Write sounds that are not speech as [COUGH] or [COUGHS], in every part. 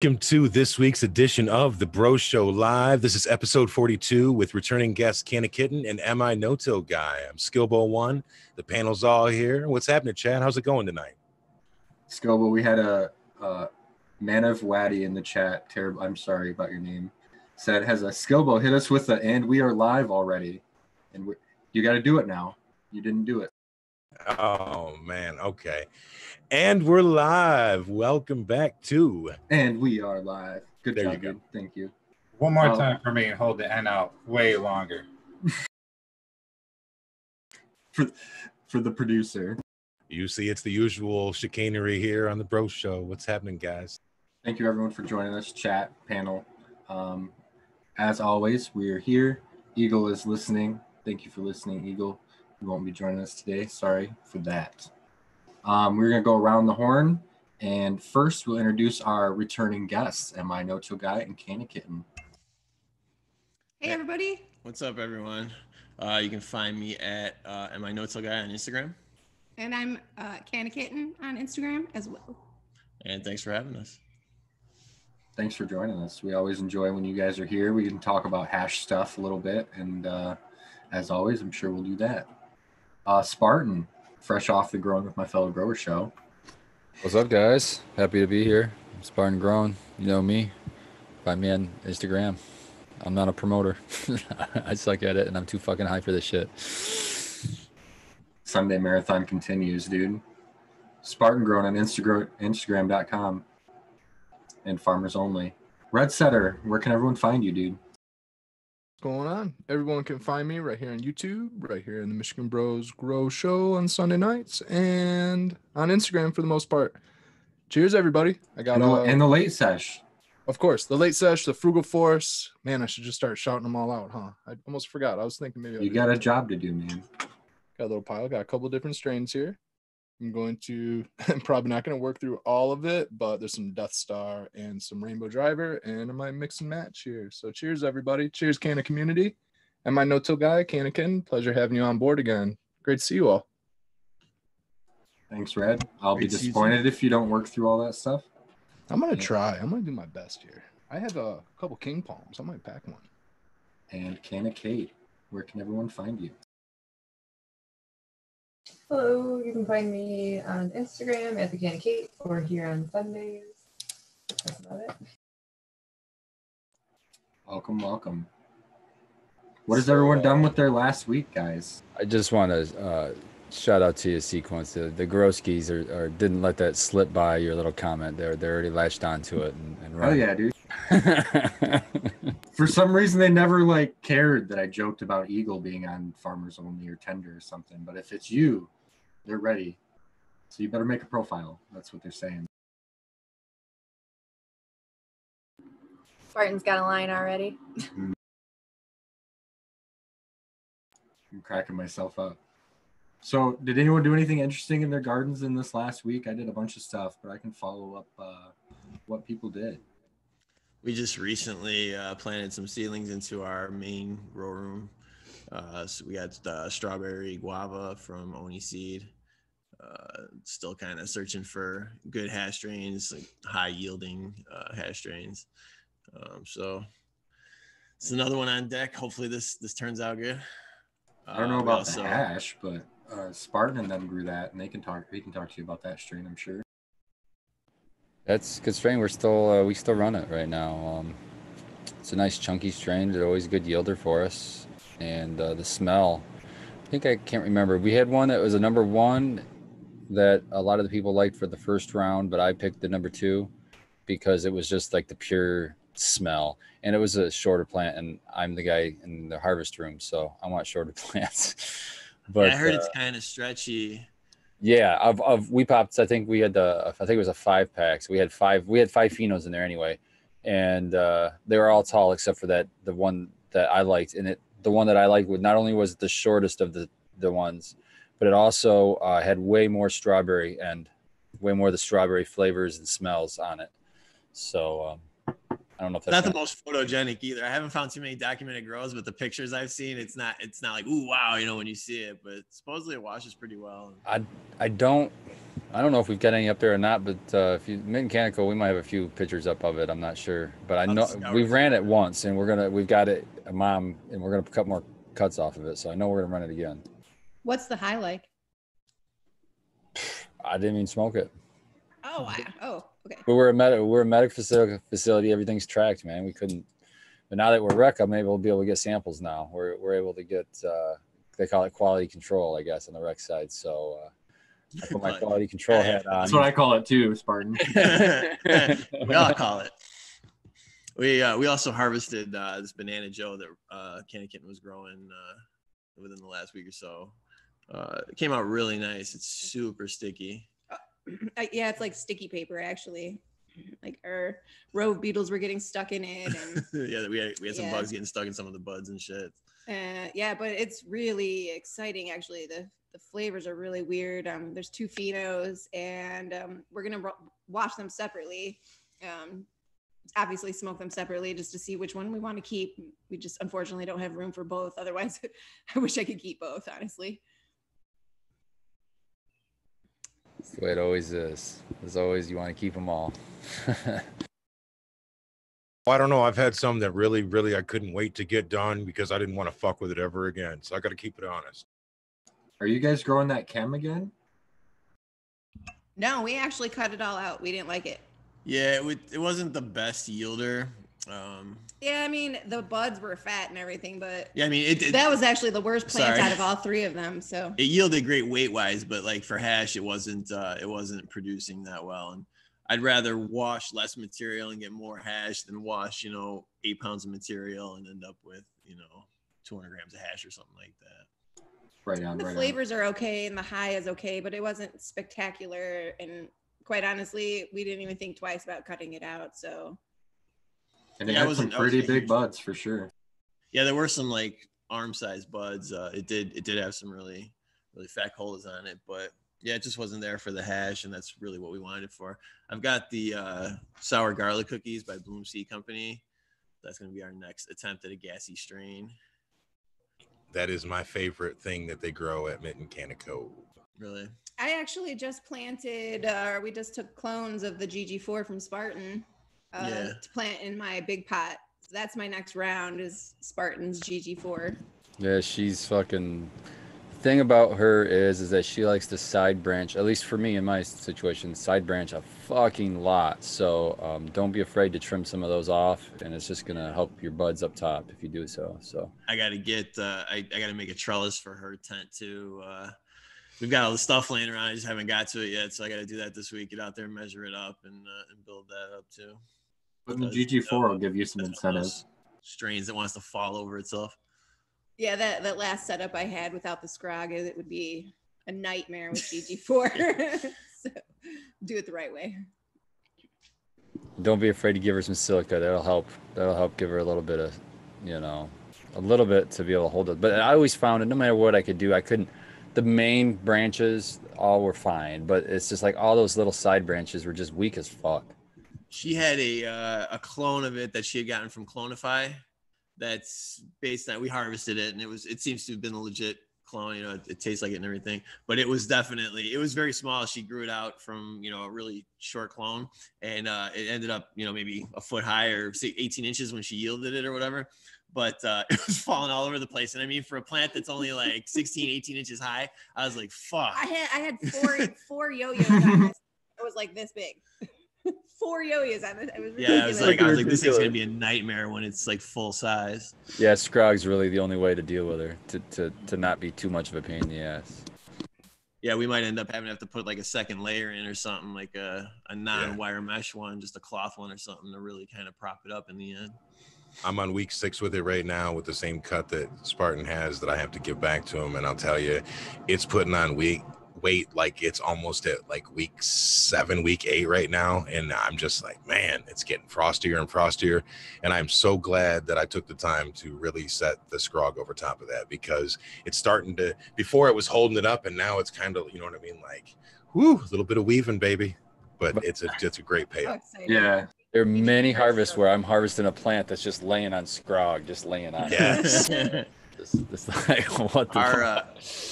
Welcome to this week's edition of the Bro Show Live. This is episode 42 with returning guests Canna Kitten and MI No-Till Guy. I'm Skilbo One. The panel's all here. What's happening, Chad? How's it going tonight? Skilbo, we had a, a man of Waddy in the chat. Terrible. I'm sorry about your name. Said has a Skilbo hit us with the and we are live already, and you got to do it now. You didn't do it. Oh man, okay. And we're live. Welcome back to And we are live. Good There job, you go. dude. Thank you. One more Oh. time for me and hold the N out way longer. [LAUGHS] For the producer. you see it's the usual chicanery here on the Bro Show. What's happening, guys? Thank you everyone for joining us, chat panel. Um, as always, we are here. Eagle is listening. Thank you for listening, Eagle. You won't be joining us today. Sorry for that. Um, we're gonna go around the horn, and first we'll introduce our returning guests, MI No-Till Guy and Canna Kitten. Hey everybody. What's up, everyone? Uh, you can find me at uh, MI No-Till Guy on Instagram. And I'm uh, Canna Kitten on Instagram as well. And thanks for having us. Thanks for joining us. We always enjoy when you guys are here. We can talk about hash stuff a little bit, and uh, as always, I'm sure we'll do that. Uh, Spartan, fresh off the Growing with My Fellow Grower show. What's up, guys? Happy to be here. I'm Spartan Grown. You know me. Find me on Instagram. I'm not a promoter. [LAUGHS] I suck at it, and I'm too fucking high for this shit. Sunday marathon continues, dude. Spartan Grown on Instagram, Instagram.com, and Farmers Only. Red Setter, where can everyone find you, dude? What's going on? Everyone can find me right here on YouTube, right here in the Michigan Bros Grow Show on Sunday nights, and on Instagram for the most part. Cheers, everybody! I got And the, uh, and the late sesh. of course the late sesh, the frugal force. Man, I should just start shouting them all out, huh? I almost forgot. I was thinking maybe I You got a job to do, man. got a little pile. Got a couple different strains here. I'm going to. [LAUGHS] I'm probably not going to work through all of it, but there's some Death Star and some Rainbow Driver, and I might mix and match here. So cheers, everybody. Cheers, Canna community. And my no-till guy, Cannakin. Pleasure having you on board again. Great to see you all. Thanks, Red. I'll be Great season. disappointed if you don't work through all that stuff. I'm gonna Yeah. try. I'm gonna do my best here. I have a couple king palms. I might pack one. And Canna Kate, where can everyone find you? Hello, you can find me on Instagram at the Canna Kate or here on Sundays. That's about it. Welcome, welcome. What has everyone done with their last week, guys? I just want to uh, shout out to you, Sequence. The, the Groskis are, are didn't let that slip by your little comment. They're they're already latched onto it and, and Oh yeah, dude. [LAUGHS] For some reason, they never like cared that I joked about Eagle being on Farmers Only or Tinder or something. But if it's you, they're ready. So you better make a profile. That's what they're saying. Spartan's got a line already. I'm cracking myself up. So, did anyone do anything interesting in their gardens in this last week? I did a bunch of stuff, but I can follow up uh, what people did. We just recently uh, planted some seedlings into our main grow room. Uh, so we got the strawberry guava from Oni Seed. Uh, still kind of searching for good hash strains, like high yielding uh, hash strains. Um, so it's another one on deck. Hopefully this this turns out good. I don't know Uh, about also- the hash, but uh, Spartan and them grew that, and they can talk. They can talk to you about that strain, I'm sure. That's a good strain. We're still uh, we still run it right now. Um, it's a nice chunky strain. They're always a good yielder for us, and uh, the smell. I think I can't remember. We had one that was a number one that a lot of the people liked for the first round, but I picked the number two because it was just like the pure smell, and it was a shorter plant, and I'm the guy in the harvest room, so I want shorter [LAUGHS] plants. but yeah, I heard uh, it's kind of stretchy. Yeah, of of we popped. I think we had the. I think it was a five pack. So we had five. We had five phenos in there anyway, and uh, they were all tall except for that the one that I liked. And it the one that I liked would not only was it the shortest of the the ones, but it also uh, had way more strawberry and way more the strawberry flavors and smells on it. So um, I don't know if that's not the gonna- most photogenic either. I haven't found too many documented grows, but the pictures I've seen, it's not it's not like ooh wow, you know, when you see it. But supposedly it washes pretty well. I I don't I don't know if we've got any up there or not, but uh, if you Mid Mechanical, we might have a few pictures up of it. I'm not sure, but I I'll know we it. ran it once, and we're gonna we've got it, a mom, and we're gonna cut more cuts off of it. So I know we're gonna run it again. What's the high like? [SIGHS] I didn't even smoke it. Oh, wow. Oh, okay. But we're a med we're a medic facility facility. Everything's tracked, man. We couldn't. But now that we're rec, I'm able to be able to get samples now. We're we're able to get uh, they call it quality control, I guess, on the rec side. So uh, I put my But- quality control hat [LAUGHS] on. That's what I call it too, Spartan. [LAUGHS] [LAUGHS] we all call it. We uh, we also harvested uh, this banana Joe that uh, Canna Kitten was growing uh, within the last week or so. Uh, it came out really nice. It's super sticky. Yeah, it's like sticky paper actually. Like our rove beetles were getting stuck in it, and [LAUGHS] yeah, we had we had some Yeah. bugs getting stuck in some of the buds and shit. uh, yeah, but it's really exciting actually. The the flavors are really weird. Um, there's two phenos, and um, we're gonna ro- wash them separately. Um, obviously smoke them separately just to see which one we want to keep. We just unfortunately don't have room for both. [LAUGHS] Otherwise, I wish I could keep both. Honestly. It's the way it always is. As always, you want to keep them all. [LAUGHS] I don't know. I've had some that really, really I couldn't wait to get done because I didn't want to fuck with it ever again. So I got to keep it honest. Are you guys growing that chem again? No, we actually cut it all out. We didn't like it. Yeah, it, would, it wasn't the best yielder. Um, Yeah, I mean the buds were fat and everything, but yeah, I mean it, it that was actually the worst plant Sorry. out of all three of them. So it yielded great weight wise, but like for hash, it wasn't uh, it wasn't producing that well. And I'd rather wash less material and get more hash than wash you know eight pounds of material and end up with you know 200 grams of hash or something like that. Right on, the right flavors are okay and the high is okay, but it wasn't spectacular. And quite honestly, we didn't even think twice about cutting it out. So on. And it Yeah, had some wasn't- pretty big huge- buds for sure. Yeah, there were some like arm sized buds. Uh, it did it did have some really really fat colas on it, but yeah, it just wasn't there for the hash, and that's really what we wanted it for. I've got the uh, sour garlic cookies by Bloom Seed Company. That's going to be our next attempt at a gassy strain. That is my favorite thing that they grow at Mitten Canico. Really, I actually just planted, uh, we just took clones of the GG4 from Spartan uh, Yeah. to plant in my big pot. So that's my next round is Spartan's GG4. Yeah, she's fucking. The Thing about her is, is that she likes to side branch. At least for me in my situation, side branch a fucking lot. So um, don't be afraid to trim some of those off, and it's just gonna help your buds up top if you do so. So I got to get uh, I, I got to make a trellis for her tent too. Uh, we've got all the stuff laying around. I just haven't got to it yet, so I got to do that this week. Get out there, measure it up, and uh, and build that up too. But the Because, GG4 uh, will give you some That's one of incentives. Strains that wants to fall over itself. Yeah, that, that last setup I had without the scrog, it would be a nightmare with GG4. [LAUGHS] [LAUGHS] so do it the right way. don't be afraid to give her some silica. That'll help. That'll help give her a little bit of, you know, a little bit to be able to hold it. But I always found it. No matter what I could do, I couldn't. The main branches all were fine, but it's just like all those little side branches were just weak as fuck. She had a uh, a clone of it that she had gotten from Clonify. That's based on we harvested it, and it was it seems to have been a legit clone. You know, it, it tastes like it and everything. But it was definitely it was very small. She grew it out from you know a really short clone, and uh, it ended up you know maybe a foot high or say 18 inches when she yielded it or whatever. But uh, [LAUGHS] it was falling all over the place. And I mean, for a plant that's only like 16, 18 inches high, I was like, fuck. I had I had four four yo-yos on. It was like this big. [LAUGHS] four yo-yos on this. It was. Yeah, I was like, I was like, this thing's gonna [LAUGHS] be a nightmare when it's like full size. Yeah, scrog's really the only way to deal with her to, to, to not be too much of a pain in the ass. Yeah, we might end up having to have to put like a second layer in or something, like a, a non-wire mesh one, just a cloth one or something to really kind of prop it up in the end. I'm on week six with it right now with the same cut that Spartan has that I have to give back to him. And I'll tell you, it's putting on weight weight like it's almost at like week seven, week eight right now. And I'm just like, man, it's getting frostier and frostier. And I'm so glad that I took the time to really set the scrog over top of that because it's starting to before it was holding it up and now it's kind of, you know what I mean? Like, whoo, a little bit of weaving, baby. But it's a it's a great So payoff. Yeah. There are many harvests where I'm harvesting a plant that's just laying on scrog, just laying on it. Yes. [LAUGHS] This, this [LAUGHS] like what the our uh,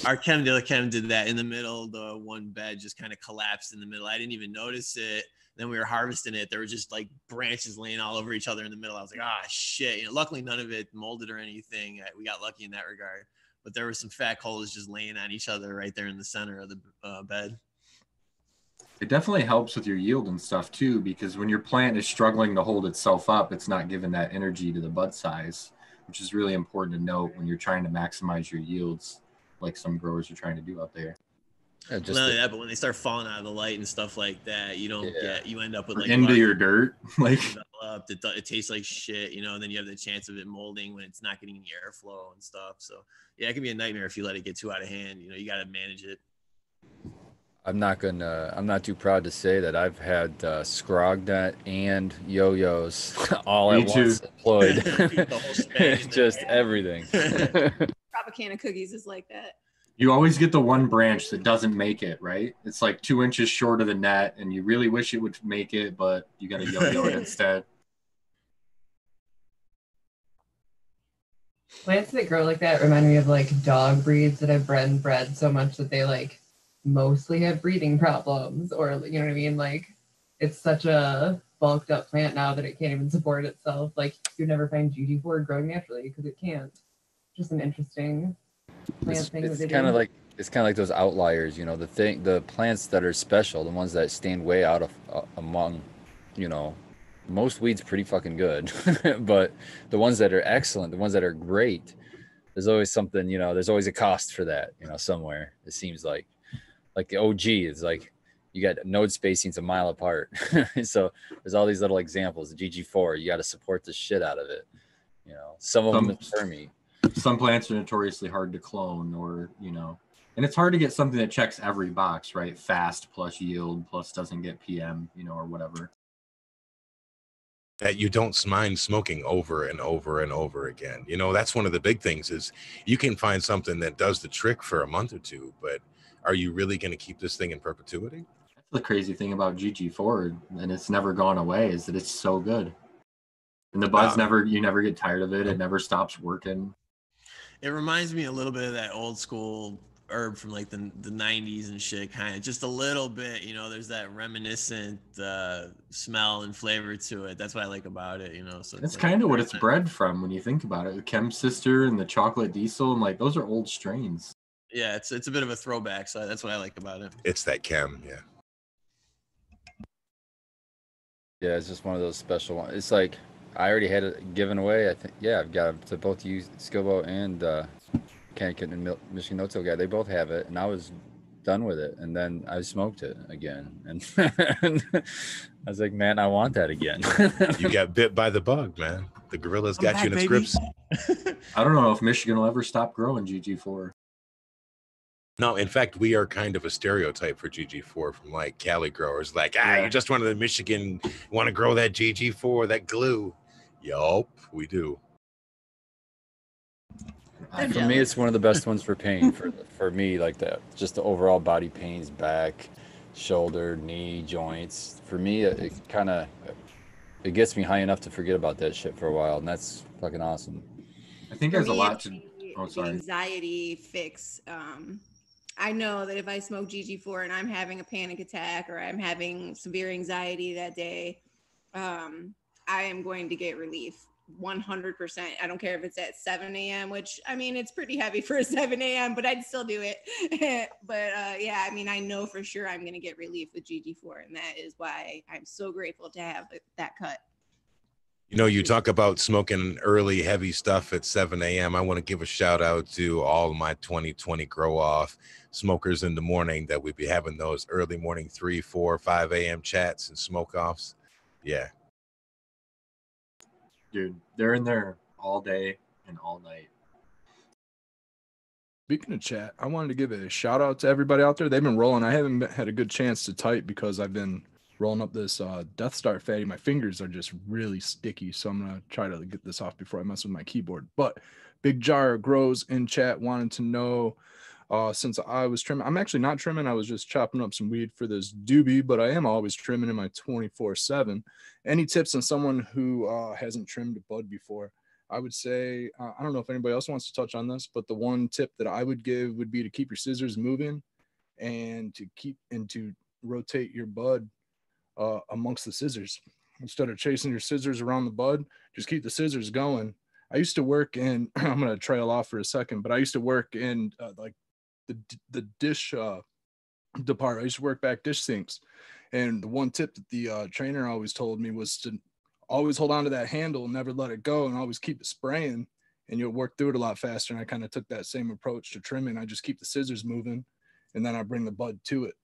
our chem the other chem did that in the middle. The one bed just kind of collapsed in the middle. I didn't even notice it. Then we were harvesting it. There were just like branches laying all over each other in the middle. I was like, ah, shit. You know, luckily none of it molded or anything. We got lucky in that regard. But there were some fat coals just laying on each other right there in the center of the uh, bed. It definitely helps with your yield and stuff too, because when your plant is struggling to hold itself up, it's not giving that energy to the bud size, which is really important to note when you're trying to maximize your yields, like some growers are trying to do out there. Uh, yeah, just Not only the- that, but when they start falling out of the light and stuff like that, you don't Yeah. get you end up with like into buds your dirt, [LAUGHS] like developed. It, it tastes like shit, you know. And then you have the chance of it molding when it's not getting any airflow and stuff. So yeah, it can be a nightmare if you let it get too out of hand. You know, you got to manage it. I'm not gonna. I'm not too proud to say that I've had uh, Scrognet and yo-yos [LAUGHS] all Me at too. once deployed. [LAUGHS] The whole [LAUGHS] shebang in there, Just everything. Tropicana cookies is like that. you always get the one branch that doesn't make it, right? It's like two inches short of the net, and you really wish it would make it, but you got to yo-yo it instead. Plants that grow like that remind me of like dog breeds that have bred and bred so much that they like mostly have breeding problems, or you know what I mean? Like it's such a bulked up plant now that it can't even support itself. Like you'd never find GG4 growing naturally because it can't. Just an interesting plant it's thing it's kind of like it's kind of like those outliers, you know, the thing, the plants that are special, the ones that stand way out of uh, among, you know, most weeds pretty fucking good, [LAUGHS] but the ones that are excellent, the ones that are great, there's always something, you know, there's always a cost for that, you know, somewhere. It seems like, like the OG is like you got node spacings a mile apart, [LAUGHS] so there's all these little examples. The GG4, you got to support the shit out of it. You know, some of them Some- deter me. Some plants are notoriously hard to clone, or you know, and it's hard to get something that checks every box, right? Fast plus yield plus doesn't get PM, you know, or whatever. that you don't mind smoking over and over and over again. You know, that's one of the big things is you can find something that does the trick for a month or two, but are you really going to keep this thing in perpetuity? That's the crazy thing about GG4, and it's never gone away, is that it's so good. And the buzz Wow. never, you never get tired of it. It never stops working. It reminds me a little bit of that old school herb from like the, the 90s and shit kind of just a little bit you know there's that reminiscent uh smell and flavor to it that's what i like about it you know so That's like- kind of what it's bred from when you think about it. The Chem Sister and the Chocolate Diesel, and like those are old strains. Yeah it's it's a bit of a throwback so that's what i like about it It's that chem, yeah. Yeah, it's just one of those special ones. It's like I already had it given away. I think yeah, I've got it to both you, Skilbo and uh Canna Kitten and Mil- Michigan No-Till guy. They both have it, and I was done with it. And then I smoked it again, [LAUGHS] and I was like, man, I want that again. You got bit by the bug, man. The gorilla's I'm got you in back, its baby. grips. [LAUGHS] I don't know if Michigan will ever stop growing GG4. No, in fact, we are kind of a stereotype for GG4 from like Cali growers. Like, ah, Yeah. you just wanted the Michigan, want to grow that GG4, that glue. Yup, we do. I- for me, it's one of the best ones for pain. For [LAUGHS] for me, like that, just the overall body pains, back, shoulder, knee, joints. For me, it, it kind of it gets me high enough to forget about that shit for a while, and that's fucking awesome. I think there's a lot to. oh, sorry. Anxiety fix. Um, I know that if I smoke GG4 and I'm having a panic attack or I'm having severe anxiety that day, um, I am going to get relief. 100%. I don't care if it's at 7 a.m., which I mean, it's pretty heavy for a 7 a.m., but I'd still do it. [LAUGHS] but uh, yeah, I mean, I know for sure I'm going to get relief with GG4. And that is why I'm so grateful to have that cut. You know, you talk about smoking early, heavy stuff at 7 a.m. I want to give a shout out to all my 2020 grow off smokers in the morning that we'd be having those early morning 3, 4, 5 a.m. chats and smoke offs. Yeah. Dude, they're in there all day and all night. Speaking of chat, I wanted to give a shout out to everybody out there. They've been rolling. I haven't had a good chance to type because I've been rolling up this uh, Death Star fatty. My fingers are just really sticky, so I'm gonna try to get this off before I mess with my keyboard. But Big Jar grows in chat wanted to know uh, since I was trimming. I'm actually not trimming. I was just chopping up some weed for this doobie, but I am always trimming in my 24/7. Any tips on someone who uh, hasn't trimmed a bud before? I would say uh, I don't know if anybody else wants to touch on this, but the one tip that I would give would be to keep your scissors moving and to keep and to rotate your bud uh, amongst the scissors instead of chasing your scissors around the bud. Just keep the scissors going. I used to work in. [CLEARS THROAT] I'm gonna trail off for a second, but I used to work in uh, like the the dish uh, department. I used to work back dish sinks, and the one tip that the uh, trainer always told me was to always hold on to that handle, and never let it go, and always keep it spraying, and you'll work through it a lot faster. And I kind of took that same approach to trimming. I just keep the scissors moving, and then I bring the bud to it.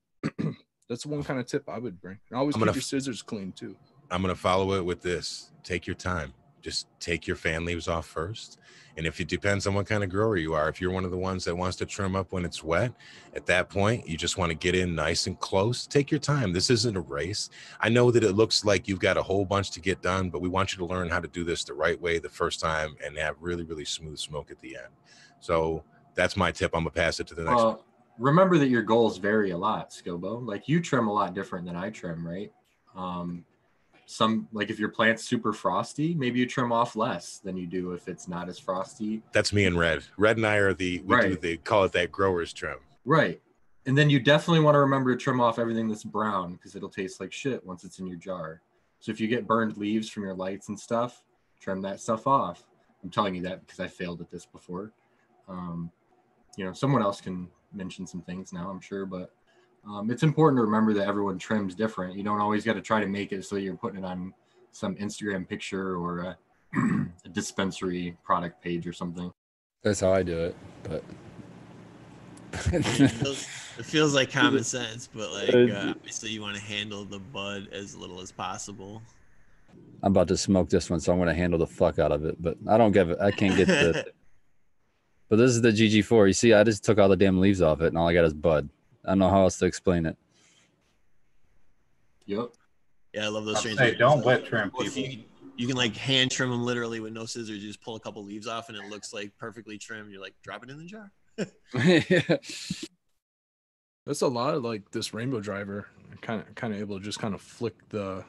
That's one kind of tip I would bring. And always I'm keep gonna your scissors clean too. I'm gonna follow it with this. Take your time. Just take your fan leaves off first. And if it depends on what kind of grower you are, if you're one of the ones that wants to trim up when it's wet, at that point you just want to get in nice and close. Take your time. This isn't a race. I know that it looks like you've got a whole bunch to get done, but we want you to learn how to do this the right way the first time and have really, really smooth smoke at the end. So that's my tip. I'm gonna pass it to the next uh, one. Remember that your goals vary a lot, Skilbo. Like you trim a lot different than I trim, right? Um, some like if your plant's super frosty, maybe you trim off less than you do if it's not as frosty. That's me and Red. Red and I are the we do Right. they call it that growers trim. Right. And then you definitely want to remember to trim off everything that's brown because it'll taste like shit once it's in your jar. So if you get burned leaves from your lights and stuff, trim that stuff off. I'm telling you that because I failed at this before. Um, you know, someone else can mention some things now, I'm sure, but um, it's important to remember that everyone trims different. You don't always got to try to make it so you're putting it on some Instagram picture or a, [CLEARS THROAT] a dispensary product page or something. That's how I do it. But it, feels, it feels like common [LAUGHS] sense, but like uh, obviously you want to handle the bud as little as possible. I'm about to smoke this one, so I'm gonna handle the fuck out of it. But I don't give it. I can't get the. [LAUGHS] but this is the GG4. You see, I just took all the damn leaves off it, and all I got is bud. I don't know how else to explain it. Yep. Yeah, I love those I'll strange. say, videos. don't wet trim people. You, you can like hand trim them literally with no scissors. You just pull a couple leaves off, and it looks like perfectly trimmed. You're like, drop it in the jar. [LAUGHS] [LAUGHS] That's a lot of like this rainbow driver. Kind of kind of able to just kind of flick the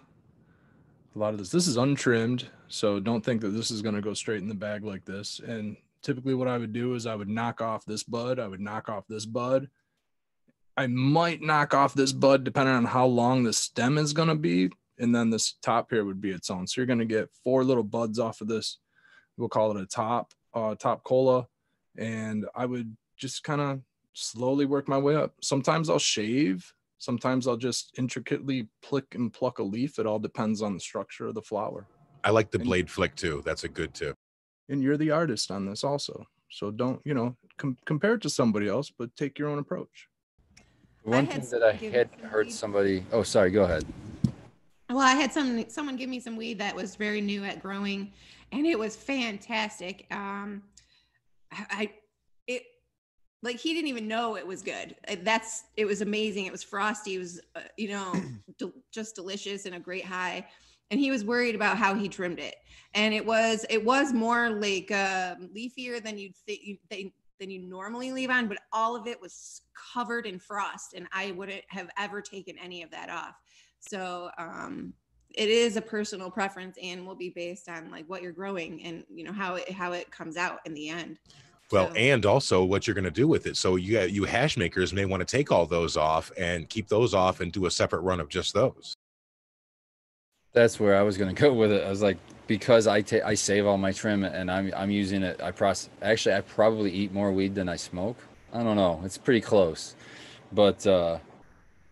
a lot of this. This is untrimmed, so don't think that this is going to go straight in the bag like this. And typically, what I would do is I would knock off this bud. I would knock off this bud. I might knock off this bud depending on how long the stem is going to be, and then this top here would be its own. So you're going to get four little buds off of this. We'll call it a top uh, top cola, and I would just kind of slowly work my way up. Sometimes I'll shave. Sometimes I'll just intricately pluck and pluck a leaf. It all depends on the structure of the flower. I like the blade flick too. That's a good tip. And you're the artist on this also. So don't, you know, com- compare it to somebody else, but take your own approach. One thing that I some- had heard somebody. Oh, sorry. Go ahead. Well, I had some someone give me some weed that was very new at growing, and it was fantastic. Um, I, I it like he didn't even know it was good. That's it was amazing. It was frosty. It was uh, you know [CLEARS THROAT] del- just delicious and a great high. And he was worried about how he trimmed it, and it was it was more like um, leafier than you'd think than you normally leave on, but all of it was covered in frost, and I wouldn't have ever taken any of that off. So um, it is a personal preference and will be based on like what you're growing and you know how it how it comes out in the end. Well, So- and also what you're going to do with it. So you you hash makers may want to take all those off and keep those off and do a separate run of just those. That's where I was gonna [LAUGHS] go with it. I was like, because I take I save all my trim and I'm I'm using it. I process. Actually, I probably eat more weed than I smoke. I don't know. It's pretty close, but uh,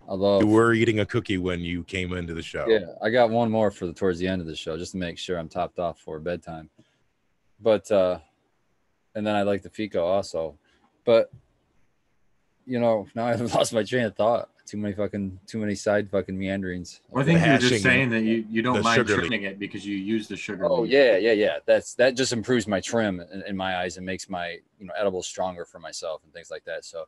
I love. You were eating a cookie when you came into the show. Yeah, I got one more for the towards the end of the show just to make sure I'm topped off for bedtime. But uh and then I like the FECO also. But you know, [LAUGHS] now I've lost my train of thought. Too many fucking too many side fucking meanderings. Well, I think you're just saying that you, you don't mind sugar leaf. trimming it because you use the sugar. Oh leaf. yeah, yeah, yeah. That's that just improves my trim in, in my eyes and makes my you know edible stronger for myself and things like that. So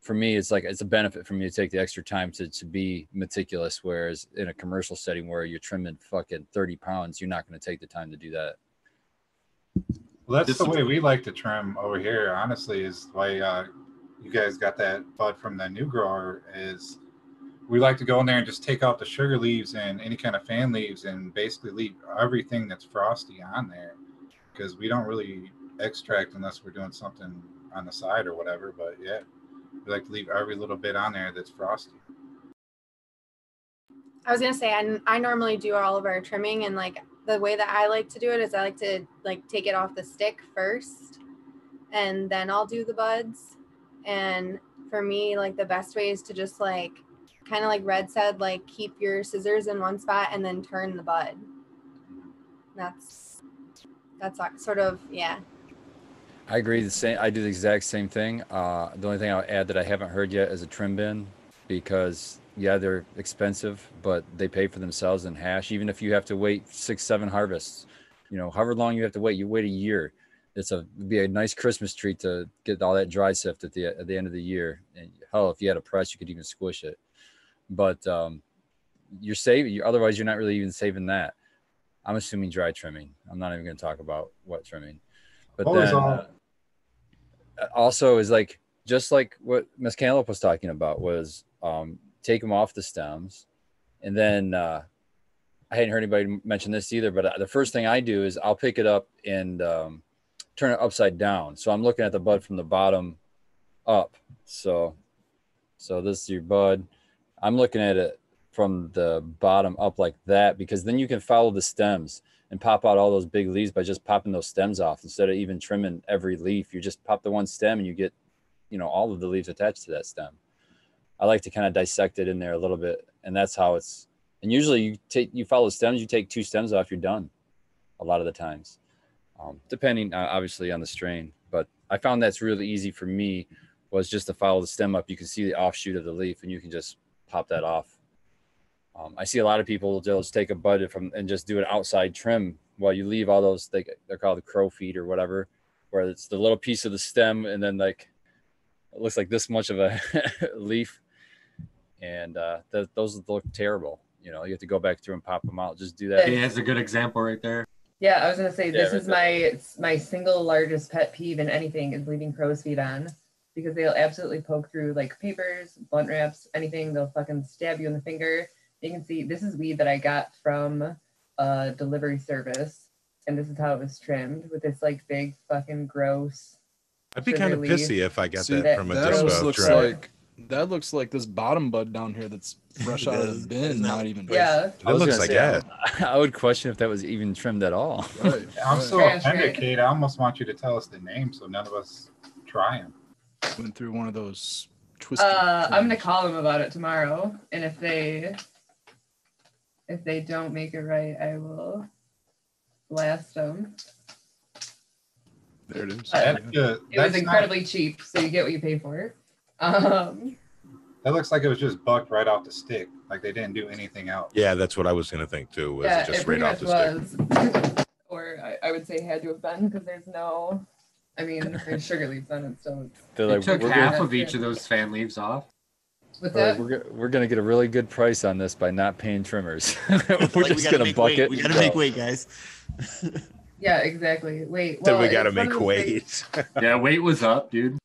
for me, it's like it's a benefit for me to take the extra time to to be meticulous. Whereas in a commercial setting where you're trimming fucking thirty pounds, you're not going to take the time to do that. Well, that's the way we like to trim over here. Honestly, is the way uh, you guys got that bud from the new grower. Is we like to go in there and just take out the sugar leaves and any kind of fan leaves and basically leave everything that's frosty on there. because we don't really extract unless we're doing something on the side or whatever. But yeah, we like to leave every little bit on there that's frosty. I was gonna say I, I normally do all of our trimming and like the way that I like to do it is I like to like take it off the stick first and then I'll do the buds. And for me, like the best way is to just like kind of like Red said, like keep your scissors in one spot and then turn the bud. That's that's sort of yeah. I agree. The same. I do the exact same thing. Uh, the only thing I'll add that I haven't heard yet is a trim bin, because yeah, they're expensive, but they pay for themselves in hash. Even if you have to wait six, seven harvests, you know, however long you have to wait, you wait a year. It's a it'd be a nice Christmas treat to get all that dry sift at the at the end of the year. And hell, if you had a press, you could even squish it. But um, you're saving. You, otherwise, you're not really even saving that. I'm assuming dry trimming. I'm not even going to talk about wet trimming. But then, uh, also is like just like what Miss Cannalope was talking about was um, take them off the stems, and then uh, I hadn't heard anybody mention this either. But uh, the first thing I do is I'll pick it up and um, turn it upside down. So I'm looking at the bud from the bottom up. So so this is your bud. I'm looking at it from the bottom up like that because then you can follow the stems and pop out all those big leaves by just popping those stems off instead of even trimming every leaf. You just pop the one stem and you get, you know, all of the leaves attached to that stem. I like to kind of dissect it in there a little bit, and that's how it's. And usually you take you follow stems, you take two stems off, you're done. A lot of the times, um, depending uh, obviously on the strain. But I found that's really easy for me was just to follow the stem up. You can see the offshoot of the leaf, and you can just pop that off. Um, I see a lot of people they'll just take a bud from and just do an outside trim while you leave all those they, they're called the crow feet or whatever, where it's the little piece of the stem and then like it looks like this much of a [LAUGHS] leaf, and uh, th- those look terrible. You know, you have to go back through and pop them out. Just do that. Yeah, that's a good example right there. Yeah, I was gonna say Yeah, this right is my my single largest pet peeve in anything is leaving crow's feet on because they'll absolutely poke through like papers, blunt wraps, anything. They'll fucking stab you in the finger. You can see this is weed that I got from a delivery service, and this is how it was trimmed with this like big fucking gross. I'd be kind of pissy if I got See, that from a that almost looks trim. like that looks like this bottom bud down here that's fresh out of the bin, Isn't not even. Yeah, I It looks like say, that. I, I would question if that was even trimmed at all. [LAUGHS] Right, I'm so Trash, offended, right? Kate. I almost want you to tell us the name so none of us try them. went through one of those twisted. uh, I'm gonna call them about it tomorrow, and if they if they don't make it right, I will blast them. There it is. Uh, That's, It was that's not- incredibly cheap, so you get what you pay for. Um, that looks like it was just bucked right off the stick. Like they didn't do anything else. Yeah, that's what I was gonna think too. Was yeah, it just it right off much the stick? [LAUGHS] or I, I would say had to have been because there's no. I mean, there's sugar leaves on it, so They're You like, took we're, half gonna, of each of those fan leaves off. what's they're like, we're, we're gonna get a really good price on this by not paying trimmers. [LAUGHS] we're Like, just gotta gonna make buck weight. it. We gotta make weight, guys. [LAUGHS] Yeah, exactly. Wait, Then we gotta make of those things- weight. Yeah, weight was up, dude.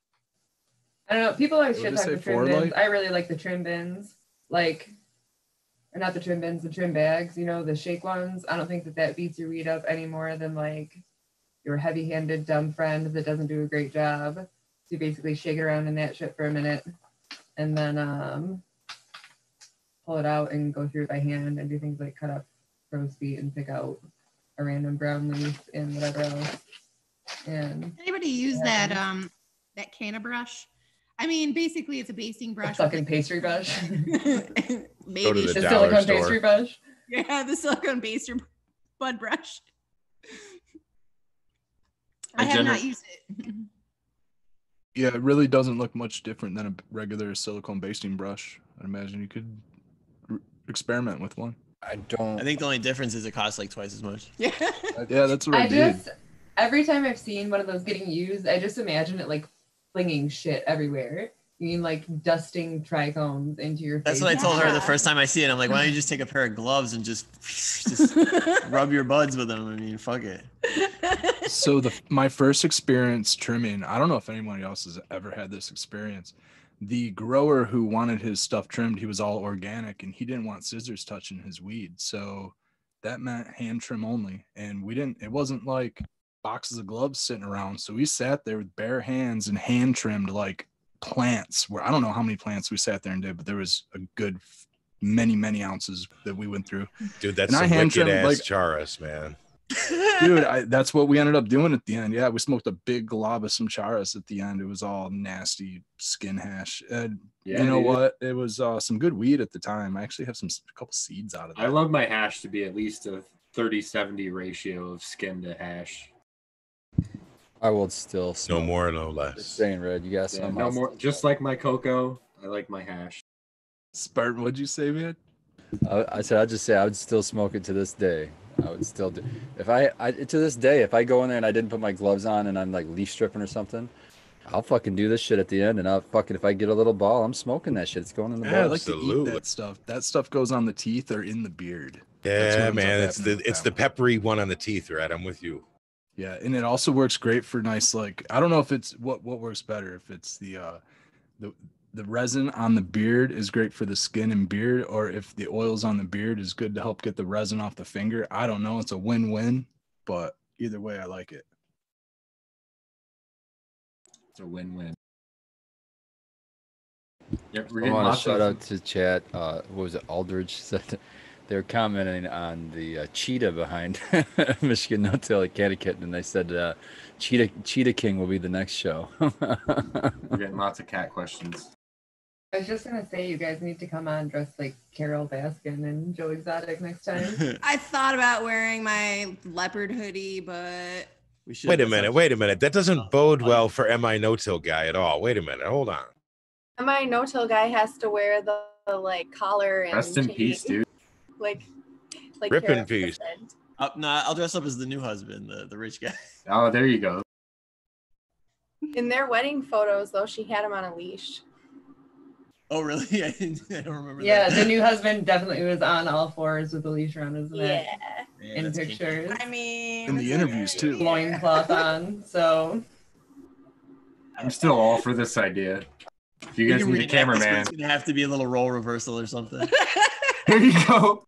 I don't know. People always What shit did talk say, the trim bins. light? I really like the trim bins, like, or not the trim bins, the trim bags. You know, the shake ones. I don't think that that beats your weed up any more than like your heavy-handed dumb friend that doesn't do a great job. So you basically shake it around in that shit for a minute, and then um, pull it out and go through it by hand and do things like cut up rose feet and pick out a random brown leaf and whatever else. And Anybody use Yeah. that um that canna brush? I mean, basically, it's a basting brush. a brush. fucking pastry brush. [LAUGHS] Maybe Go to the the silicone store. pastry brush. yeah, the silicone baster bud brush. I have not used it. Yeah, it really doesn't look much different than a regular silicone basting brush. I imagine you could r- experiment with one. I don't. I think the only difference is it costs like twice as much. yeah. [LAUGHS] Yeah, that's what I, I did. just every time I've seen one of those getting used, I just imagine it like flinging shit everywhere. You mean like dusting trichomes into your That's face? That's what I told her the first time I see it. I'm like, why don't you just take a pair of gloves and just just [LAUGHS] rub your buds with them? I mean, fuck it. so the my first experience trimming i don't know if anyone else has ever had this experience the grower who wanted his stuff trimmed he was all organic and he didn't want scissors touching his weed so that meant hand trim only and we didn't it wasn't like boxes of gloves sitting around. So we sat there with bare hands and hand trimmed like plants. Where I don't know how many plants we sat there and did, but there was a good many many ounces that we went through. Dude, that's And some hand wicked trimmed, ass like- charas, man. Dude, I, that's what we ended up doing at the end. Yeah, we smoked a big glob of some charas at the end. It was all nasty skin hash. And Yeah, you know dude. what? It was uh, some good weed at the time. I actually have some a couple seeds out of that. I love my hash to be at least a 30 70 ratio of skin to hash. I will still No smoke. more, no Just less. saying, Red. You got Yeah, some. no more. Just like my cocoa, I like my hash. Spartan, what'd you say, man? I, I said I'd just say I would still smoke it to this day. I would still do. If I, I to this day, if I go in there and I didn't put my gloves on and I'm like leaf stripping or something, I'll fucking do this shit at the end. And I'll fucking if I get a little ball, I'm smoking that shit. It's going in the Yeah, I ball. like to eat that stuff. That stuff goes on the teeth or in the beard. Yeah, man. It's the it's the peppery one on the teeth, right? I'm with you. Yeah, and it also works great for nice like I don't know if it's what what works better if it's the uh the the resin on the beard is great for the skin and beard or if the oils on the beard is good to help get the resin off the finger. I don't know, it's a win-win, but either way I like it. It's a win-win. Yep, we're I want to shout out to chat. Uh, what was it? Aldridge said they're commenting on the uh, cheetah behind [LAUGHS] Michigan No Tail at Catechit, and they said uh, Cheetah Cheetah King will be the next show. We're [LAUGHS] getting lots of cat questions. I was just gonna say you guys need to come on dressed like Carole Baskin and Joe Exotic next time. [LAUGHS] I thought about wearing my leopard hoodie, but we should. Wait a minute, wait a minute. That Oh, doesn't bode well for MI no till guy at all. Wait a minute, hold on. And my no-till guy has to wear the, the like collar and Rest in chain, peace, dude. Like, like Rip in peace. Uh, nah, I'll dress up as the new husband, the, the rich guy. [LAUGHS] Oh, there you go. In their wedding photos, though, she had him on a leash. Oh, really? [LAUGHS] I, didn't, I don't remember. yeah, that. the new [LAUGHS] husband definitely was on all fours with the leash around his neck Yeah. Man, in that's kinky. pictures. I mean, In the interviews, too. Yeah. Loincloth on. So I'm still all for this idea. If you guys can need a reenact this, cameraman, It's gonna have to be a little role reversal or something. there you go.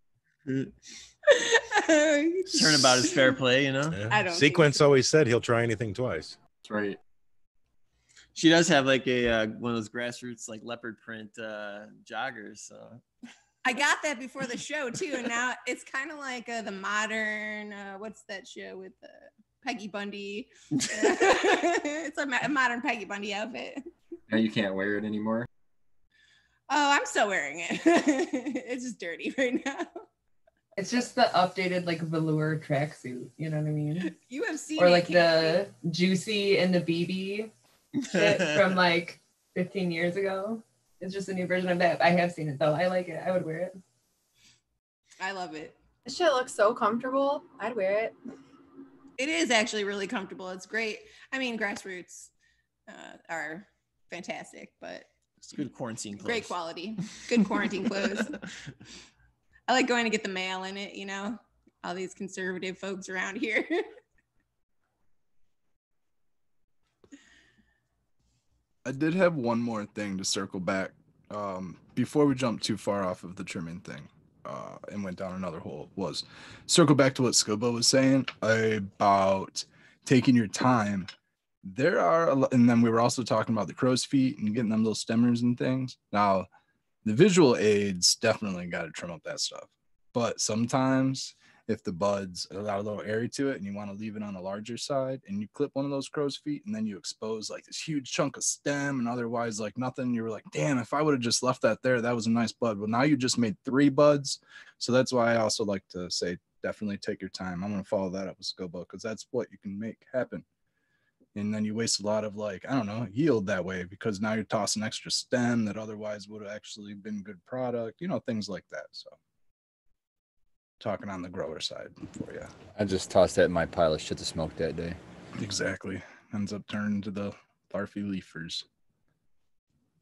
Turnabout is fair play, you know. Yeah. I don't think Sequence so. always said he'll try anything twice. That's right. She does have like a uh, one of those grassroots like leopard print uh, joggers. So I got that before the show too, and now it's kind of like uh, the modern. Uh, what's that show with uh, Peggy Bundy? [LAUGHS] it's a, ma- a modern Peggy Bundy outfit. Now you can't wear it anymore. Oh, I'm still wearing it. [LAUGHS] it's just dirty right now. It's just the updated like velour tracksuit. You know what I mean? You have seen Or like can't the Juicy and the BB shit [LAUGHS] from like 15 years ago. It's just a new version of that. I have seen it though. I like it. I would wear it. I love it. This shit looks so comfortable. I'd wear it. It is actually really comfortable. It's great. I mean, grassroots uh, are fantastic, but it's good quarantine clothes. great quality. Good quarantine clothes. [LAUGHS] I like going to get the mail in it, you know, all these conservative folks around here. [LAUGHS] I did have one more thing to circle back um, before we jump too far off of the trimming thing uh, and went down another hole. Was circle back to what Skilbo was saying about taking your time. There are, and then we were also talking about the crow's feet and getting them little stemmers and things. Now, the visual aids definitely got to trim up that stuff, but sometimes if the buds got a little airy to it and you want to leave it on the larger side and you clip one of those crow's feet and then you expose like this huge chunk of stem and otherwise like nothing you were like damn if i would have just left that there that was a nice bud. Well now you just made three buds. So that's why i also like to say definitely take your time. I'm going to follow that up with Skilbo because that's what you can make happen and then you waste a lot of like i don't know yield that way because now you're tossing extra stem that otherwise would have actually been good product you know things like that so talking on the grower side for you. I just tossed that in my pile of shit to smoke that day. Exactly. Ends up turning to the larfy leafers.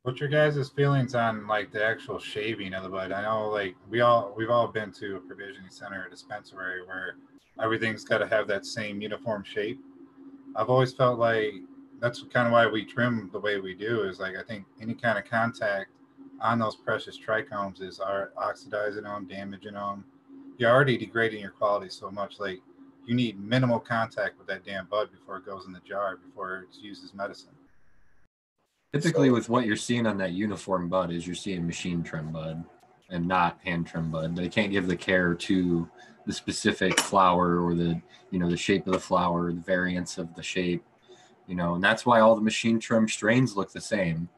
What's your guys' feelings on like the actual shaving of the bud? I know like we all we've all been to a provisioning center or dispensary where everything's got to have that same uniform shape. I've always felt like that's kind of why we trim the way we do is like I think any kind of contact on those precious trichomes is are oxidizing them, damaging them. You're already degrading your quality so much. Like you need minimal contact with that damn bud before it goes in the jar before it's used as medicine. Typically, with what you're seeing on that uniform bud, is you're seeing machine trim bud and not hand trim bud. They can't give the care to the specific flower or the you know the shape of the flower, the variance of the shape, you know, and that's why all the machine trim strains look the same.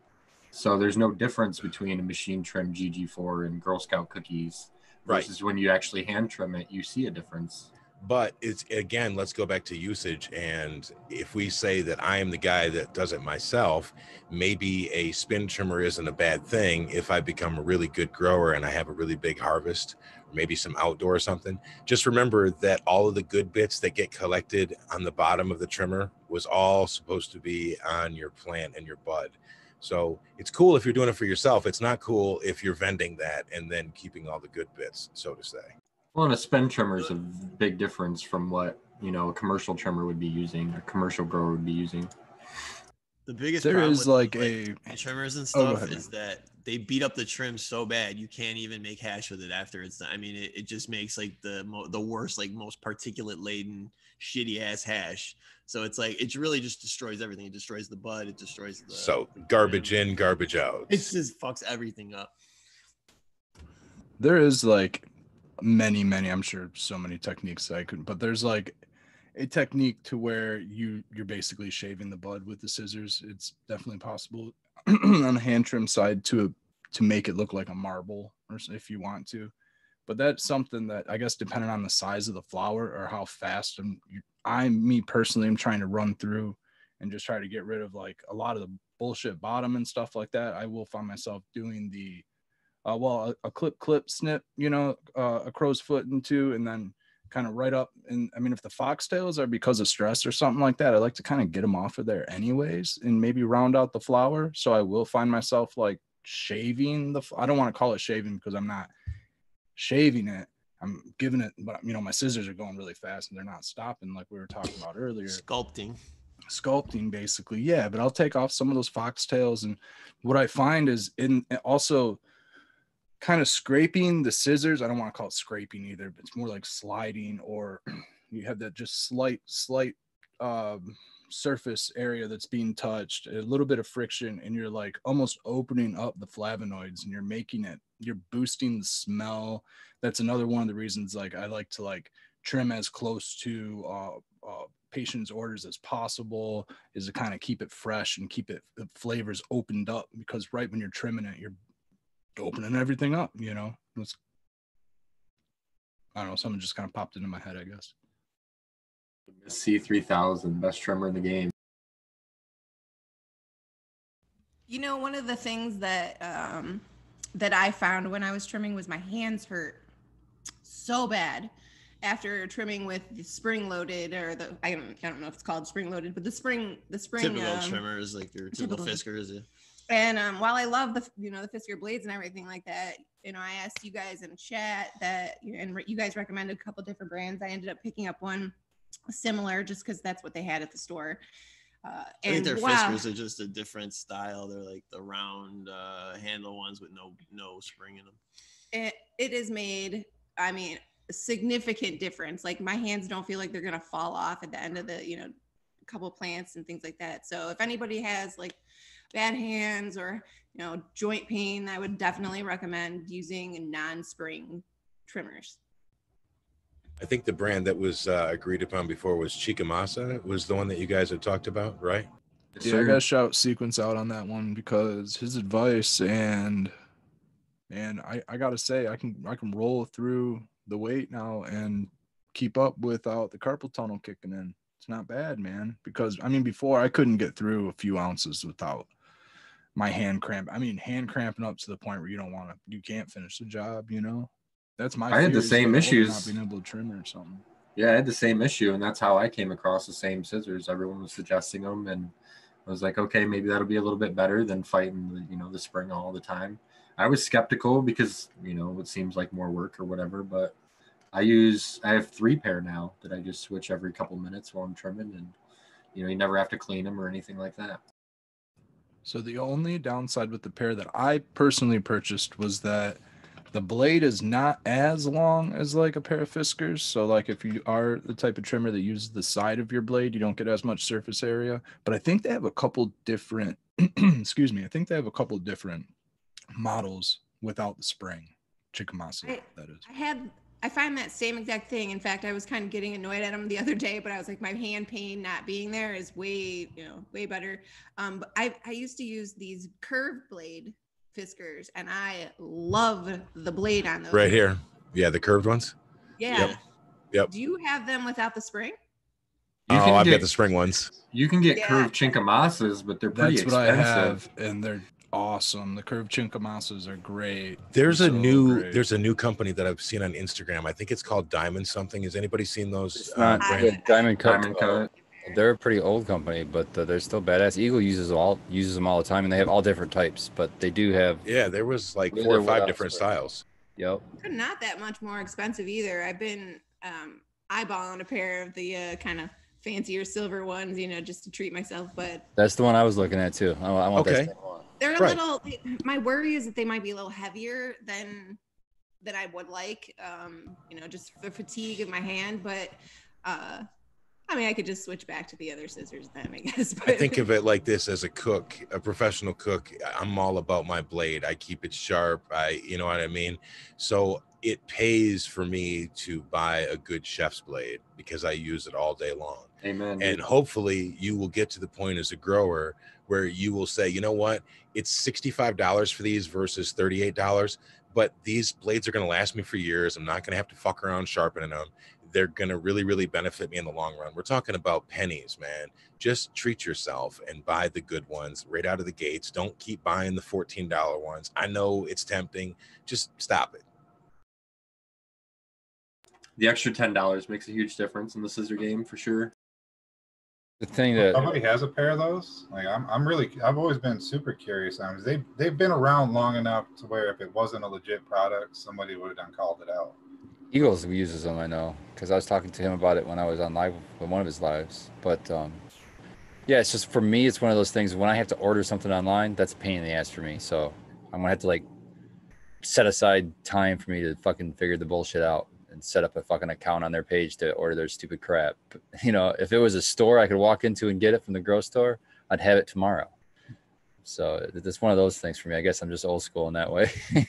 So there's no difference between a machine trim GG4 and Girl Scout cookies Right. versus when you actually hand trim it, you see a difference. but it's again let's go back to usage and if we say that i am the guy that does it myself maybe a spin trimmer isn't a bad thing if i become a really good grower and i have a really big harvest maybe some outdoor or something just remember that all of the good bits that get collected on the bottom of the trimmer was all supposed to be on your plant and your bud so it's cool if you're doing it for yourself it's not cool if you're vending that and then keeping all the good bits so to say Well, and a spend trimmer is a big difference from what you know a commercial trimmer would be using, a commercial grower would be using. The biggest There problem is with, like the a trimmers and Oh, stuff ahead, is that they beat up the trim so bad you can't even make hash with it after it's done. I mean, it, it just makes like the mo- the worst, like most particulate laden, shitty ass hash. So it's like it really just destroys everything. It destroys the bud. It destroys the. so garbage in garbage out It just fucks everything up. there is like many many i'm sure so many techniques i couldn't but there's like a technique to where you you're basically shaving the bud with the scissors. It's definitely possible [CLEARS THROAT] on the hand trim side to to make it look like a marble or if you want to. But that's something that i guess depending on the size of the flower or how fast i'm i me personally am trying to run through and just try to get rid of like a lot of the bullshit bottom and stuff like that. I will find myself doing the uh, well, a, a clip, clip, snip, you know, uh, a crow's foot into, and then kind of right up. And I mean, if the foxtails are because of stress or something like that, I like to kind of get them off of there anyways, and maybe round out the flower. So I will find myself like shaving the. I don't want to call it shaving because I'm not shaving it. I'm giving it, but you know, my scissors are going really fast and they're not stopping like we were talking about earlier Sculpting. sculpting basically yeah but i'll take off some of those foxtails and what i find is in also kind of scraping the scissors i don't want to call it scraping either but it's more like sliding or [CLEARS THROAT] you have that just slight slight um, surface area that's being touched a little bit of friction and you're like almost opening up the flavonoids and you're making it you're boosting the smell. That's another one of the reasons like i like to like trim as close to uh, uh, patient's orders as possible is to kind of keep it fresh and keep it the flavors opened up because right when you're trimming it you're opening everything up you know it's i don't know something just kind of popped into my head i guess C3000, best trimmer in the game. You know, one of the things that um, that I found when I was trimming was my hands hurt so bad after trimming with the spring loaded or the I don't I don't know if it's called spring loaded, but the spring the spring Typical um, trimmers, like your typical typical- Fiskars. yeah. And um, while I love the you know the Fisker blades and everything like that, you know, I asked you guys in chat that and you guys recommended a couple different brands. I ended up picking up one similar just because that's what they had at the store. Uh, I think their wow, Fiskars are just a different style. They're like the round uh, handle ones with no no spring in them. it, it has made i mean a significant difference like my hands don't feel like they're gonna fall off at the end of the you know couple plants and things like that so if anybody has like bad hands or you know joint pain i would definitely recommend using non-spring trimmers I think the brand that was uh, agreed upon before was Chikamasa. Was the one that you guys had talked about, right? Yes, Yeah, I gotta shout sequence out on that one because his advice and and I, I gotta say I can I can roll through the weight now and keep up without the carpal tunnel kicking in. It's not bad, man. Because I mean before I couldn't get through a few ounces without my hand cramp. I mean hand cramping up to the point where you don't want to you can't finish the job, you know? That's my I had the same issues. Not being able to trim or something. Yeah, I had the same issue, and that's how I came across the same scissors. Everyone was suggesting them, and I was like, okay, maybe that'll be a little bit better than fighting, the, you know, the spring all the time. I was skeptical because you know it seems like more work or whatever, but I use I have three pair now that I just switch every couple minutes while I'm trimming, and you know you never have to clean them or anything like that. So the only downside with the pair that I personally purchased was that the blade is not as long as like a pair of Fiskars. So like if you are the type of trimmer that uses the side of your blade, you don't get as much surface area. But I think they have a couple different [CLEARS THROAT] excuse me, I think they have a couple different models without the spring. Chikamasa, that is. I had I find that same exact thing. In fact, I was kind of getting annoyed at him the other day, but I was like, my hand pain not being there is way, you know, way better. Um, but I I used to use these curved blade Fiskars, and I love the blade on those. Right here. Yeah, the curved ones. Yeah. Yep. Yep. Do you have them without the spring? You oh, I've get- got the spring ones. You can get Yeah. curved Chikamasas, but they're pretty That's what I expensive. have, and they're awesome. The curved Chikamasas are great. There's a So new great. there's a new company that I've seen on Instagram. I think it's called Diamond something. Has anybody seen those? It's uh, not I- brand- Diamond Cut. Diamond cut. They're a pretty old company, but uh, they're still badass. Eagle uses all uses them all the time, and they have all different types. But they do have. yeah, there was like four or or five without different spring. styles. Yep. They're not that much more expensive either. I've been um, eyeballing a pair of the uh, kind of fancier silver ones, you know, just to treat myself. But That's the one I was looking at too. I, I want Okay. that same one. They're a Right. little. My worry is that they might be a little heavier than than I would like. Um, you know, just the fatigue of my hand. But uh, I mean, I could just switch back to the other scissors then, I [LAUGHS] guess. But I think of it like this as a cook, a professional cook. I'm all about my blade. I keep it sharp. I, you know what I mean? So it pays for me to buy a good chef's blade because I use it all day long. Amen. And hopefully you will get to the point as a grower where you will say, you know what, it's $65 for these versus $38, but these blades are going to last me for years. I'm not going to have to fuck around sharpening them. They're going to really, really benefit me in the long run. We're talking about pennies, man. Just treat yourself and buy the good ones right out of the gates. Don't keep buying the $14 ones. I know it's tempting. Just stop it. the extra ten dollars makes a huge difference in the scissor game for sure. The thing that Somebody has a pair of those. Like I'm, I'm really, I've always been super curious on. 'em. They, they've been around long enough to where if it wasn't a legit product, somebody would have done called it out. Eagles uses them, I know, because I was talking to him about it when I was on live with one of his lives. But um, yeah, it's just for me, it's one of those things. When I have to order something online, that's a pain in the ass for me. So I'm gonna have to like set aside time for me to fucking figure the bullshit out and set up a fucking account on their page to order their stupid crap. [LAUGHS] You know, if it was a store I could walk into and get it from the grocery store, I'd have it tomorrow. So it- it's one of those things for me. I guess I'm just old school in that way. [LAUGHS]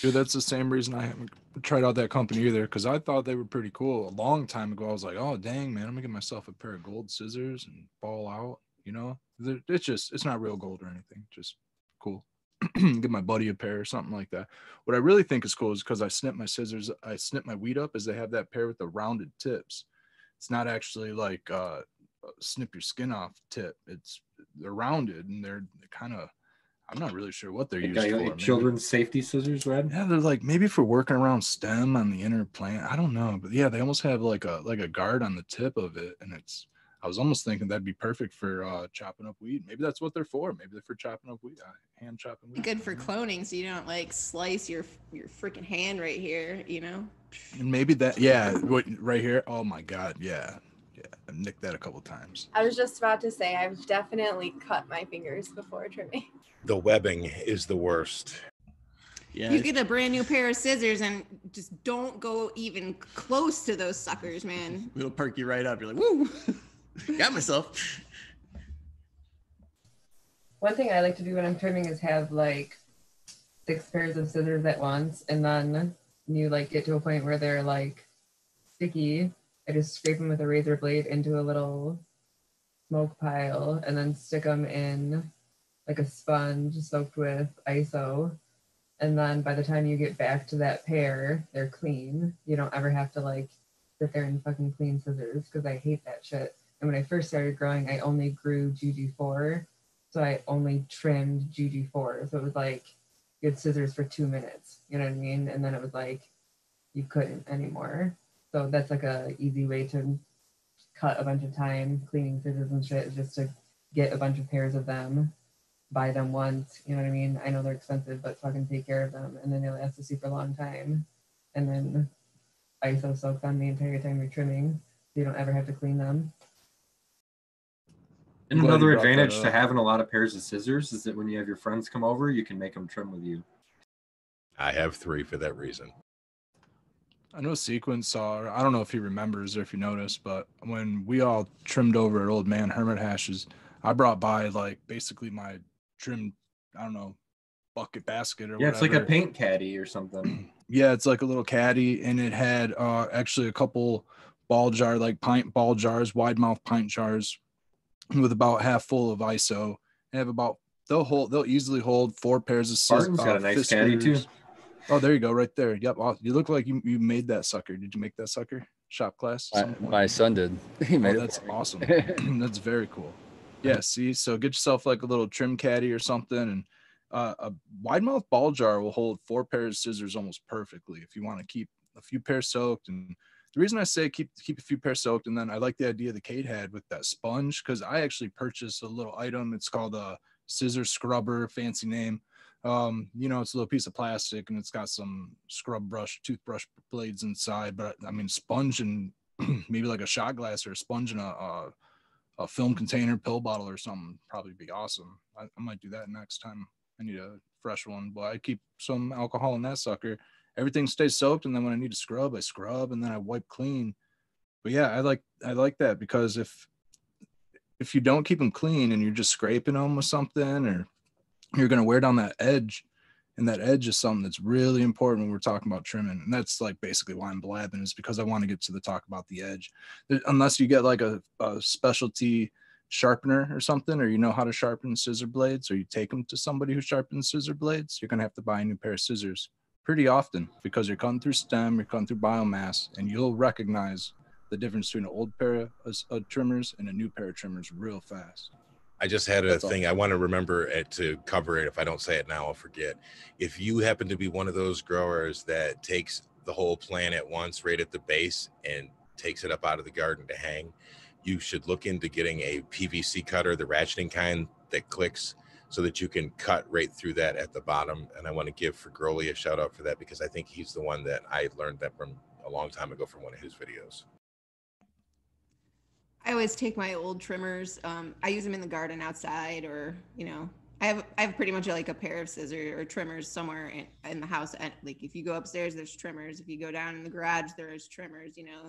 Dude, that's the same reason I haven't tried out that company either because I thought they were pretty cool. A long time ago, I was like, oh, dang, man, I'm to get myself a pair of gold scissors and ball out. You know, it's just, it's not real gold or anything, just cool. [CLEARS THROAT] get my buddy a pair or something like that. What I really think is cool is because I snip my scissors, I snip my weed up, is they have that pair with the rounded tips. It's not actually like uh, a snip your skin off tip. It's they're rounded and they're kind of. I'm not really sure what they're used for. like children's safety scissors, Red. yeah, they're like maybe for working around stem on the inner plant. I don't know, but yeah, they almost have like a like a guard on the tip of it, and it's. I was almost thinking that'd be perfect for uh, chopping up weed. Maybe that's what they're for. Maybe they're for chopping up weed, uh, hand chopping weed. good for cloning, so you don't like slice your your freaking hand right here. You know. And maybe that, yeah, what, right here. Oh my god, yeah, yeah, I've nicked that a couple times. I was just about to say I've definitely cut my fingers before trimming. The webbing is the worst. Yeah. You get a brand new pair of scissors and just don't go even close to those suckers, man. It'll perk you right up. You're like, woo, [LAUGHS] got myself. One thing I like to do when I'm trimming is have like six pairs of scissors at once, and then you like get to a point where they're like sticky. I just scrape them with a razor blade into a little smoke pile, and then stick them in like a sponge soaked with ISO. And then by the time you get back to that pair, they're clean. You don't ever have to like sit there and fucking clean scissors because I hate that shit. And when I first started growing, I only grew GG4 so I only trimmed GG4. So it was like you had scissors for two minutes, you know what I mean? And then it was like you couldn't anymore. So that's like a easy way to cut a bunch of time cleaning scissors and shit just to get a bunch of pairs of them, buy them once, you know what I mean? I know they're expensive, but fucking take care of them and then they last a super long time. And then ISO soaks them the entire time you're trimming. So you don't ever have to clean them. And Glad you another advantage to having a lot of pairs of scissors is that when you have your friends come over, you can make them trim with you. I have three for that reason. I know Sequence saw, I don't know if he remembers or if you noticed, but when we all trimmed over at Old Man Hermit Hashes, I brought by like basically my trim, I don't know, bucket basket or Yeah, it's like a paint caddy or something. [CLEARS THROAT] Yeah, it's like a little caddy, and it had uh actually a couple ball jar, like pint ball jars, wide mouth pint jars, with about half full of ISO. They have about they'll hold they'll easily hold four pairs of scissors. Spartan's got a nice caddy too. Oh, there you go, right there. Yep. You look like you, you made that sucker. Did you make that sucker? Shop class? My, my son did. [LAUGHS] He Oh, made it that's for awesome. [LAUGHS] [CLEARS THROAT] that's very cool. Yeah. See, so get yourself like a little trim caddy or something, and uh, a wide mouth ball jar will hold four pairs of scissors almost perfectly if you want to keep a few pairs soaked. And the reason I say keep keep a few pairs soaked, and then I like the idea the Kate had with that sponge because I actually purchased a little item. It's called a scissor scrubber, fancy name. Um, you know, it's a little piece of plastic and it's got some scrub brush, toothbrush blades inside. But I mean, sponge and [CLEARS THROAT] maybe like a shot glass or a sponge in a, a a film container, pill bottle, or something probably be awesome. I, I might do that next time. I need a fresh one, but I keep some alcohol in that sucker. Everything stays soaked, and then when I need to scrub, I scrub, and then I wipe clean. But yeah, I like I like that because if if you don't keep them clean and you're just scraping them with something, or you're gonna wear down that edge, and that edge is something that's really important when we're talking about trimming, and that's like basically why I'm blabbing is because I want to get to the talk about the edge unless you get like a, a specialty sharpener or something, or you know how to sharpen scissor blades, or you take them to somebody who sharpens scissor blades, you're gonna have to buy a new pair of scissors pretty often because you're cutting through stem, you're cutting through biomass, and you'll recognize the difference between an old pair of, trimmers and a new pair of trimmers real fast. I just had a That's all. thing. I want to remember it to cover it. If I don't say it now, I'll forget. If you happen to be one of those growers that takes the whole plant at once, right at the base, and takes it up out of the garden to hang, you should look into getting a PVC cutter, the ratcheting kind that clicks, so that you can cut right through that at the bottom. And I want to give Fergroli a shout out for that because I think he's the one that I learned that from a long time ago from one of his videos. I always take my old trimmers. Um, I use them in the garden outside, or you know, I have I have pretty much like a pair of scissors or trimmers somewhere in, in the house. And like if you go upstairs, there's trimmers. If you go down in the garage, there's trimmers. You know,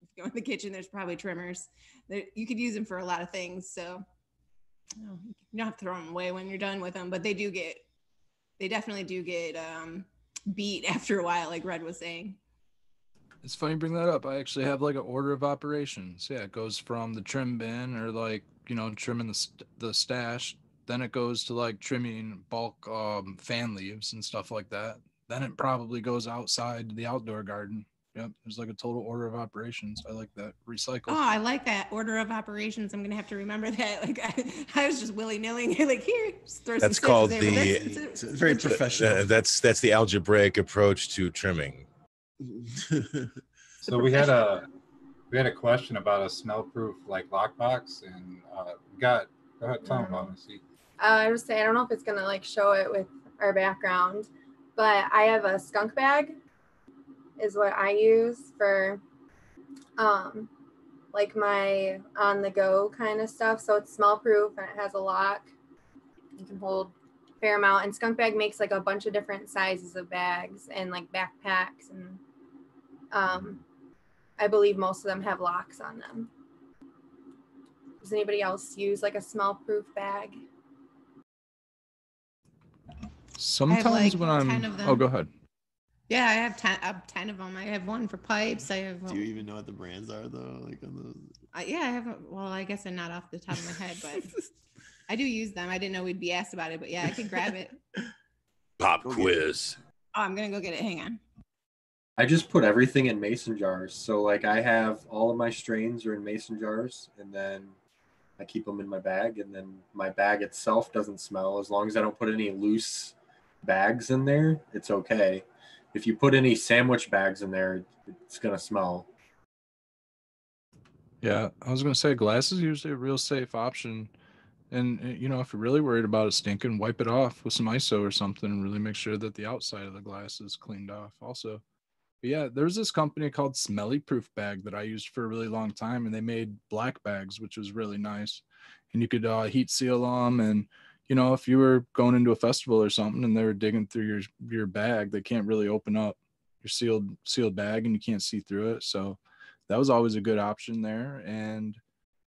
if you go in the kitchen, there's probably trimmers. There, you could use them for a lot of things. So you, you don't have to throw them away when you're done with them, but they do get they definitely do get um, beat [LAUGHS] after a while, like Red was saying. It's funny you bring that up. I actually have like an order of operations. Yeah, it goes from the trim bin or like you know trimming the st- the stash. Then it goes to like trimming bulk um, fan leaves and stuff like that. Then it probably goes outside the outdoor garden. Yep, there's like a total order of operations. I like that. Recycle. Oh, I like that order of operations. I'm gonna have to remember that. [LAUGHS] Like I, I was just willy nilly, [LAUGHS] like here, just throw That's some called scissors in, but the- that's- It's it's a- very it's a- professional. Uh, that's that's the algebraic approach to trimming. So we had a we had a question about a smell-proof like lockbox, and uh, we got go ahead, tell them about it. See, Uh, I would say I don't know if it's gonna like show it with our background, but I have a skunk bag, is what I use for, um, like my on the go kind of stuff. So it's smell proof and it has a lock. You can hold a fair amount. And skunk bag makes like a bunch of different sizes of bags and like backpacks and, um, I believe most of them have locks on them. Does anybody else use like a smell proof bag? Sometimes like, when I'm oh go ahead. Yeah, I have ten, I have ten of them. I have one for pipes. I have. Do you even know what the brands are though? Like on the I, yeah, I have. a- Well, I guess I'm not off the top of my head, but [LAUGHS] I do use them. I didn't know we'd be asked about it, but yeah, I can grab it. Oh, [LAUGHS] Pop Go get quiz. Oh, I'm gonna go get it. Hang on. I just put everything in mason jars. So like I have all of my strains are in mason jars, and then I keep them in my bag, and then my bag itself doesn't smell as long as I don't put any loose bags in there. It's okay. If you put any sandwich bags in there, it's gonna smell. Yeah, I was gonna say glass is usually a real safe option. And uh, you know, if you're really worried about it stinking, wipe it off with some ISO or something and really make sure that the outside of the glass is cleaned off also. But yeah, there's this company called Smelly Proof Bag that I used for a really long time and they made black bags, which was really nice. And you could uh, heat seal them and you know, if you were going into a festival or something and they were digging through your your bag, they can't really open up your sealed sealed bag and you can't see through it. So that was always a good option there. And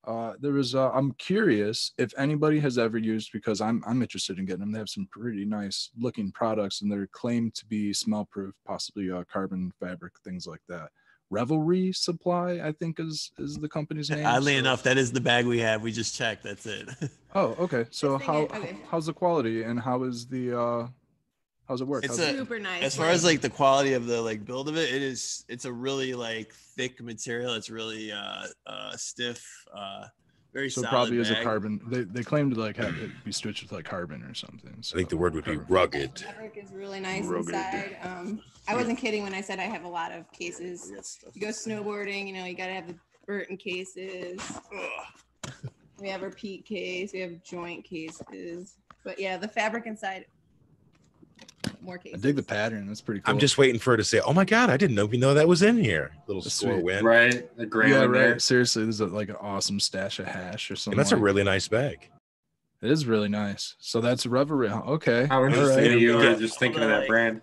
uh, there was uh, I'm curious if anybody has ever used because I'm I'm interested in getting them. They have some pretty nice looking products and they're claimed to be smell proof, possibly uh, carbon fabric, things like that. Revelry Supply, I think is is the company's name. Oddly So- enough, that is the bag we have. We just checked. That's it. [LAUGHS] Oh, okay. So thing how is- okay. how's the quality and how is the uh how's it work? It's a- it- Super nice. as far as like the quality of the like build of it, it is it's a really like thick material. It's really uh uh stiff, uh very so solid probably is a carbon. They they claim to like have it be stitched with like carbon or something. So. I think the word would be rugged. fabric is really nice Rugged. inside. Um, I wasn't kidding when I said I have a lot of cases. You go snowboarding, you know, you gotta have the Burton cases. We have our peak case. We have joint cases. But yeah, the fabric inside. More I cases. dig the pattern. That's pretty cool. I'm just waiting for her to say, "Oh my god, I didn't know we know that was in here." Little That's score sweet. win. Right, the gray yeah, right. there. Seriously, this is a, like an awesome stash of hash or And something. that's a like- really nice bag. It is really nice. So that's Revelry. Okay. How all interesting right. you were just thinking of that Like- brand.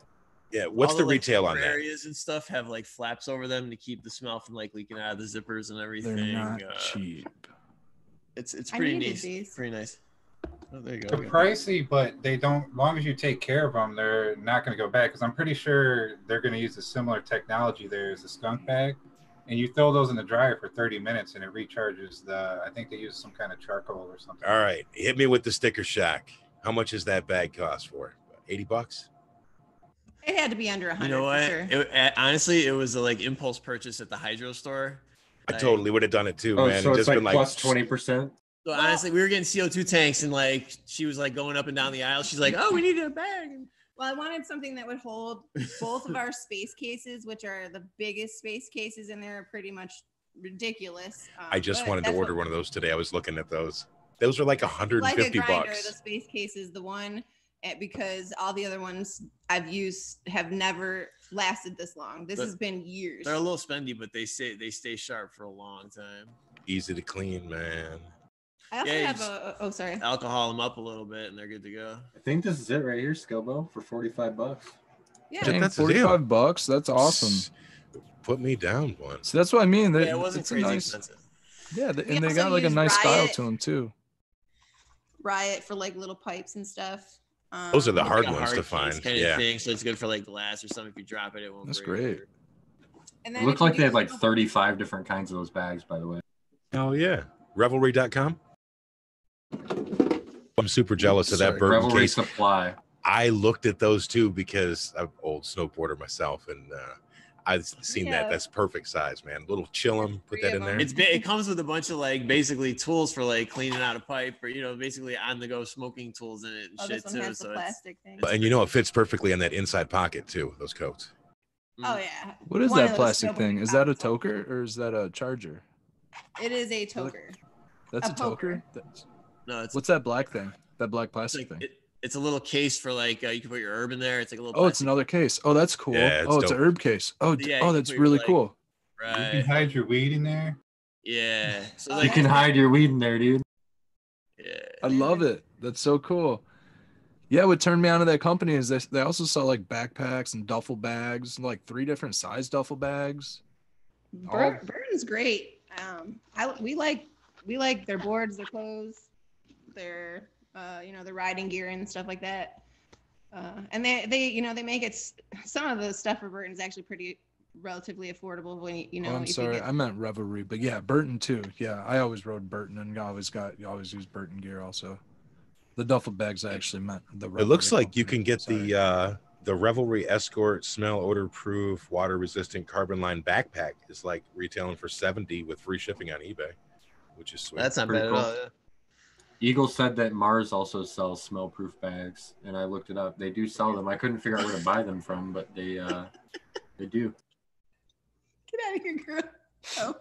Yeah. What's All the, like, retail on zipper that? Areas and stuff have like flaps over them to keep the smell from like leaking out of the zippers and everything. They're not uh, cheap. It's it's pretty nice. Pretty nice. Oh, there you go. They're pricey, but they don't. Long as you take care of them, they're not going to go bad. Because I'm pretty sure they're going to use a similar technology there as a skunk mm. bag, and you throw those in the dryer for 30 minutes, and it recharges the. I think they use some kind of charcoal or something. All right, hit me with the sticker shack. How much is that bag cost for? Eighty bucks. It had to be under a You hundred know what? sure. It, honestly, it was a like impulse purchase at the hydro store. I Like- totally would have done it too, Oh, man. so it's just like been like plus twenty percent. So honestly, we were getting CO2 tanks, and like she was like going up and down the aisle. She's like, "Oh, we need a bag." Well, I wanted something that would hold both of [LAUGHS] our space cases, which are the biggest space cases, and they're pretty much ridiculous. Um, I just wanted to order what- one of those today. I was looking at those. Those are like 150 like a 150 grinder. bucks. The space case is the one, eh, because all the other ones I've used have never lasted this long. This But has been years. They're a little spendy, but they stay they stay sharp for a long time. Easy to clean, man. I also Yeah, have a. Oh, sorry. Alcohol them up a little bit, and they're good to go. I think this is it right here, Skilbo, for forty-five bucks. Yeah. Dang, that's the deal. 45 bucks. That's awesome. Put me down one. So that's what I mean. They, Yeah, it wasn't it's a crazy nice, expensive. Yeah, they, and they got like a use nice style to them too. Riot for like little pipes and stuff. Um, Those are the hard a ones to case find. Kind Yeah. of thing, so it's good for like glass or something. If you drop it, it won't. That's break great. or- And It then looked if like they do had like thirty-five different kinds of those bags, by the way. Oh yeah. Revelry.com. I'm super jealous of that Sorry, Burton Revelry case. Supply. I looked at those too because I'm old snowboarder myself, and uh, I've seen Yeah. that. That's perfect size, man. Little chillum, put that in there. It's it comes with a bunch of like basically tools for like cleaning out a pipe or you know basically on the go smoking tools in it and Oh, shit this one too. has So the plastic thing. and you know it fits perfectly in that inside pocket too. Those coats. Oh yeah. What is One that plastic thing? Is that a toker or is that a charger? It is a toker. That's A a, poker. toker. That's, no, it's what's that black thing? That black it's plastic like thing. it, it's a little case for like uh, you can put your herb in there. It's like a little. Oh, it's another case. Oh, that's cool. Yeah, it's oh, it's an herb case. Oh, Yeah, oh, that's really like- cool. You can hide your weed in there. Yeah. [LAUGHS] So Oh, You can hide your weed in there, dude. yeah. I love it. That's so cool. Yeah, what turned me on to that company is they, they also sell like backpacks and duffel bags, like three different size duffel bags. Bur- Burton's great. Um, I we like we like their boards, their clothes, their uh, you know, their riding gear and stuff like that. Uh, and they they you know they make it. Some of the stuff for Burton's actually pretty relatively affordable when you you know. oh, I'm sorry, get- I meant Revelry, but yeah, Burton too. Yeah, I always rode Burton and always got you always use Burton gear also. The duffel bags I actually meant the. It looks Revelry like you can get Sorry. the uh, the Revelry Escort smell odor proof water resistant carbon line backpack is like retailing for 70 with free shipping on eBay, which is sweet. That's not Pretty bad cool. at all. Yeah. Eagle said that Mars also sells smell-proof bags, and I looked it up. They do sell them. I couldn't figure out where to buy them from, but they uh, they do. Get out of here, girl. Oh.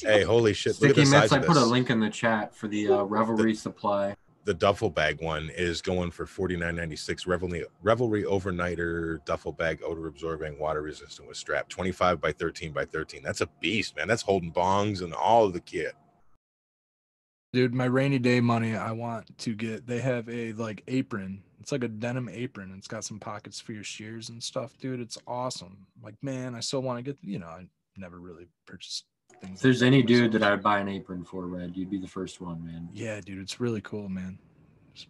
hey, holy shit! Look at Sticky the size Mitts. I put a link in the chat for the uh, Revelry supply. The duffel bag one is going for 49.96. Revelry Revelry overnighter duffel bag odor absorbing water resistant with strap 25 by 13 by 13. That's a beast, man. That's holding bongs and all of the kit. Dude, my rainy day money, I want to get. They have a like apron. It's like a denim apron. It's got some pockets for your shears and stuff, dude. It's awesome. Like, man, I still want to get. You know, I never really purchased things. If there's like any dude that. I would buy an apron for, Red, you'd be the first one, man. Yeah, dude, it's really cool, man. Just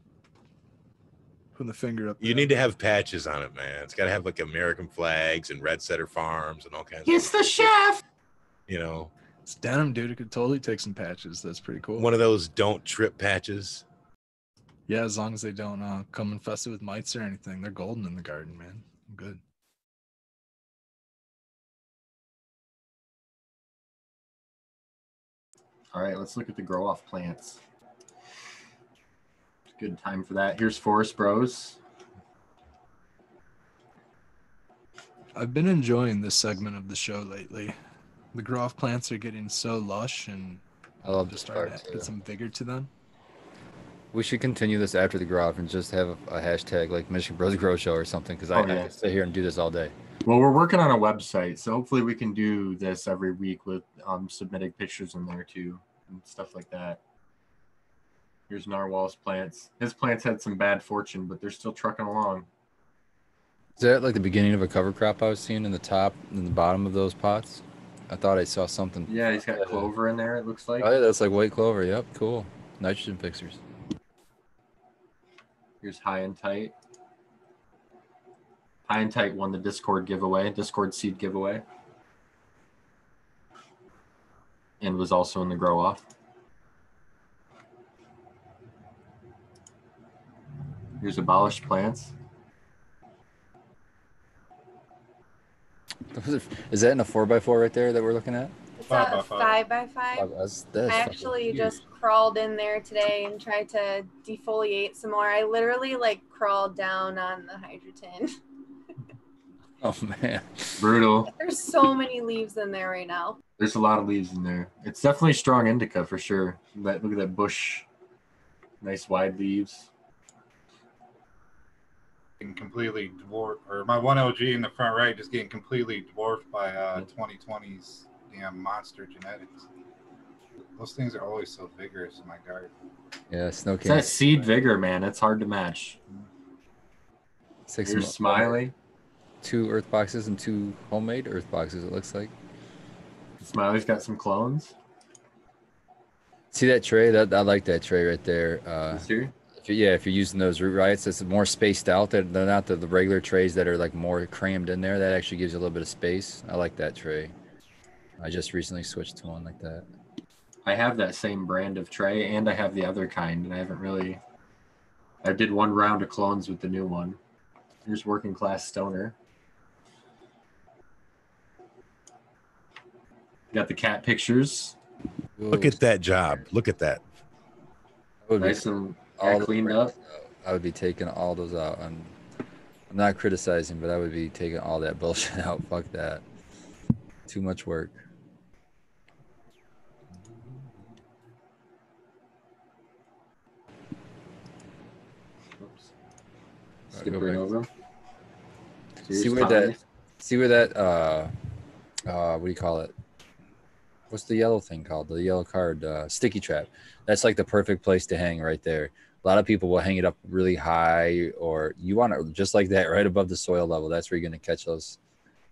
putting the finger up. You need to have patches on it, man. It's got to have like American flags and Red Setter Farms and all kinds. Of it's of, the chef. you know, It's denim, dude. It could totally take some patches. That's pretty cool. one of those don't trip patches. yeah, as long as they don't uh, come infested with mites or anything, they're golden in the garden, man. I'm good. All right, let's look at the grow off plants. Good time for that. Here's Forest Bros. I've been enjoying this segment of the show lately. The grow off plants are getting so lush and I love this starting part to too. get some vigor to them. We should continue this after the grow off and just have a, a hashtag like Michigan Bros Grow Show or something because I, Oh, I yeah. could sit here and do this all day. Well, we're working on a website, so hopefully we can do this every week with um, submitting pictures in there too and stuff like that. Here's Narwhal's plants. His plants had some bad fortune, but they're still trucking along. Is that like the beginning of a cover crop I was seeing in the top and the bottom of those pots? I thought I saw something. Yeah, he's got clover in there. It looks like. Oh yeah, that's like white clover. Yep, cool. Nitrogen fixers. Here's High and Tight. High and Tight won the Discord giveaway, Discord seed giveaway, and was also in the grow off. Here's Abolished Plants. [LAUGHS] Is that in a four x four right there that we're looking at? It's Five a by five. five by five. Oh, That's, that's I actually huge. just crawled in there today and tried to defoliate some more. I literally like crawled down on the hydrogen. [LAUGHS] Oh man. Brutal. There's so many leaves in there right now. There's a lot of leaves in there. It's definitely strong indica for sure. That look at that bush. Nice wide leaves. Getting completely dwarfed, or my one LG in the front right just getting completely dwarfed by uh 2020's damn monster genetics. Those things are always so vigorous in my garden. Yeah, snow It's that seed vigor, man. It's hard to match. Six Here's Smiley. Two earth boxes and two homemade earth boxes. It looks like. Smiley's got some clones. See that tray? That I like that tray right there. Uh, This here. If yeah, if you're using those root riots, it's more spaced out. They're, they're not the, the regular trays that are like more crammed in there. That actually gives you a little bit of space. I like that tray. I just recently switched to one like that. I have that same brand of tray, and I have the other kind, and I haven't really. I did one round of clones with the new one. Here's working class stoner. Got the cat pictures. Look at that job. Look at that. I would be Nice and all cleaned up. I would be taking all those out. I'm, I'm not criticizing, but I would be taking all that [LAUGHS] bullshit out. Fuck that. Too much work. Oops. Skip right over. See where that see where that uh uh what do you call it? What's the yellow thing called? The yellow card, uh sticky trap. That's like the perfect place to hang right there. A lot of people will hang it up really high or you want it just like that, right above the soil level. That's where you're gonna catch those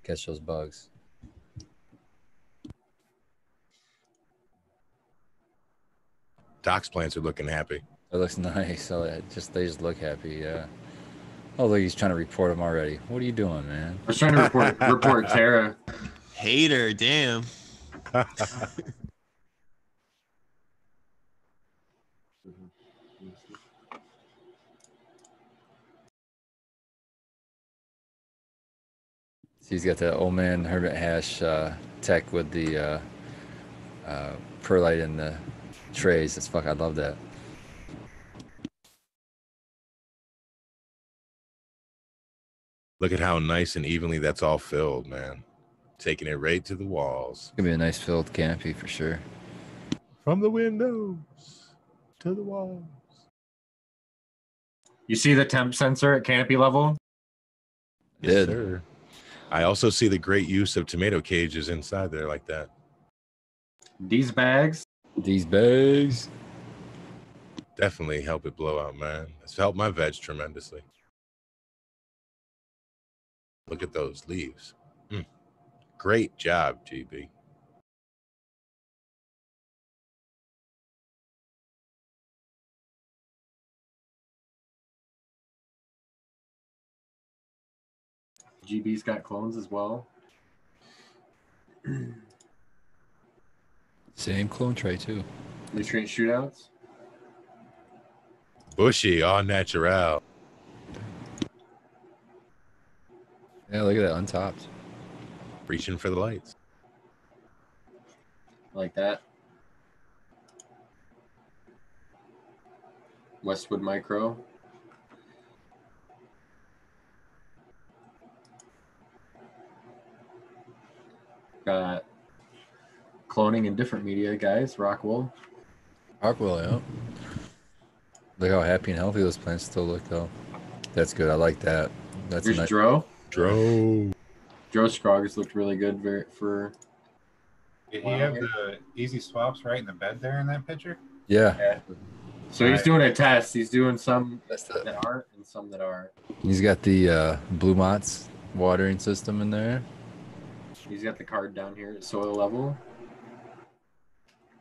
catch those bugs. Doc's plants are looking happy. It looks [LAUGHS] nice. Oh, so it just they just look happy, yeah. Oh look, he's trying to report them already. What are you doing, man? I was trying to report [LAUGHS] report Tara. Hater, damn. [LAUGHS] Mm-hmm. So he's got the old man hermit hash uh, tech with the uh, uh, perlite in the trays. It's fuck. I love that. Look at how nice and evenly that's all filled, man. Taking it right to the walls. Gonna be a nice filled canopy for sure. From the windows to the walls. You see the temp sensor at canopy level? Did. sir. I also see the great use of tomato cages inside there like that. These bags, These bags. Definitely help it blow out, man. It's helped my veg tremendously. Look at those leaves. Mm. Great job, GB. GB's got clones as well. Same clone tray too. Nutrient shootouts. Bushy, all natural. Yeah, look at that untopped. Reaching for the lights. like that. Westwood Micro. Got cloning in different media, guys. Rockwool. Rockwool, yeah. Look how happy and healthy those plants still look, though. That's good. I like that. That's a Here's nice. Dro. Dro. Dro Scroggins looked really good very, for. Did he Wow. have the easy swaps right in the bed there in that picture? Yeah, So he's Right. doing a test. He's doing some that's the. that aren't and some that are. He's got the uh, Blumats watering system in there. He's got the card down here at soil level.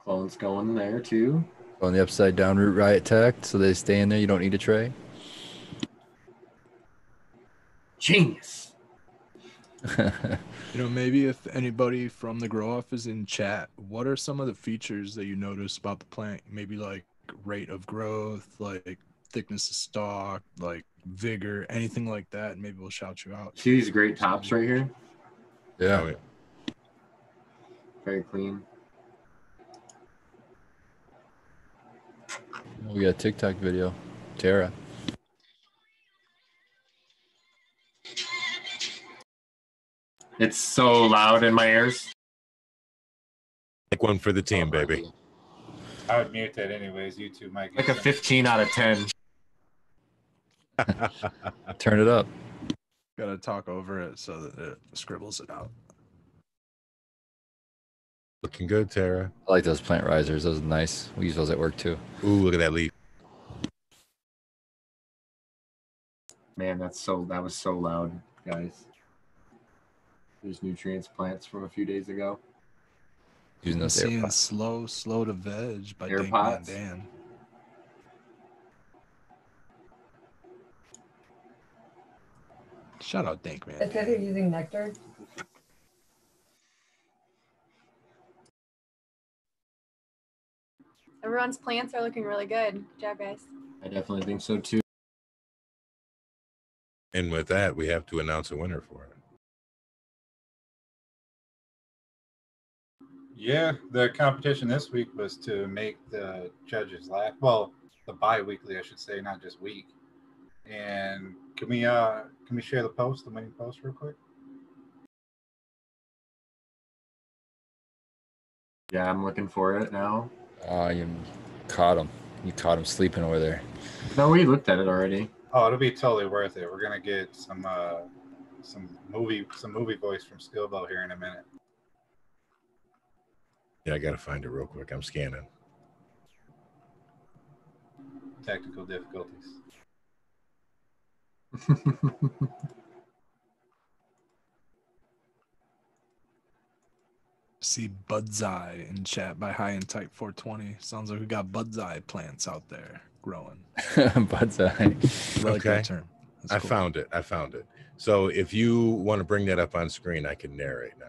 Clones going there too. On the upside down root riot tech, so they stay in there. You don't need a tray. Genius. [LAUGHS] You know, maybe if anybody from the grow off is in chat, what are some of the features that you notice about the plant? Maybe like rate of growth, like thickness of stalk, like vigor, anything like that. Maybe we'll shout you out. See these great tops right here? Yeah. Oh. Very clean. We got a TikTok video. Tara. It's so loud in my ears. Take one for the team, oh, baby. I would mute that anyways. You two might Like a 15 out of 10. [LAUGHS] Turn it up. Gotta talk over it so that it scribbles it out. Looking good, Tara. I like those plant risers. Those are nice. We use those at work too. Ooh, look at that leaf. Man, that's so that was so loud, guys. There's nutrients plants from a few days ago. Using I'm those seeing slow, slow to veg by AirPods? Dankman Dan. Shout out Dank Man. because you're using nectar. Everyone's plants are looking really good. Good job, guys. I definitely think so too. And with that, we have to announce a winner for it. Yeah, the competition this week was to make the judges laugh. Well, the bi-weekly, I should say, not just week. And can we uh can we share the post, the winning post, real quick? Yeah, I'm looking for it now. Oh, you caught him. You caught him sleeping over there. No, we looked at it already. Oh, it'll be totally worth it. We're gonna get some uh some movie some movie voice from Skilbo here in a minute. Yeah, I gotta find it real quick. I'm scanning. Technical difficulties. [LAUGHS] See Bud's Eye in chat by High and Tight 420. Sounds like we got Bud's Eye plants out there growing. [LAUGHS] Bud's eye. I like Okay. that term. That's I cool. found it. I found it. So if you want to bring that up on screen, I can narrate now.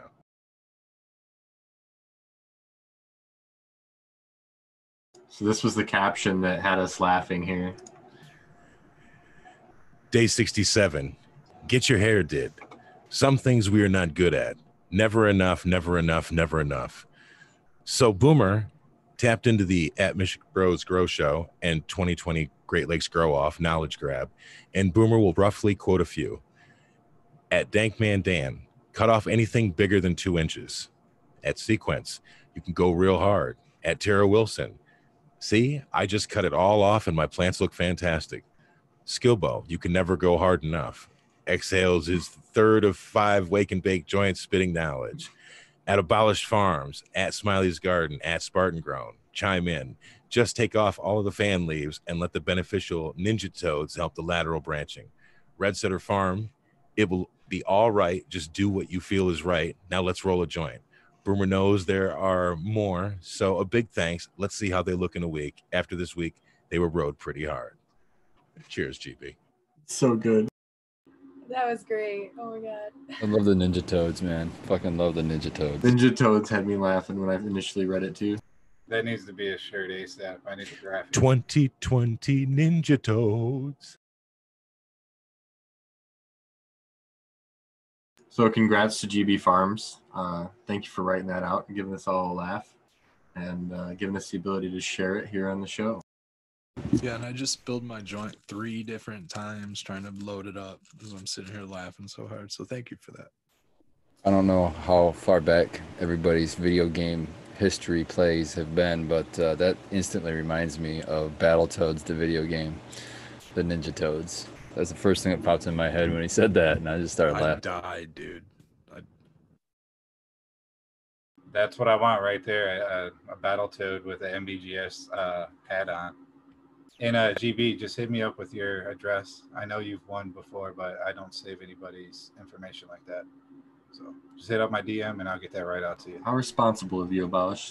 So this was the caption that had us laughing here. Day 67. Get your hair did. Some things we are not good at. Never enough, never enough, never enough. So Boomer tapped into the at Michigan Bros Grow Show and 2020 Great Lakes Grow Off knowledge grab, and Boomer will roughly quote a few. At Dankman Dan, cut off anything bigger than two inches. At Sequence, you can go real hard. At Tara Wilson, see, I just cut it all off and my plants look fantastic. Skilbo, you can never go hard enough. Exhales is third of five wake and bake joints spitting knowledge. at Abolished Farms, at Smiley's Garden, at Spartan Grown. Chime in. Just take off all of the fan leaves and let the beneficial ninja toads help the lateral branching. Red Setter Farm, it will be all right. Just do what you feel is right. Now let's roll a joint. Boomer knows there are more, so a big thanks. Let's see how they look in a week. After this week, they were rode pretty hard. Cheers, GB. So good. That was great. Oh my god. I love the Ninja Toads, man. Fucking love the Ninja Toads. Ninja Toads had me laughing when I initially read it too. That needs to be a shirt ASAP. I need to graphic. 2020 Ninja Toads. So congrats to GB Farms. Uh, thank you for writing that out and giving us all a laugh and uh, giving us the ability to share it here on the show. Yeah, and I just spilled my joint three different times trying to load it up because I'm sitting here laughing so hard. So thank you for that. I don't know how far back everybody's video game history plays have been, but uh, that instantly reminds me of Battletoads, the video game, the Ninja Toads. That's the first thing that popped in my head when he said that, and I just started laughing. I died, dude. I, That's what I want right there. A, a battle toad with an MBGS uh, pad on. And uh, GB, just hit me up with your address. I know you've won before, but I don't save anybody's information like that. So just hit up my DM and I'll get that right out to you. How responsible of you, Abolish.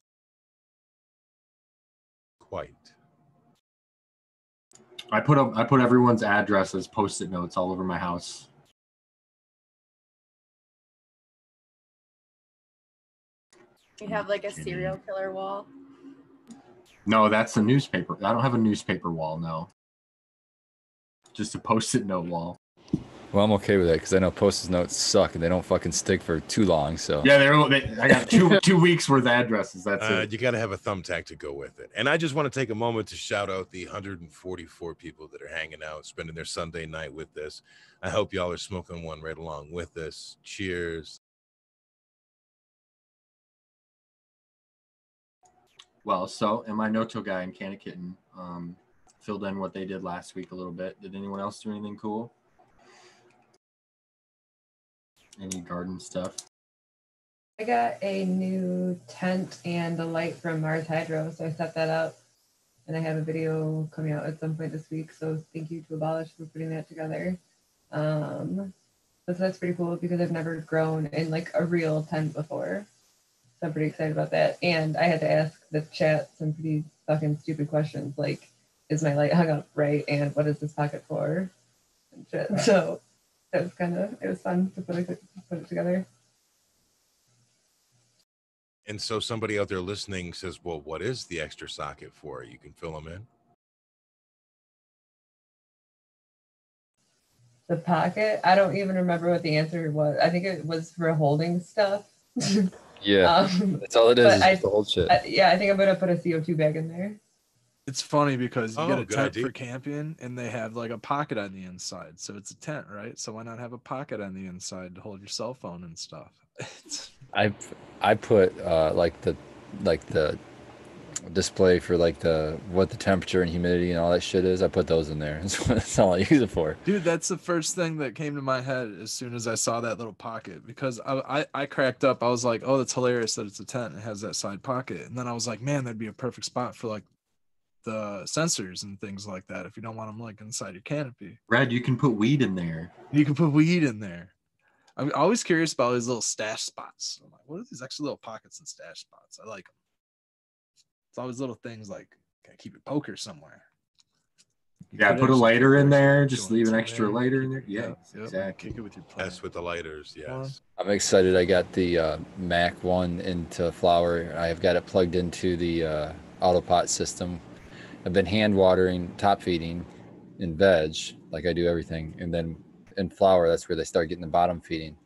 Quite. I put up I put everyone's address as post-it notes all over my house. You have like a serial killer wall. No, that's a newspaper. I don't have a newspaper wall, no. Just a post-it note wall. Well, I'm okay with that because I know post-it notes suck and they don't fucking stick for too long. So Yeah, they're, they, I got two [LAUGHS] two weeks worth of addresses. That's Uh, it. you got to have a thumbtack to go with it. And I just want to take a moment to shout out the 144 people that are hanging out, spending their Sunday night with this. I hope y'all are smoking one right along with us. Cheers. Well, so and MI No-Till Guy and Canna Kitten um, filled in what they did last week a little bit. Did anyone else do anything cool? Any garden stuff? I got a new tent and a light from Mars Hydro, so I set that up. And I have a video coming out at some point this week. So thank you to Abolish for putting that together. Um, so that's pretty cool because I've never grown in like a real tent before. So I'm pretty excited about that. And I had to ask the chat some pretty fucking stupid questions like, is my light hung up right? And what is this pocket for? And shit. So it was kind of, it was fun to put it, put it together. And so somebody out there listening says, well, what is the extra socket for? You can fill them in. The pocket, I don't even remember what the answer was. I think it was for holding stuff. [LAUGHS] yeah, Um, that's all it is. is I- just the whole shit. I- yeah, I think I'm gonna put a CO2 bag in there. it's funny because you Oh, get a tent idea. for camping and they have like a pocket on the inside. So it's a tent, right? So why not have a pocket on the inside to hold your cell phone and stuff? [LAUGHS] I I put uh, like the like the display for like the what the temperature and humidity and all that shit is. I put those in there. [LAUGHS] That's, what, that's all I use it for. dude, that's the first thing that came to my head as soon as I saw that little pocket because I, I, I cracked up. I was like, oh, that's hilarious that it's a tent. It has that side pocket. And then I was like, man, that'd be a perfect spot for like the sensors and things like that if you don't want them like inside your canopy. Brad, you can put weed in there. You can put weed in there. I'm always curious about these little stash spots. I'm like, what are these extra little pockets and stash spots? I like them. It's always little things like, can I keep your poker somewhere? You Yeah, could put a lighter in there. Just leave an extra there, lighter in there. it- Yeah, yep, yep, exactly. Kick it with your plant. Yes, with the lighters. Yes. I'm excited. I got the uh, Mac one into flower. I've got it plugged into the uh, autopot system. I've been hand watering, top feeding, in veg like I do everything, and then in flower that's where they start getting the bottom feeding.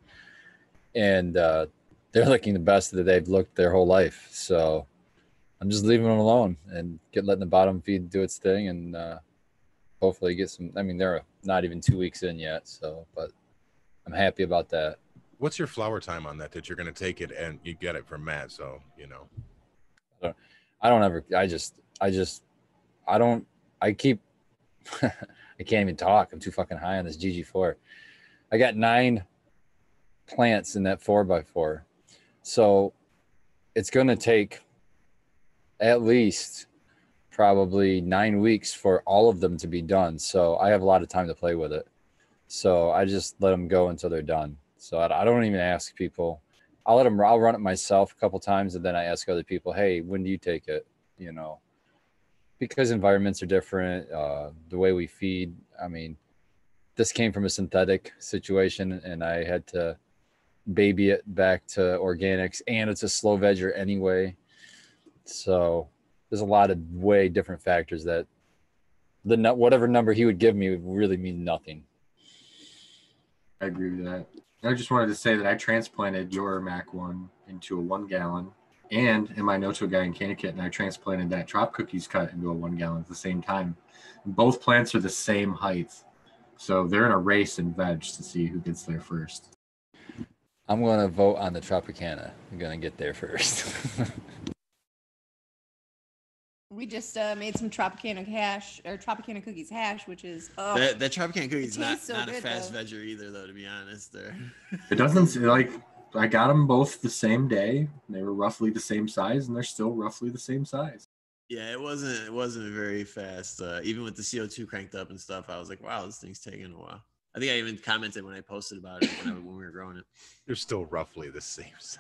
And uh, they're looking the best that they've looked their whole life. So I'm just leaving them alone and get letting the bottom feed do its thing, and uh, hopefully get some. I mean, they're not even two weeks in yet, so but I'm happy about that. What's your flower time on that? That you're going to take it and you get it from Matt. So, you know, I don't ever. I just. I just. I don't. I keep. [LAUGHS] I can't even talk. I'm too fucking high on this GG4. I got nine plants in that four by four. So it's going to take at least probably nine weeks for all of them to be done. So I have a lot of time to play with it. So I just let them go until they're done. So I, don't even ask people. I'll let them. I'll run it myself a couple times, and then I ask other people, "Hey, when do you take it?" You know, because environments are different. Uh, the way we feed. I mean, this came from a synthetic situation, and I had to baby it back to organics, and it's a slow vegger anyway. So there's a lot of way different factors that the whatever number he would give me would really mean nothing. I agree with that. I just wanted to say that I transplanted your Mac one into a one gallon, and in MI No-Till Guy in Canna Kitten, and I transplanted that Trop Cookies cut into a one gallon at the same time. Both plants are the same height, so they're in a race in veg to see who gets there first. I'm going to vote on the Tropicana. I'm going to get there first. [LAUGHS] We just uh, made some Tropicana hash or Tropicana cookies hash, which is oh, That that Tropicana cookie is not, so not a fast though. vegger either, though. To be honest, there. It doesn't seem like I got them both the same day. They were roughly the same size, and they're still roughly the same size. Yeah, it wasn't. It wasn't very fast. Uh, even with the CO two cranked up and stuff, I was like, "Wow, this thing's taking a while." I think I even commented when I posted about it when, I, when we were growing it. They're still roughly the same [LAUGHS] size.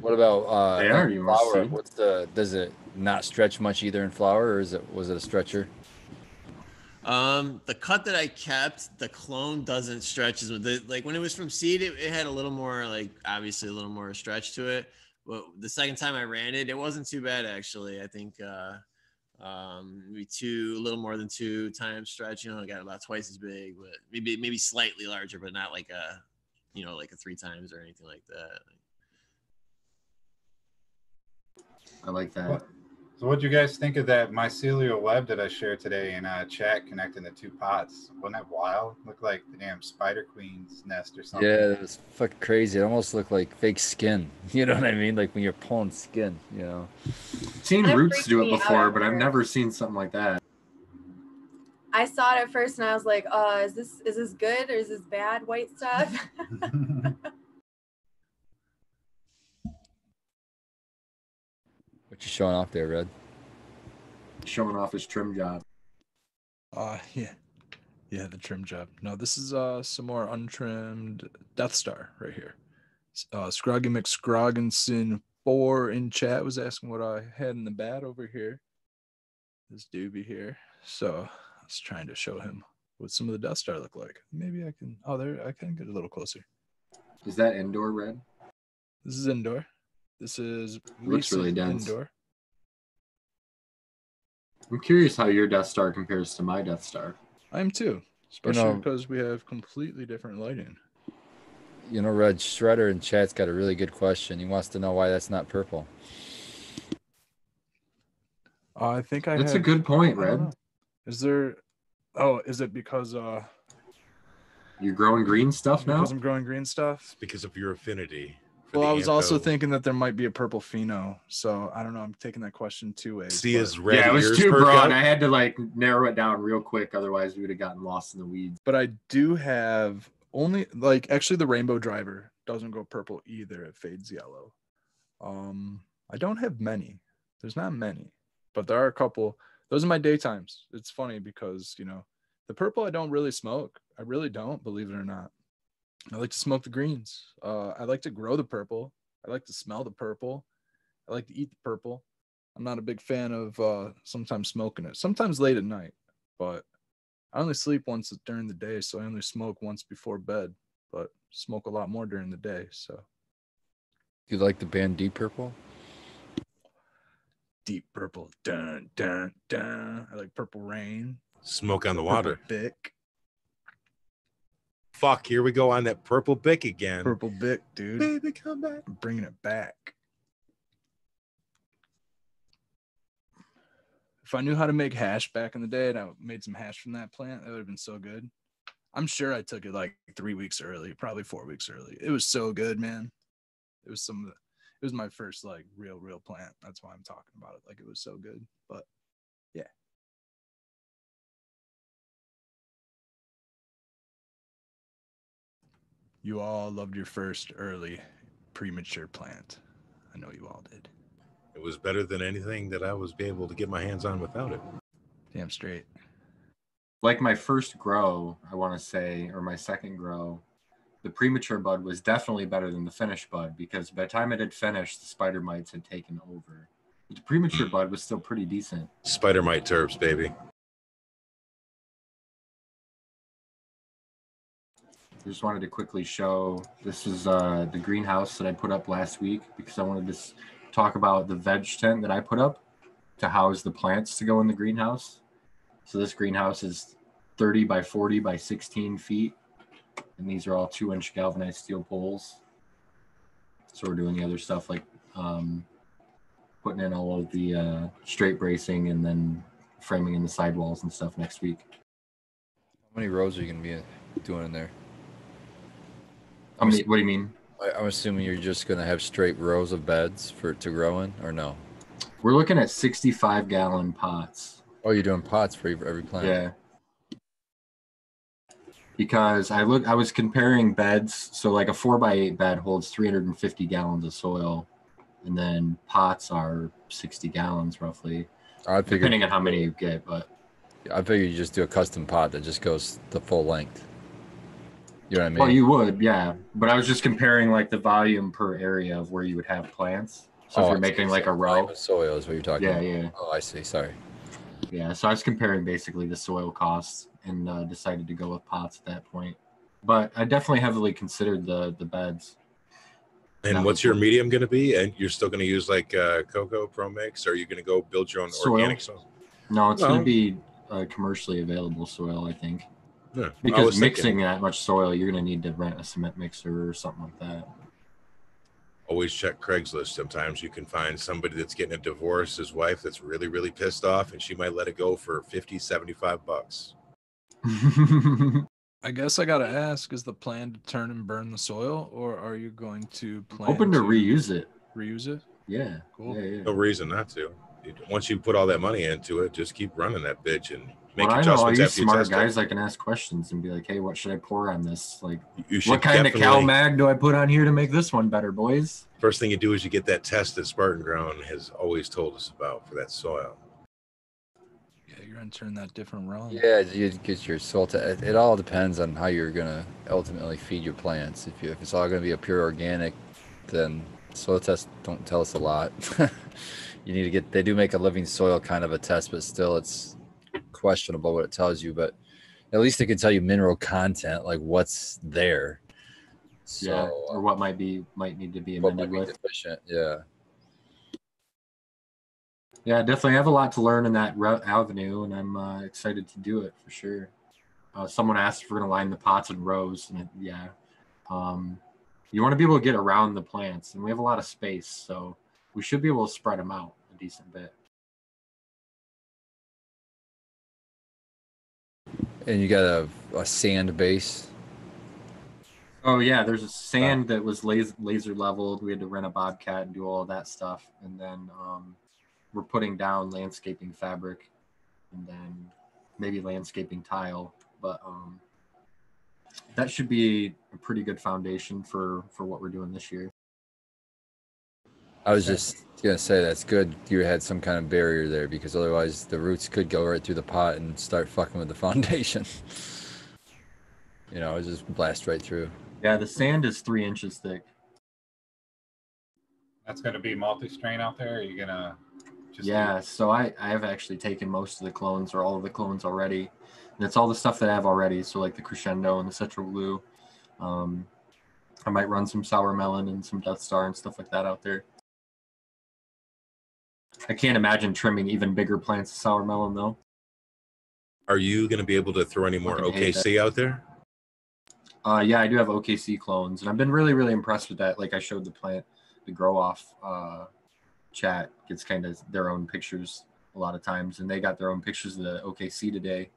What about uh, They are, flour? see? What's the? Does it not stretch much either in flour, or is it? Was it a stretcher? Um, the cut that I kept, the clone doesn't stretch as much. The, like when it was from seed, it, it had a little more, like obviously a little more stretch to it. But the second time I ran it, it wasn't too bad actually. I think uh, um, maybe two, a little more than two times stretch. You know, it got about twice as big, but maybe maybe slightly larger, but not like a, you know, like a three times or anything like that. I like that. So, what do you guys think of that mycelial web that I shared today in uh, chat connecting the two pots? Wasn't that wild? Looked like the damn spider queen's nest or something. Yeah, it was fucking crazy. It almost looked like fake skin. [LAUGHS] You know what I mean? Like when you're pulling skin. You know. seen That roots do it before, but I've never seen something like that. I saw it at first and I was like, "Oh, is this is this good or is this bad white stuff? [LAUGHS] [LAUGHS] What you showing off there, Red? Showing off his trim job. Uh [LAUGHS] yeah. Yeah, the trim job. No, this is uh some more untrimmed Death Star right here. Uh Scroggy McScrogginson four in chat was asking what I had in the bat over here. This doobie here. So I was trying to show him what some of the Death Star look like. Maybe I can oh there I can get a little closer. Is that indoor red? This is indoor. This is Looks really dense. indoor. I'm curious how your Death Star compares to my Death Star. I am too. Especially know- because we have completely different lighting. You know, Red Shredder in chat's got a really good question. He wants to know why that's not purple. Uh, I think I That's a good point, Red. Is there oh, is it because uh You're growing green stuff now? because I'm growing green stuff? because of your affinity. For Well, the I was also thinking that there might be a purple pheno. So I don't know. I'm taking that question two ways. See his red yeah, it was too broad. up? I had to like narrow it down real quick, otherwise we would have gotten lost in the weeds. but I do have only like actually the rainbow driver doesn't go purple either. It fades yellow. Um, I don't have many. There's not many, but there are a couple. Those are my daytimes. It's funny because you know the purple I don't really smoke. I really don't, believe it or not. I like to smoke the greens. Uh, I like to grow the purple. I like to smell the purple. I like to eat the purple. I'm not a big fan of uh, sometimes smoking it. Sometimes late at night, but I only sleep once during the day, so I only smoke once before bed, but smoke a lot more during the day. So do You like the band Deep Purple? deep purple, dun dun dun. I like purple rain, Smoke on the purple water. bic, Fuck, here we go on that purple bick again. purple bic, dude. Baby, come back. I'm bringing it back. If I knew how to make hash back in the day and I made some hash from that plant, that would have been so good. I'm sure I took it like three weeks early, probably four weeks early. It was so good, man. It was some of the, it was my first like real, real plant. That's why I'm talking about it. Like it was so good. But You all loved your first early premature plant. I know you all did. It was better than anything that I was able to get my hands on without it. Damn straight. Like my first grow, I want to say, or my second grow, the premature bud was definitely better than the finished bud because by the time it had finished, the spider mites had taken over. But the premature hmm. bud was still pretty decent. Spider mite turps, baby. I just wanted to quickly show this is uh, the greenhouse that I put up last week because I wanted to talk about the veg tent that I put up to house the plants to go in the greenhouse. So this greenhouse is 30 by 40 by 16 feet, and these are all two inch galvanized steel poles. So we're doing the other stuff like um, putting in all of the uh, straight bracing and then framing in the sidewalls and stuff next week. How many rows are you gonna be doing in there? I mean, what do you mean? I, I'm assuming you're just gonna have straight rows of beds for it to grow in, or no? We're looking at 65 gallon pots. Oh, you're doing pots for every every plant. Yeah. Because I look, I was comparing beds. So like a four by eight bed holds 350 gallons of soil, and then pots are 60 gallons roughly, I figured. depending on how many you get. But I figured you just do a custom pot that just goes the full length. You know what I mean? well, you would, yeah. But I was just comparing like the volume per area of where you would have plants. So Oh, if you're see. making like a row, of soil is what you're talking yeah, about. yeah, Oh, I see. Sorry. yeah. So I was comparing basically the soil costs and uh, decided to go with pots at that point. But I definitely heavily considered the the beds. And That what's your what- medium going to be? And you're still going to use like uh, Coco Pro Mix, or are you going to go build your own Soil. organic soil? No, it's Well- going to be uh, commercially available soil, I think. Yeah, Because was mixing thinking, that much soil, you're going to need to rent a cement mixer or something like that. always check Craigslist. Sometimes you can find somebody that's getting a divorce, his wife that's really, really pissed off, and she might let it go for 50, 75 bucks. [LAUGHS] I guess I gotta ask: Is the plan to turn and burn the soil, or are you going to plan Hoping to reuse it. Reuse it. Yeah. Cool. Yeah, yeah. No reason not to. You- Once you put all that money into it, just keep running that bitch and make Well, I know all adjustments you after you smart guys it. that can ask questions and be like, "Hey, what should I pour on this? Like, You what kind of cow mag do I put on here to make this one better, boys?" First thing you do is you get that test that Spartan Grown has always told us about for that soil. Yeah, you're entering that different realm. Yeah, you get your soil. To, it, it all depends on how you're gonna ultimately feed your plants. If you, if it's all gonna be a pure organic, then soil tests don't tell us a lot. [LAUGHS] you need to get. They do make a living soil kind of a test, but still, it's questionable what it tells you. But at least it can tell you mineral content, like what's there. So, yeah, or what might be might need to be amended be with. deficient? Yeah. Yeah, definitely i have a lot to learn in that route avenue, and I'm uh, excited to do it for sure. Uh, someone asked if we're going to line the pots in rows, and it, yeah, um, you want to be able to get around the plants, and we have a lot of space, so we should be able to spread them out a decent bit. And you got a, a sand base. Oh yeah, there's a sand that was laser laser leveled. We had to rent a bobcat and do all that stuff, and then um, we're putting down landscaping fabric, and then maybe landscaping tile. But um, that should be a pretty good foundation for for what we're doing this year. I was just gonna say that's good. You had some kind of barrier there because otherwise the roots could go right through the pot and start fucking with the [LAUGHS] foundation. you know, it just blast right through. Yeah, the sand is three inches thick. That's going to be multi-strain out there. Are you gonna just yeah, so I I have actually taken most of the clones or all of the clones already, and it's all the stuff that I have already. So like the crescendo and the citral glue. Um, I might run some sour melon and some Death Star and stuff like that out there. I can't imagine trimming even bigger plants of sour melon though. Are you going to be able to throw any more OKC out there? Uh, yeah, I do have OKC clones, and I've been really, really impressed with that. Like I showed the plant, the grow off uh, chat gets kind of their own pictures a lot of times, and they got their own pictures of the OKC today,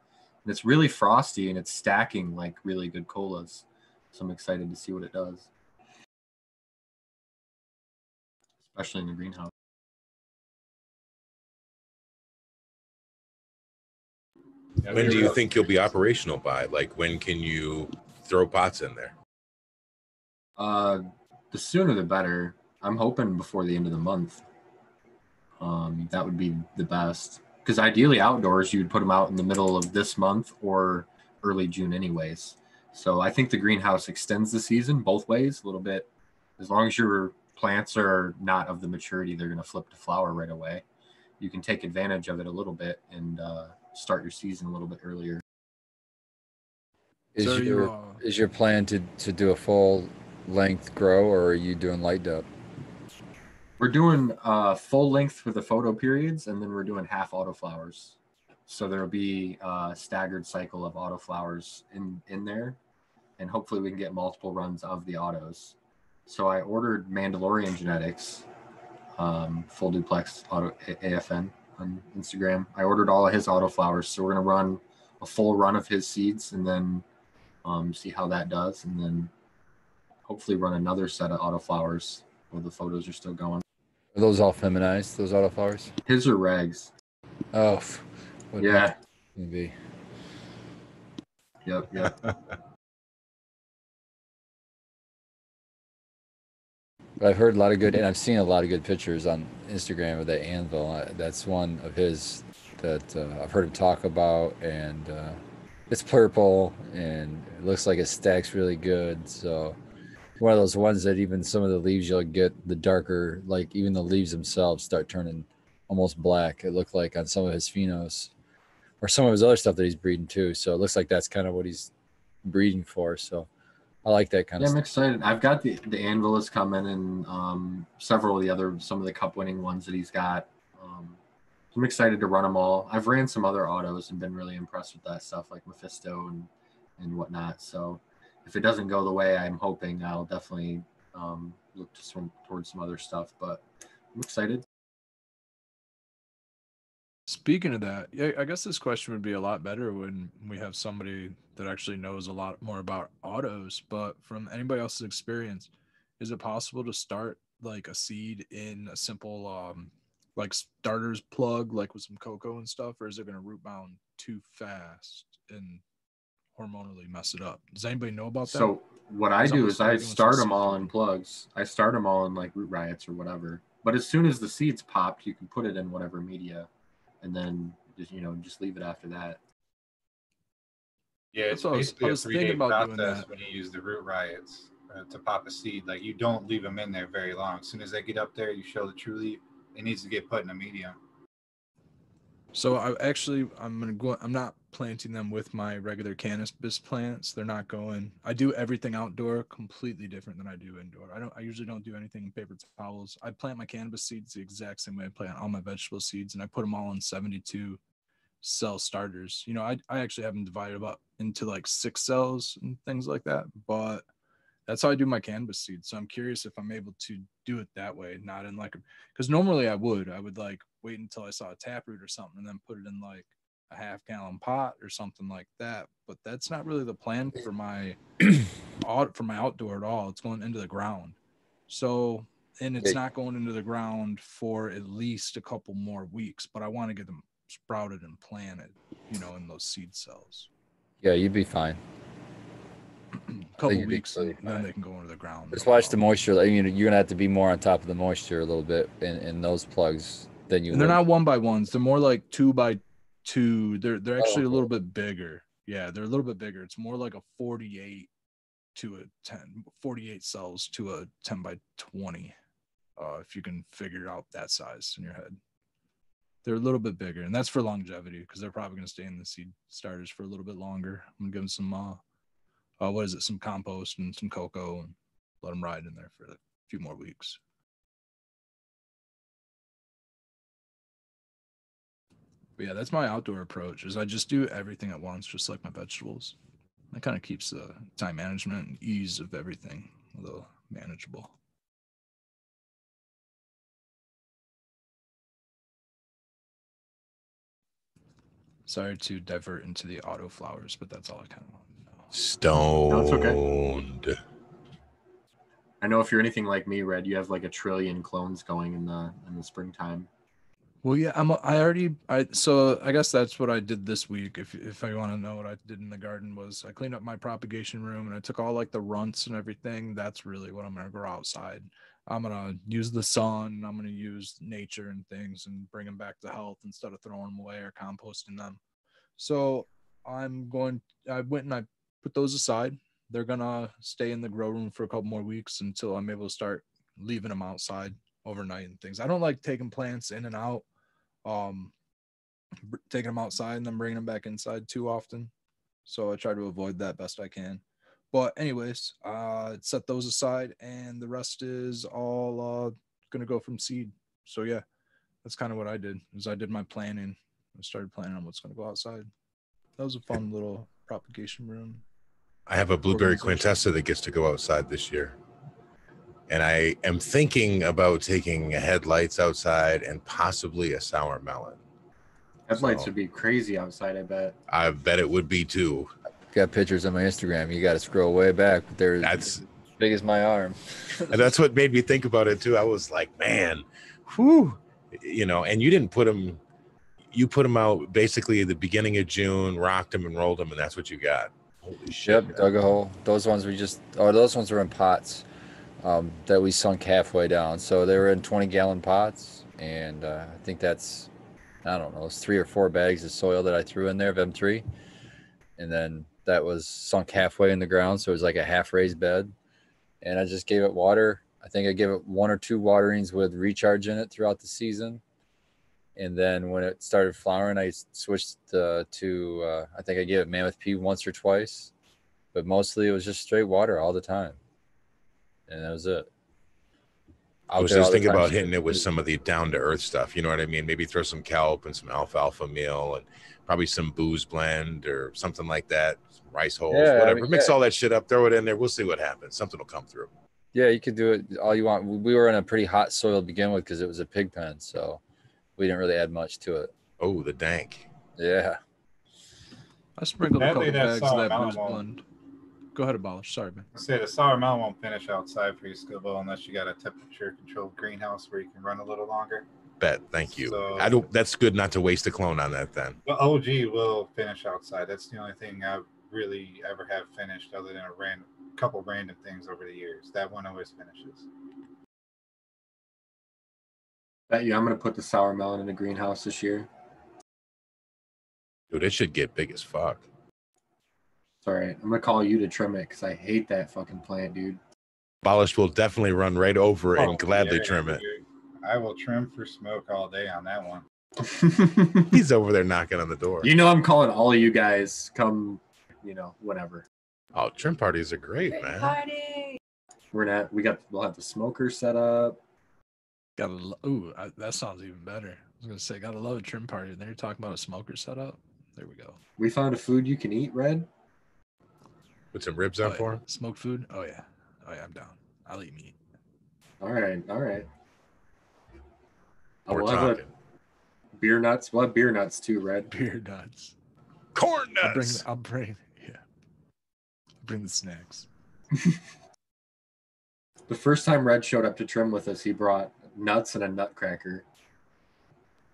and it's really frosty and it's stacking like really good colas. So I'm excited to see what it does, especially in the greenhouse. When do you think you'll be operational by? Like, when can you throw pots in there? Uh, the sooner the better. I'm hoping before the end of the month. Um, that would be the best because ideally outdoors you'd put them out in the middle of this month or early June, anyways. So I think the greenhouse extends the season both ways a little bit. As long as your plants are not of the maturity they're going to flip to flower right away, you can take advantage of it a little bit and uh, start your season a little bit earlier. Is So your uh, is your plan to to do a full length grow, or are you doing light dep? We're doing uh, full length for the photo periods, and then we're doing half autoflowers. So there'll be a staggered cycle of autoflowers in in there, and hopefully we can get multiple runs of the autos. So I ordered Mandalorian Genetics, um, full duplex auto A- AFN on Instagram. I ordered all of his autoflowers, so we're gonna run a full run of his seeds, and then um, see how that does, and then hopefully run another set of autoflowers while the photos are still going. Are those all feminized? Those autoflowers? His are regs. Oh, what Yeah. maybe. Yep. Yep. [LAUGHS] But I've heard a lot of good, and I've seen a lot of good pictures on Instagram of that anvil. That's one of his that uh, I've heard him talk about, and uh, it's purple, and it looks like it stacks really good. So one of those ones that even some of the leaves you'll get the darker, like even the leaves themselves start turning almost black. It looked like on some of his phenos, or some of his other stuff that he's breeding too. So it looks like that's kind of what he's breeding for. So I like that kind Yeah, of I'm stuff. excited. I've got the the anvil is coming, and um, several of the other some of the cup winning ones that he's got. Um, I'm excited to run them all. I've ran some other autos and been really impressed with that stuff, like Mephisto and and whatnot. So if it doesn't go the way I'm hoping, I'll definitely um, look to swim towards some other stuff. But I'm excited. Speaking of that, yeah, I guess this question would be a lot better when we have somebody that actually knows a lot more about autos. But from anybody else's experience, is it possible to start like a seed in a simple um like starters plug, like with some cocoa and stuff, or is it gonna root bound too fast and hormonally mess it up? Does anybody know about that? So what I do is I start them all in plugs. I start them all in like root riots or whatever. But as soon as the seeds popped, you can put it in whatever media, and then just you know just leave it after that. Yeah, That's it's what I was- I basically a thinking three-day process when you use the root riots uh, to pop a seed. Like you don't leave them in there very long. As soon as they get up there, you show the true leaf. It needs to get put in a medium. So I actually I'm gonna go. I'm not planting them with my regular cannabis plants. They're not going. I do everything outdoor completely different than I do indoor. I don't. I usually don't do anything in paper towels. I plant my cannabis seeds the exact same way I plant all my vegetable seeds, and I put them all in 72 cell starters. You know, I I actually have them divided up into like six cells and things like that. But that's how I do my cannabis seeds. So I'm curious if I'm able to do it that way, not in like because normally I would. I would like wait until I saw a taproot or something and then put it in like a half gallon pot or something like that. But that's not really the plan for my [CLEARS THROAT] out for my outdoor at all. It's going into the ground. So and it's not going into the ground for at least a couple more weeks, but I want to get them sprouted and planted, you know, in those seed cells. Yeah, you'd be fine. [CLEARS THROAT] A couple weeks and then they can go into the ground. Just watch the moisture. I mean, you're gonna have to be more on top of the moisture a little bit in, in those plugs than you. and they're not one by ones. They're more like two by two. They're they're actually a okay. little bit bigger. Yeah, they're a little bit bigger. It's more like a 48 to a 10, 48 cells to a 10 by 20. Uh, if you can figure out that size in your head. They're a little bit bigger, and that's for longevity because they're probably going to stay in the seed starters for a little bit longer. I'm gonna give them some, uh, uh, what is it, some compost and some cocoa, and let them ride in there for a few more weeks. But yeah, that's my outdoor approach. Is I just do everything at once, just like my vegetables. That kind of keeps the time management and ease of everything a little manageable. Sorry to divert into the auto flowers, but that's all I kind of want to know. Stoned. it's okay. I know if you're anything like me, Red, you have like a trillion clones going in the in the springtime. Well, yeah, I'm. I already. I so I guess that's what I did this week. If if I want to know what I did in the garden was I cleaned up my propagation room and I took all like the runts and everything. That's really what I'm gonna grow outside. I'm gonna use the sun. I'm gonna use nature and things and bring them back to health instead of throwing them away or composting them. So I'm going. I went and I put those aside. They're gonna stay in the grow room for a couple more weeks until I'm able to start leaving them outside overnight and things. I don't like taking plants in and out, um, taking them outside and then bringing them back inside too often. So I try to avoid that best I can. But anyways, uh, set those aside, and the rest is all uh, gonna go from seed. So yeah, that's kind of what I did. Is I did my planning. I started planning on what's gonna go outside. That was a fun little propagation room. I have a blueberry quintessa that gets to go outside this year. And I am thinking about taking headlights outside and possibly a sour melon. Headlights So- would be crazy outside. I bet. I bet it would be too. Got pictures on my Instagram. You got to scroll way back. But they're That's as big as my arm. [LAUGHS] and that's what made me think about it too. I was like, man, whew, you know. And you didn't put them. You put them out basically the beginning of June, rocked them and rolled them, and that's what you got. Holy shit! Yep, dug a hole. Those ones we just, oh, those ones were in pots um, that we sunk halfway down. So they were in 20 gallon pots. And uh, I think that's, I don't know, it's three or four bags of soil that I threw in there of M3. And then that was sunk halfway in the ground. So it was like a half raised bed. And I just gave it water. I think I gave it one or two waterings with recharge in it throughout the season. And then when it started flowering, I switched uh, to, uh, I think I gave it Mammoth P once or twice but mostly it was just straight water all the time, and that was it. I was just thinking about hitting it with some of the down to earth stuff. You know what I mean? Maybe throw some kelp and some alfalfa meal and probably some booze blend or something like that. Some rice hulls, Yeah, I whatever. mean, Mix yeah. all that shit up, throw it in there. We'll see what happens. Something will come through. Yeah, you could do it all you want. We were in a pretty hot soil to begin with because it was a pig pen, so we didn't really add much to it. Oh, the dank. Yeah, I sprinkled a couple bags of that melon booze blend. Go ahead, abolish. Sorry, man. I say the sour melon won't finish outside for you, Skilbo, unless you got a temperature controlled greenhouse where you can run a little longer. Bet. Thank you. So- I don't. That's good not to waste a clone on that. Then The OG will finish outside. That's the only thing I really ever have finished, other than a random couple random things over the years. That one always finishes. Bet you I'm gonna put the sour melon in the greenhouse this year. dude, it should get big as fuck. It's all right. I'm gonna call you to trim it because I hate that fucking plant, dude. Abolished will definitely run right over Oh, and gladly yeah, trim it. dude. I will trim for smoke all day on that one. [LAUGHS] He's over there knocking on the door. you know I'm calling all of you guys. Come, you know, whatever. Oh, trim parties are great, man. Party. We're not. We got. We'll have the smoker set up. Got a ooh, I, that sounds even better. I was gonna say, gotta love a trim party. And then you're talking about a smoker setup. There we go. We found a food you can eat. Red. Put some ribs Oh, on yeah. for him. Smoked food. Oh yeah. Oh yeah, I'm down. I'll eat meat. All right. All right. We're we'll have a talking. beer nuts. We'll have beer nuts too. Red. Beer nuts. Corn nuts. I'll bring. Yeah. I'll bring the snacks. [LAUGHS] The first time Red showed up to trim with us, he brought nuts and a nutcracker.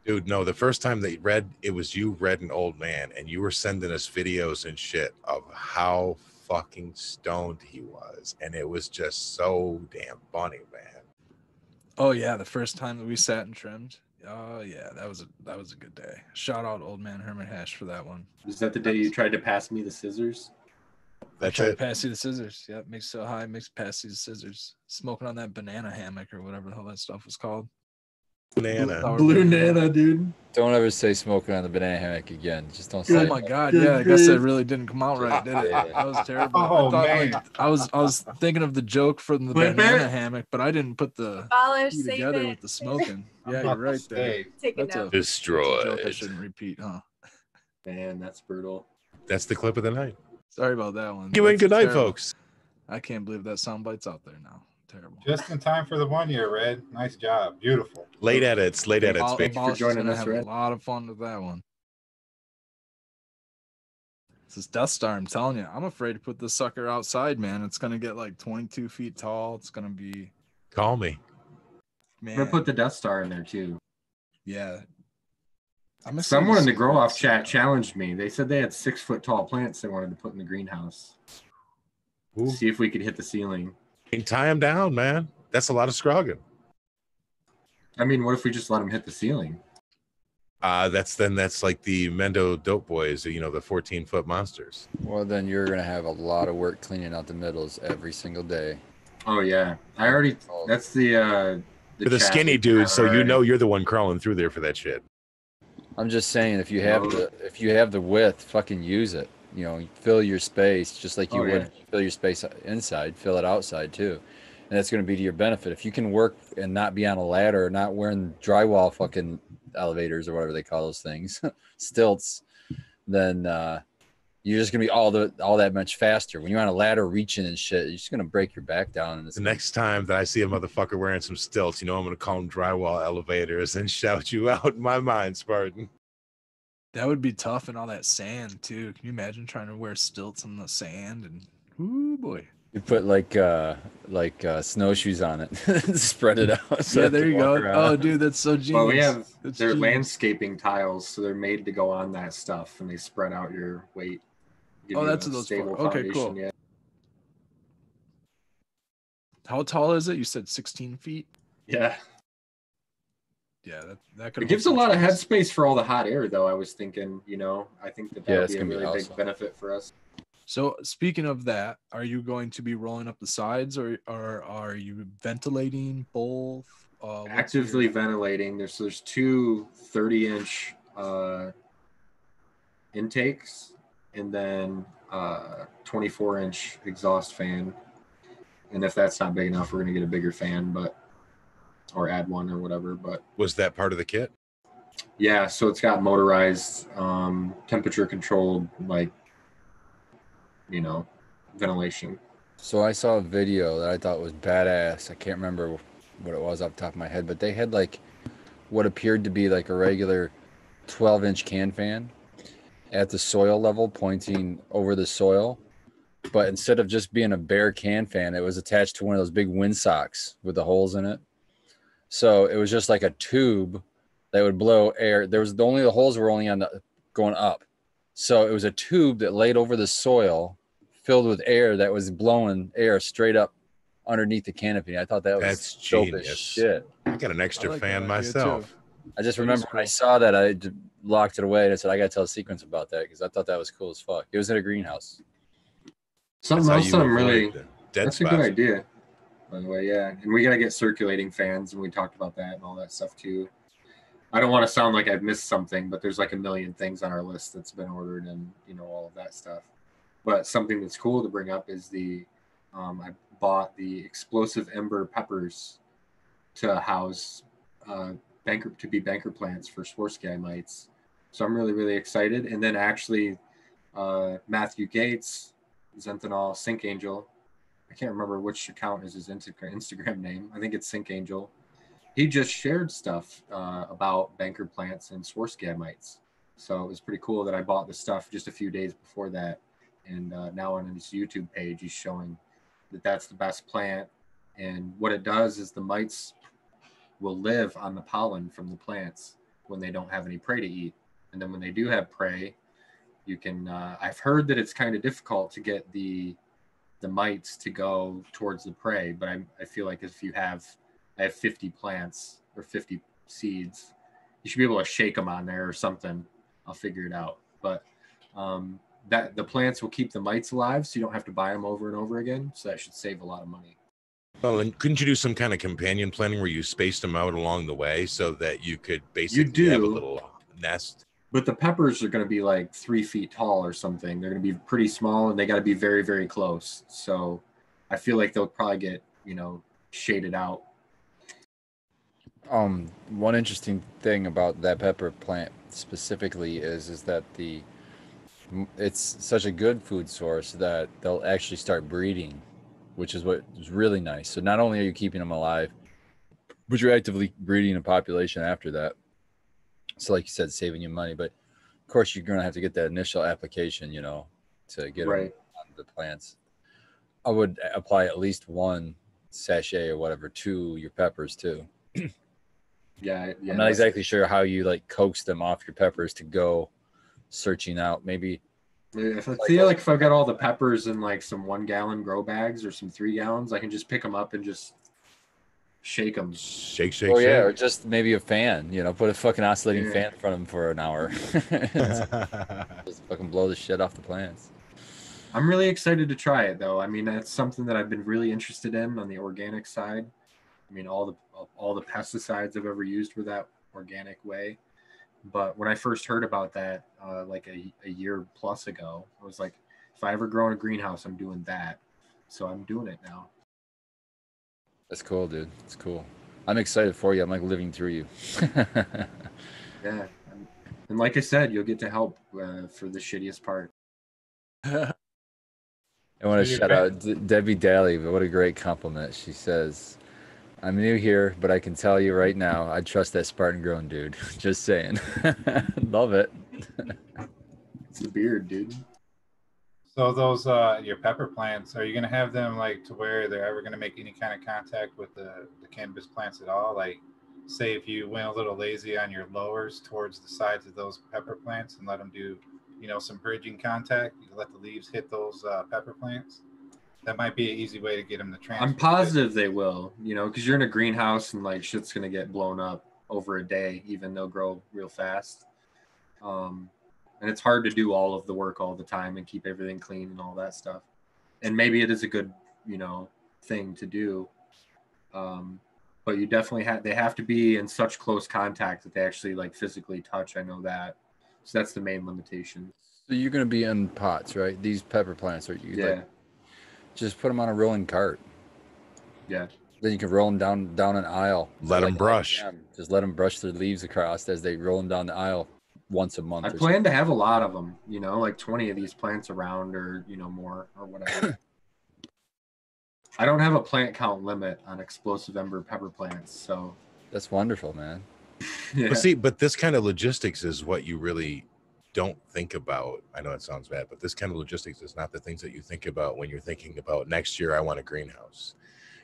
Dude, no, the first time they read it was you, Red, and Old Man, and you were sending us videos and shit of how fucking stoned he was. And it was just so damn funny, man. Oh yeah, the first time that we sat and trimmed. Oh yeah, that was a that was a good day. Shout out old man Herman Hash for that one. Was that the day you tried to pass me the scissors? That's Try to it. pass you the scissors. Yep, mix so high, mix pass you the scissors. Smoking on that banana hammock or whatever the hell that stuff was called. Banana. Sour Blue banana. Nana, dude. don't ever say smoking on the banana hammock again. Just don't say. Oh it. my god, yeah, I guess that really didn't come out right, did it? [LAUGHS] That was terrible. Oh, I, thought, man. like, I was I was thinking of the joke from the Clip banana it. hammock, but I didn't put the Abolish, together it. with the smoking. [LAUGHS] Yeah, you're right there. say, Take a That's a- note. That's a joke I shouldn't repeat, huh? Man, that's brutal. That's the clip of the night. Sorry about that one. You ain't That's good night, terrible. folks. I can't believe that soundbite's out there now. Terrible. Just in time for the one year, Red. Nice job. Beautiful. Late edits, late edits, Abol- baby. for joining us, Red. a lot of fun with that one. This is Death Star. I'm telling you, I'm afraid to put this sucker outside, man. It's gonna get like 22 feet tall. It's gonna be Call me. man. I'm gonna put the Death Star in there too. yeah. I'm Someone in the grow off chat about. challenged me. They said they had six foot tall plants they wanted to put in the greenhouse. Ooh. See if we could hit the ceiling. And tie them down, man. That's a lot of scroggin. I mean, what if we just let them hit the ceiling? Uh, that's then that's like the Mendo Dope Boys, you know, the 14 foot monsters. Well, then you're gonna have a lot of work cleaning out the middles every single day. Oh yeah, I already. That's the uh. For the skinny dude. so have you know you're the one crawling through there for that shit. I'm just saying, if you have the if you have the width, fucking use it. You know, fill your space just like you Oh, would yeah. fill your space inside, fill it outside too, and that's going to be to your benefit. If you can work and not be on a ladder, or not wearing drywall fucking elevators or whatever they call those things, [LAUGHS] stilts, then uh, you're just gonna be all the all that much faster. When you're on a ladder reaching and shit, you're just gonna break your back down. And it's The next time that I see a motherfucker wearing some stilts, you know I'm gonna call them drywall elevators and [LAUGHS] shout you out in my mind, Spartan. That would be tough and all that sand too. Can you imagine trying to wear stilts in the sand and ooh boy. You put like uh like uh snowshoes on it, [LAUGHS] spread it out. so yeah, there you go. around. Oh dude, that's so genius. [LAUGHS] Well, we have That's they're genius. landscaping tiles, so they're made to go on that stuff, and they spread out your weight. Give Oh, you that's a what those stable for. Okay, cool. Yeah. How tall is it? You said 16 feet. Yeah. Yeah, that that could. It gives a lot of headspace for all the hot air, though. I was thinking, you know, I think that that Yeah, would be a gonna be really awesome. big benefit for us. So speaking of that, are you going to be rolling up the sides, or or are you ventilating both? Uh, Actively your- ventilating. There's there's two 30 inch uh, intakes, and then uh, 24 inch exhaust fan. And if that's not big enough, we're gonna get a bigger fan, but or add one or whatever. But Was that part of the kit? Yeah, so it's got motorized, um, temperature controlled, like, you know, ventilation. So I saw a video that I thought was badass. I can't remember what it was off the top of my head, but they had like what appeared to be like a regular 12 inch can fan at the soil level pointing over the soil. But instead of just being a bare can fan, it was attached to one of those big windsocks with the holes in it. So it was just like a tube that would blow air. There was the only the holes were only on the going up. So it was a tube that laid over the soil filled with air that was blowing air straight up underneath the canopy. I thought that was That's dope genius. shit. I got an extra like fan that too. myself. I just That is remember when I saw that, I locked it away and I said, I got to tell a sequence about that because I thought that was cool as fuck. It was in a greenhouse. Something how else you that I'm really, the dead that's a good idea, by the way. Yeah. And we got to get circulating fans, and we talked about that and all that stuff too. I don't want to sound like I've missed something, but there's like a million things on our list that's been ordered and, you know, all of that stuff. But something that's cool to bring up is the, um, I bought the explosive ember peppers to house uh, banker to be banker plants for guy mites. So I'm really really excited. And then actually, uh, Matthew Gates, Zenthal Sync Angel, I can't remember which account is his Instagram name. I think it's Sync Angel. He just shared stuff uh, about banker plants and swirskii mites. So it was pretty cool that I bought the stuff just a few days before that. And uh, now on his YouTube page, he's showing that that's the best plant. And what it does is the mites will live on the pollen from the plants when they don't have any prey to eat. And then when they do have prey, you can. Uh, I've heard that it's kind of difficult to get the the mites to go towards the prey, but I, I feel like if you have, I have 50 plants or 50 seeds, you should be able to shake them on there or something. I'll figure it out. But um, that the plants will keep the mites alive, so you don't have to buy them over and over again. So that should save a lot of money. Well, and couldn't you do some kind of companion planting where you spaced them out along the way so that you could basically you do, have a little nest? But the peppers are going to be like three feet tall or something. They're going to be pretty small and they got to be very, very close. So I feel like they'll probably get, you know, shaded out. Um, one interesting thing about that pepper plant specifically is is that the it's such a good food source that they'll actually start breeding, which is what is really nice. So not only are you keeping them alive, but you're actively breeding a population after that. So like you said, saving you money, but of course you're gonna have to get that initial application, you know, to get Right. on the plants. I would apply at least one sachet or whatever to your peppers too. [CLEARS THROAT] Yeah. yeah I'm not exactly sure how you like coax them off your peppers to go searching out. Maybe If I feel uh, like if I've got all the peppers in like some one gallon grow bags or some three gallons, I can just pick them up and just shake them. Shake, shake, Oh yeah, or just maybe a fan. You know, put a fucking oscillating Yeah. fan in front of them for an hour. [LAUGHS] [LAUGHS] just fucking blow the shit off the plants. I'm really excited to try it though. I mean, that's something that I've been really interested in on the organic side. I mean, all the all the pesticides I've ever used were that organic way. But when I first heard about that, uh, like a, a year plus ago, I was like, if I ever grow in a greenhouse, I'm doing that. So I'm doing it now. That's cool, dude. It's cool. I'm excited for you. I'm like living through you. [LAUGHS] Yeah. And, and like I said, you'll get to help uh, for the shittiest part. [LAUGHS] I want to shout out D- Debbie Daly, but what a great compliment. She says, I'm new here, but I can tell you right now, I trust that Spartan grown dude. [LAUGHS] Just saying. [LAUGHS] Love it. It's a beard, dude. So those uh your pepper plants, are you gonna have them like to where they're ever gonna make any kind of contact with the, the cannabis plants at all? Like say if you went a little lazy on your lowers towards the sides of those pepper plants and let them do, you know, some bridging contact, you let the leaves hit those uh, pepper plants. That might be an easy way to get them to transfer. I'm positive they will, you know, because you're in a greenhouse and like shit's gonna get blown up over a day, even they'll grow real fast. Um, and it's hard to do all of the work all the time and keep everything clean and all that stuff. And maybe it is a good, you know, thing to do. Um, but you definitely have they have to be in such close contact that they actually like physically touch. I know that. So that's the main limitation. So you're going to be in pots, right? These pepper plants, are you Yeah. like, just put them on a rolling cart. Yeah. Then you can roll them down down an aisle. Let 'em Like brush. IBM. Just let them brush their leaves across as they roll them down the aisle once a month. I or plan to have a lot of them, you know, like 20 of these plants around or, you know, more or whatever. [COUGHS] I don't have a plant count limit on explosive ember pepper plants, so That's wonderful, man. [LAUGHS] yeah. But see, but this kind of logistics is what you really don't think about. I know it sounds bad, but this kind of logistics is not the things that you think about when you're thinking about next year I want a greenhouse.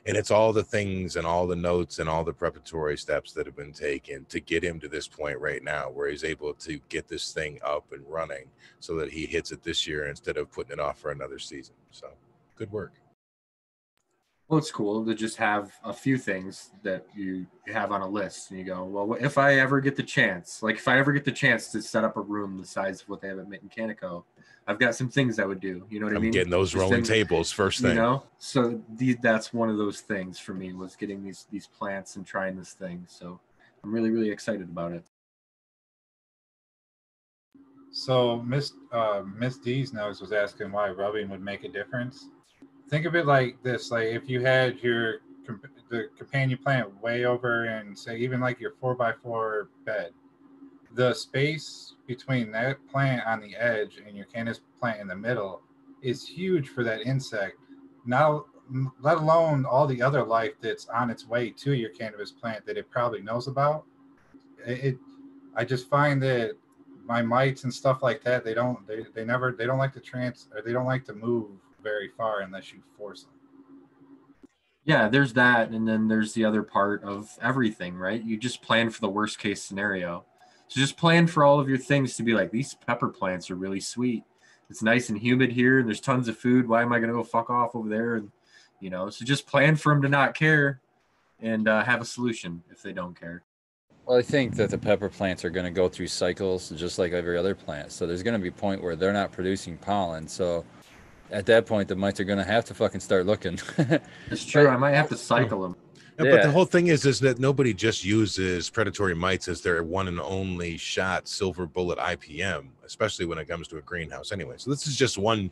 And it's all the things and all the notes and all the preparatory steps that have been taken to get him to this point right now where he's able to get this thing up and running so that he hits it this year instead of putting it off for another season. So good work. Well, it's cool to just have a few things that you have on a list, and you go, well, if I ever get the chance, like if I ever get the chance to set up a room the size of what they have at Mechanico, I've got some things I would do. You know what I I'm mean? getting those Just rolling in- tables first thing. You thing. know, so the, that's one of those things for me was getting these these plants and trying this thing. So I'm really really excited about it. So Miss uh, Miss D's nose was asking why rubbing would make a difference. Think of it like this: like if you had your the companion plant way over and say even like your four by four bed, the space between that plant on the edge and your cannabis plant in the middle is huge for that insect. Now, let alone all the other life that's on its way to your cannabis plant that it probably knows about. It, it I just find that my mites and stuff like that they don't they, they never they don't like to trans or they don't like to move very far unless you force them Yeah, there's that, and then there's the other part of everything, right? You just plan for the worst case scenario. So just plan for all of your things to be like these pepper plants are really sweet. It's nice and humid here, and there's tons of food. Why am I gonna go fuck off over there? And you know, so just plan for them to not care, and uh, have a solution if they don't care. Well, I think that the pepper plants are going to go through cycles just like every other plant. So there's going to be a point where they're not producing pollen. So at that point, the mites are going to have to fucking start looking. [LAUGHS] It's true. I might have to cycle them. Yeah, But the whole thing is, is that nobody just uses predatory mites as their one and only shot silver bullet IPM, especially when it comes to a greenhouse. Anyway, so this is just one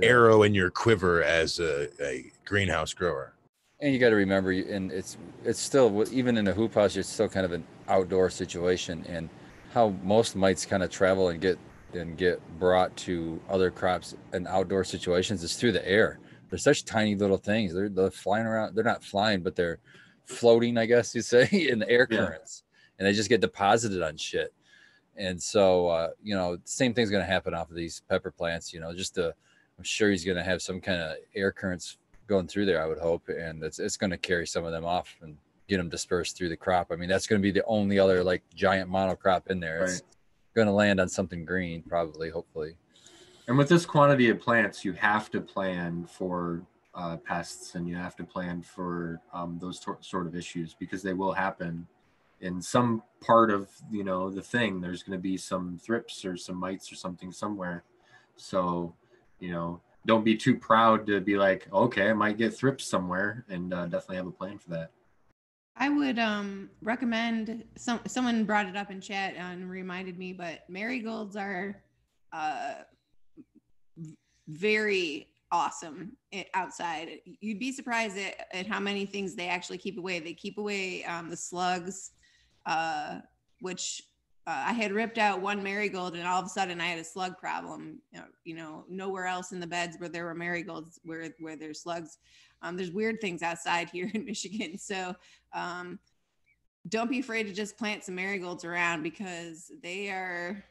Yeah. arrow in your quiver as a, a greenhouse grower. And you got to remember, and it's it's still even in a hoop house, it's still kind of an outdoor situation, and how most mites kind of travel and get and get brought to other crops and outdoor situations is through the air. They're such tiny little things. They're they're flying around. They're not flying, but they're floating, I guess you [LAUGHS] say, in the air Yeah. currents, and they just get deposited on shit. And so, uh, you know, the same thing's going to happen off of these pepper plants. You know, just to, I'm sure he's going to have some kind of air currents going through there. I would hope, and it's it's going to carry some of them off and get them dispersed through the crop. I mean, that's going to be the only other like giant monocrop in there. It's going to land on something green, probably, hopefully. And with this quantity of plants, you have to plan for uh, pests, and you have to plan for um, those sort of issues because they will happen in some part of you know the thing. There's going to be some thrips or some mites or something somewhere. So, you know, don't be too proud to be like, okay, I might get thrips somewhere, and uh, definitely have a plan for that. I would um recommend some someone brought it up in chat and reminded me, but marigolds are uh very awesome outside. You'd be surprised at, at how many things they actually keep away. They keep away um, the slugs, uh, which uh, I had ripped out one marigold, and all of a sudden I had a slug problem. You know, you know nowhere else in the beds where there were marigolds where where there's slugs. Um, there's weird things outside here [LAUGHS] in Michigan, so um, don't be afraid to just plant some marigolds around because they are.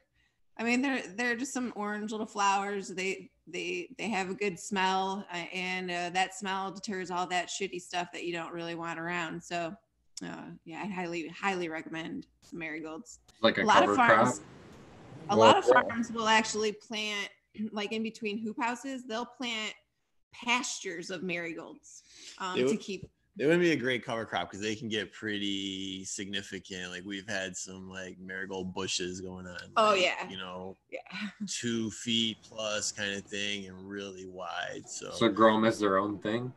I mean, they're they're just some orange little flowers. They they they have a good smell, uh, and uh, that smell deters all that shitty stuff that you don't really want around. So, uh, yeah, I highly highly recommend some marigolds. Like a, A lot cover of farms, crop. a Well, lot of farms will actually plant [CLEARS THROAT] like in between hoop houses. They'll plant pastures of marigolds um, They to keep It would be a great cover crop because they can get pretty significant. Like we've had some like marigold bushes going on. Oh, like, yeah. you know, yeah. [LAUGHS] two feet plus kind of thing and really wide. So, So grow them as their own thing.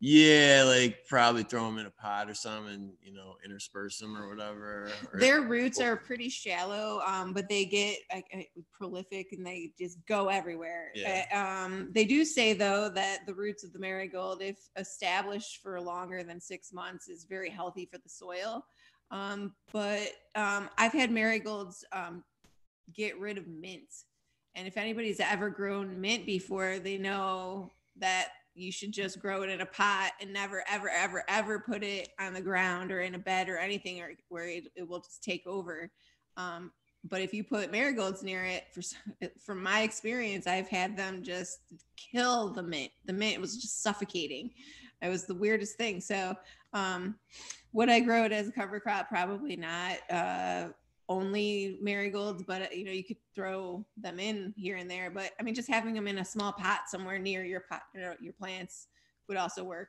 Yeah, like probably throw them in a pot or something and you know intersperse them or whatever. or- Their roots are pretty shallow, um, but they get like, uh, prolific and they just go everywhere. Yeah. Uh, um, they do say though that the roots of the marigold, if established for longer than six months, is very healthy for the soil. Um, but um, I've had marigolds um, get rid of mint, and if anybody's ever grown mint before, they know that you should just grow it in a pot and never ever ever ever put it on the ground or in a bed or anything or where it, it will just take over. Um, but if you put marigolds near it for [LAUGHS] from my experience i've had them just kill the mint. The mint was just suffocating. It was the weirdest thing. So um, would i grow it as a cover crop? Probably not. Uh, only marigolds, but uh, you know you could throw them in here and there. But I mean, just having them in a small pot somewhere near your pot, you know, your plants would also work.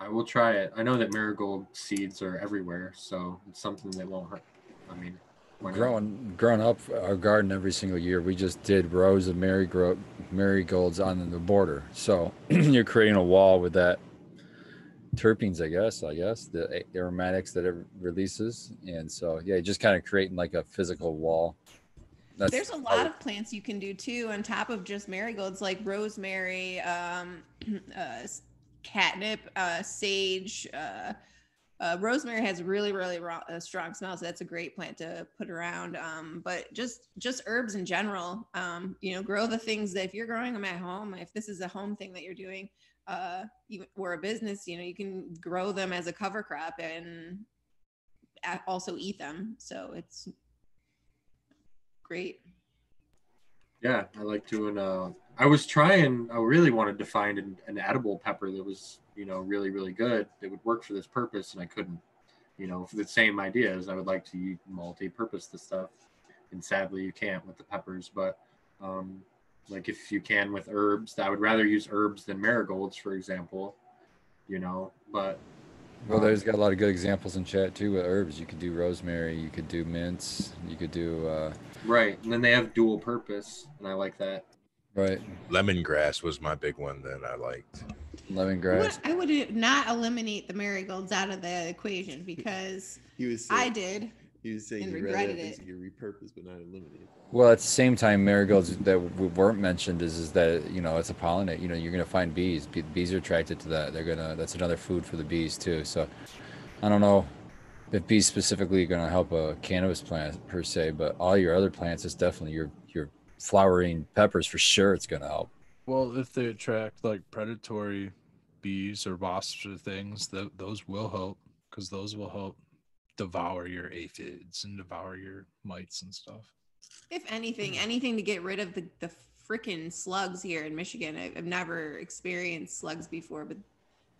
I will try it. I know that marigold seeds are everywhere, so it's something that won't hurt. I mean, why not? Growing growing up, our garden every single year, we just did rows of marigro- marigolds on the border. So [CLEARS THROAT] you're creating a wall with that terpenes, I guess. I guess the aromatics that it releases, and so yeah, just kind of creating like a physical wall. That's There's a lot of plants you can do too on top of just marigolds, like rosemary, um, [CLEARS THROAT] uh, catnip, uh, sage. Uh, uh, rosemary has really, really ro- a strong smell, so that's a great plant to put around. Um, but just just herbs in general, um, you know, grow the things that if you're growing them at home, if this is a home thing that you're doing, uh, even or a business, you know, you can grow them as a cover crop and also eat them. So it's great. Yeah, I like doing. Uh, I was trying. I really wanted to find an, an edible pepper that was, you know, really, really good that would work for this purpose, and I couldn't. You know, for the same ideas, I would like to multi-purpose the stuff, and sadly, you can't with the peppers. But um, like if you can with herbs, I would rather use herbs than marigolds, for example. You know, but Well, there's got a lot of good examples in chat too with herbs. You could do rosemary, you could do mints, you could do uh, right, and then they have dual purpose, and I like that. right Lemongrass was my big one that I liked. I would, lemongrass. I would not eliminate the marigolds out of the equation because he was I did. He was saying and he'd rather have regretted things it. that get repurposed but not eliminated. Well, at the same time, marigolds that w- weren't mentioned is, is that you know it's a pollinate. You know, you're gonna find bees. Bees are attracted to that. They're gonna. That's another food for the bees too. So, I don't know if bees specifically are gonna help a cannabis plant per se, but all your other plants, it's definitely your your flowering peppers for sure. It's gonna help. Well, if they attract like predatory bees or wasps or things, that those will help because those will help devour your aphids and devour your mites and stuff. If anything, anything to get rid of the, the freaking slugs here in Michigan. I, I've never experienced slugs before, but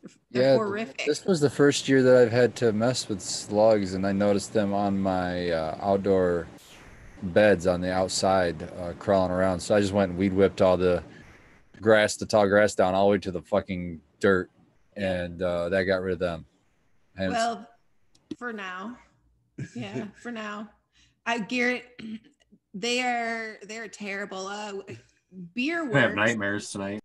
they're, they're Yeah, horrific. This was the first year that I've had to mess with slugs, and I noticed them on my uh, outdoor beds on the outside, uh, crawling around. So I just went and weed whipped all the grass, the tall grass down all the way to the fucking dirt, and uh, that got rid of them. And Well, for now. Yeah, [LAUGHS] for now. I Garrett, [CLEARS THROAT] they are they're terrible. Uh beer I have works. nightmares tonight.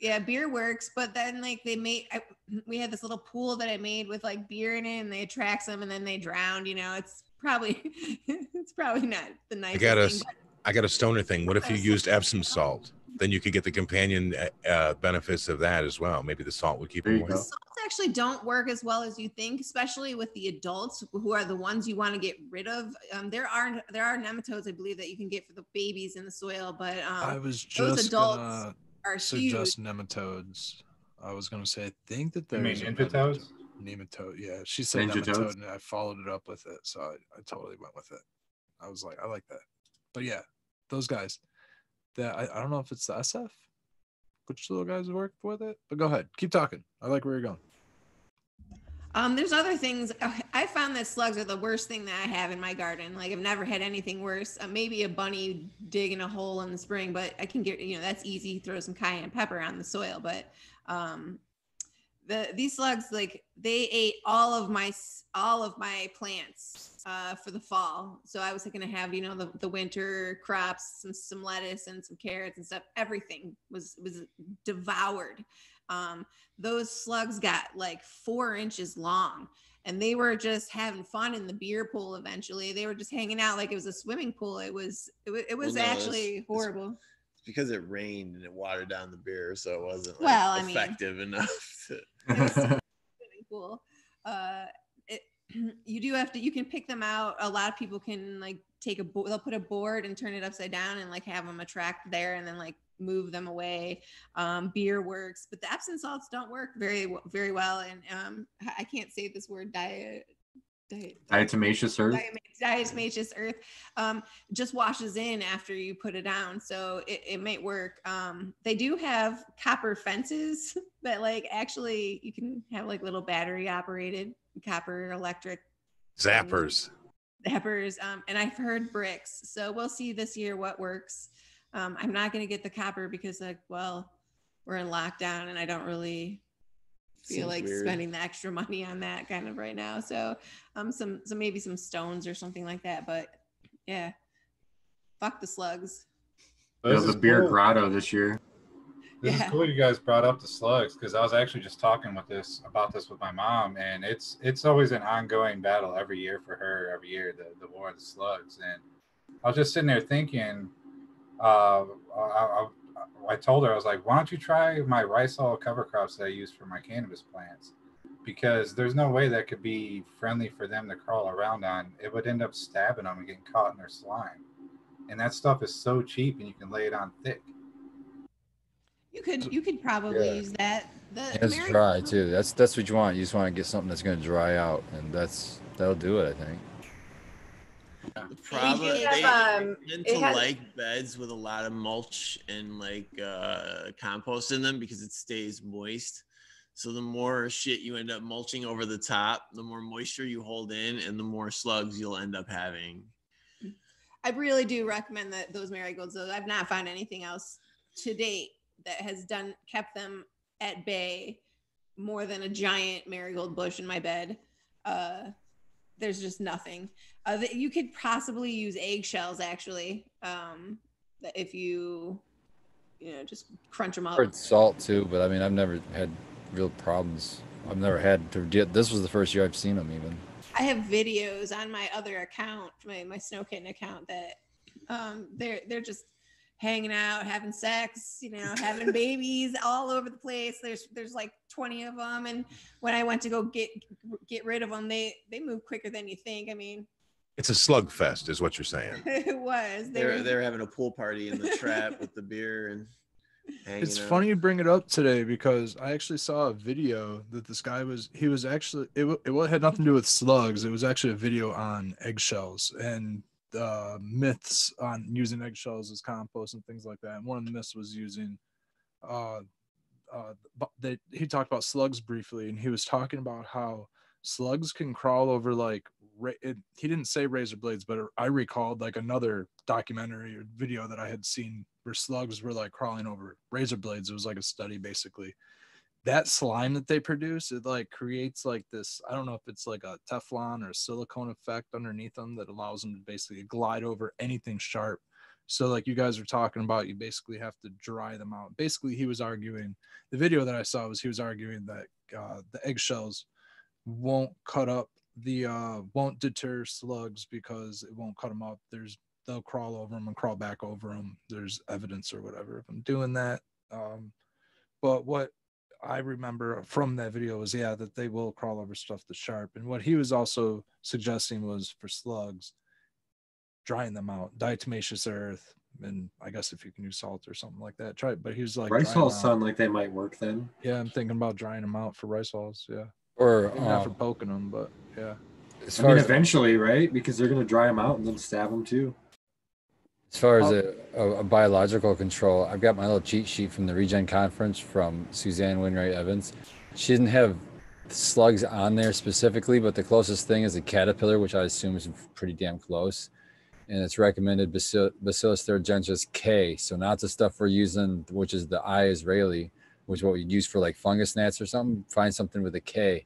Yeah, beer works, but then like they made I, [CLEARS THROAT] we had this little pool that I made with like beer in it and they attract them and then they drowned, you know. It's probably [LAUGHS] it's probably not the I got a, thing, but I got a stoner thing. What if you used Epsom salt? Then you could get the companion uh, benefits of that as well. Maybe the salt would keep There them you away. Go. salts actually don't work as well as you think, especially with the adults who are the ones you want to get rid of. Um, there are there are nematodes, I believe, that you can get for the babies in the soil, but um, I was just those adults gonna are huge. suggest nematodes. I was gonna say I think that You mean there's a infatodes? Nematode. Yeah, she said Ninja nematode, toads? and I followed it up with it, so I, I totally went with it. I was like, I like that. But yeah, those guys. That I, I don't know if it's the SF, which little guys work with it. But go ahead, keep talking. I like where you're going. Um, there's other things. uh, I found that slugs are the worst thing that I have in my garden. Like I've never had anything worse. Uh, maybe a bunny digging a hole in the spring, but I can get you know that's easy. Throw some cayenne pepper on the soil, but um, the these slugs like they ate all of my all of my plants uh, for the fall. So I was going to have you know the, the winter crops, some some lettuce and some carrots and stuff. Everything was was devoured. Um, those slugs got like four inches long and they were just having fun in the beer pool eventually. They were just hanging out like it was a swimming pool. It was it was, it was no, actually it's- horrible. It's because it rained and it watered down the beer, so it wasn't like, Well, I mean- effective enough. [LAUGHS] To, It was [LAUGHS] swimming pool. Uh it, [CLEARS THROAT] you do have to you can pick them out. A lot of people can like take a board they'll put a board and turn it upside down and like have them attract there and then like move them away. Um beer works but the epsom salts don't work very very well. And um i I can't say this word diet diet Diatomaceous earth. diatomaceous diatomaceous earth um, just washes in after you put it down. So it, it might work. Um, they do have copper fences [LAUGHS] that like actually you can have like little battery operated copper electric Zappers. peppers um, and i've heard bricks. So we'll see this year what works um, i'm not going to get the copper because like well we're in lockdown and i don't really feel Seems like weird. spending the extra money on that kind of right now so um some some maybe some stones or something like that but yeah fuck the slugs But It this was is a beer cool. grotto this year. This Yeah. is cool you guys brought up the slugs because I was actually just talking with this about this with my mom, and it's it's always an ongoing battle every year for her. Every year, the the war of the slugs, and I was just sitting there thinking. Uh, I, I, I told her I was like, "Why don't you try my rice hull cover crops that I use for my cannabis plants?" Because there's no way that could be friendly for them to crawl around on. It would end up stabbing them and getting caught in their slime. And that stuff is so cheap, and you can lay it on thick. you could you could probably Yeah. use that the And it's Mary- dry too. That's that's what you want. You just want to get something that's going to dry out, and that's that'll do it. I think. The problem they have, um, tend to has- like beds with a lot of mulch and like uh, compost in them because it stays moist. So the more shit you end up mulching over the top, the more moisture you hold in, and the more slugs you'll end up having. I really do recommend that those marigolds. Though I've not found anything else to date that has done kept them at bay more than a giant marigold bush in my bed. Uh, there's just nothing. Uh, you could possibly use eggshells actually. Um, if you, you know, just crunch them up. I've heard salt too, but I mean, I've never had real problems. I've never had to get. This was the first year I've seen them even. I have videos on my other account, my my Snow Kitten account, that um they're they're just hanging out, having sex, you know, having [LAUGHS] babies all over the place. There's there's like 20 of them, and when I went to go get get rid of them, they they move quicker than you think. I mean, It's a slug fest, is what you're saying. [LAUGHS] it was. They They're were, they're having a pool party in the trap with the beer and hanging It's out. funny you bring it up today because I actually saw a video that this guy was he was actually it, it had nothing to do with slugs. It was actually a video on eggshells and uh, myths on using eggshells as compost and things like that. And one of the myths was using uh, uh, bu- that he talked about slugs briefly, and he was talking about how slugs can crawl over like ra- it, he didn't say razor blades, but I recalled like another documentary or video that I had seen where slugs were like crawling over razor blades. It was like a study basically. That slime that they produce, it like creates like this. I don't know if it's like a Teflon or a silicone effect underneath them that allows them to basically glide over anything sharp. So, like you guys were talking about, you basically have to dry them out. Basically, he was arguing the video that I saw was he was arguing that uh, the eggshells won't cut up the uh won't deter slugs because it won't cut them up. There's they'll crawl over them and crawl back over them there's evidence or whatever of them doing that. Um but what i remember from that video was yeah that they will crawl over stuff that's sharp. And what he was also suggesting was for slugs drying them out. Diatomaceous earth and i guess if you can use salt or something like that. Try it but he was like Rice drying hulls sound like they might work then. yeah i'm thinking about drying them out for rice hulls yeah. Or Maybe not for um, poking them but yeah as I mean, as eventually, right? Because they're gonna dry them out and then stab them too. As far as oh. a, a, a biological control, I've got my little cheat sheet from the Regen conference from Suzanne Wainwright Evans. She didn't have slugs on there specifically, but the closest thing is a caterpillar, which I assume is pretty damn close. And it's recommended Bacil- Bacillus thuringiensis K. So not the stuff we're using, which is the I Israeli, which is what we use for like fungus gnats or something. Find something with a K.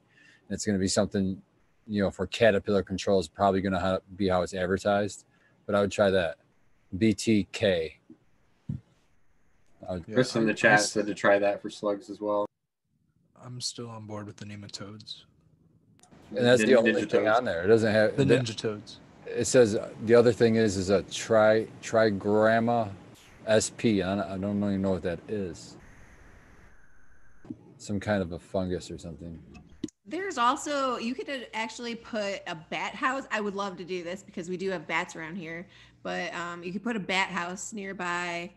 And it's going to be something, you know, for caterpillar control is probably going to be how it's advertised. But I would try that. BTK. Would- Yeah, Chris in the chat said to try that for slugs as well. I'm still on board with the nematodes. and that's the Nin- only thing toads. on there. It doesn't have The the- ninja toads. It says uh, the other thing is is a tri trigramma SP. I don't, I don't even know what that is. Some kind of a fungus or something. There's also you could actually put a bat house. I would love to do this because we do have bats around here, but um, you could put a bat house nearby,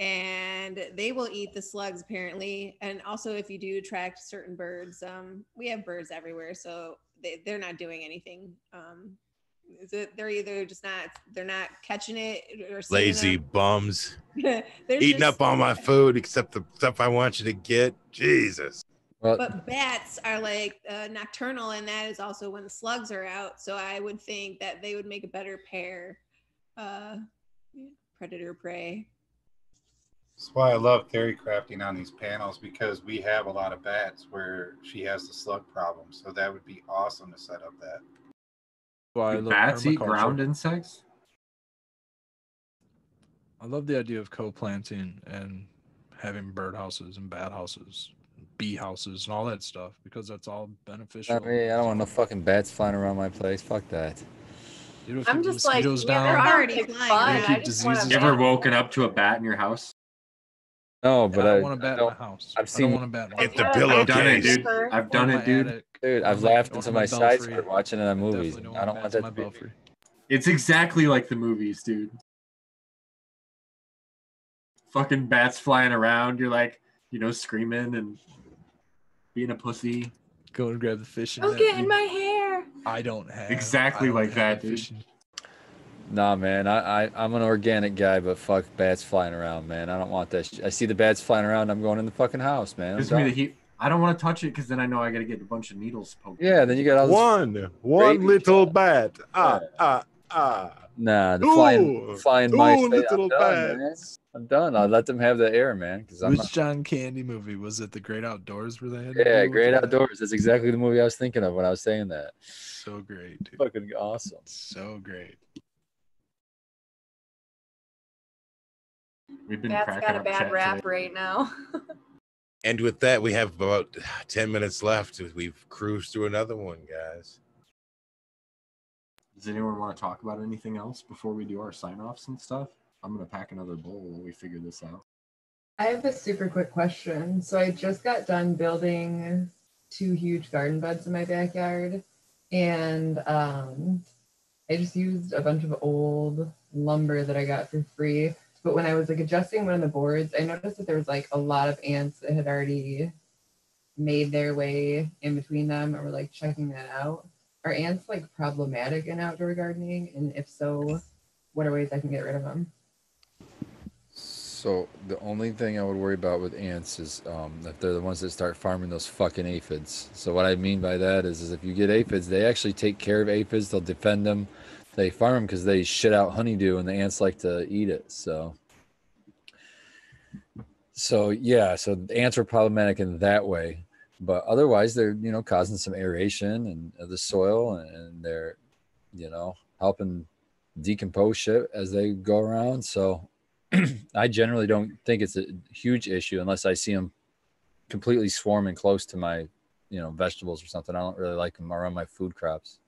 and they will eat the slugs apparently. And also, if you do attract certain birds, um, we have birds everywhere, so they, they're not doing anything. Um, is it, they're either just not they're not catching it or Lazy them. bums [LAUGHS] They're eating just- up all my food except the stuff I want you to get. Jesus. Well, But bats are like uh, nocturnal, and that is also when the slugs are out. So I would think that they would make a better pair, uh, predator prey. That's why I love theory crafting on these panels because we have a lot of bats where she has the slug problem. So that would be awesome to set up that. Why I Do bats eat ground insects? I love the idea of co-planting and having bird houses and bat houses, bee houses, and all that stuff because that's all beneficial. I, mean, I don't want no fucking bats flying around my place. Fuck that. You don't I'm just like, mosquitoes yeah, down. they're already already flying. fun. I just wanna You ever bat. woken up to a bat in your house? No, but but I I, don't want a I bat in my house. I've I seen- don't want a bat. in my Get the house. I've pillowcase. done it, dude. I've done it, dude. attic, dude, I've my- laughed into my my sides belfry. hurt watching it on movies. Don't I don't want that to be. belfry. It's exactly like the movies, dude. Fucking bats flying around. You're like, you know, screaming and being a pussy. Go and grab the fish. Don't net. get in my hair. I don't have Exactly don't like have that, a dude. Nah, man, I, I I'm an organic guy, but fuck bats flying around, man. I don't want that. Sh- I see the bats flying around. I'm going in the fucking house, man. I'm Gives me the heat. I don't want to touch it because then I know I got to get a bunch of needles poked. Yeah, then you got all this. One, one little shot. bat. Ah, Yeah. ah, ah. Nah, the flying Two, flying two mice. little I'm done, man. I'm done. I'll let them have the air, man. Because Which not, John Candy movie was it? The Great Outdoors where they had? to yeah, great with that? outdoors. That's exactly the movie I was thinking of when I was saying that. So great, dude. Fucking awesome. So great. We've been That's cracking got a up bad rap today. right now. [LAUGHS] And with that, we have about 10 minutes left. We've cruised through another one, guys. Does anyone want to talk about anything else before we do our sign offs and stuff? I'm gonna pack another bowl while we figure this out. I have a super quick question. So I just got done building two huge garden beds in my backyard, and um, I just used a bunch of old lumber that I got for free. But when I was like adjusting one of the boards, I noticed that there was like a lot of ants that had already made their way in between them, or were like checking that out. Are ants like problematic in outdoor gardening? And if so, what are ways I can get rid of them? So the only thing I would worry about with ants is um, if they're the ones that start farming those fucking aphids. So what I mean by that is, is if you get aphids, they actually take care of aphids. They'll defend them. They farm them because they shit out honeydew, and the ants like to eat it. So So yeah, so ants are problematic in that way, but otherwise they're you know causing some aeration and the soil, and they're you know helping decompose shit as they go around. So [CLEARS THROAT] I generally don't think it's a huge issue unless I see them completely swarming close to my you know vegetables or something. I don't really like them around my food crops.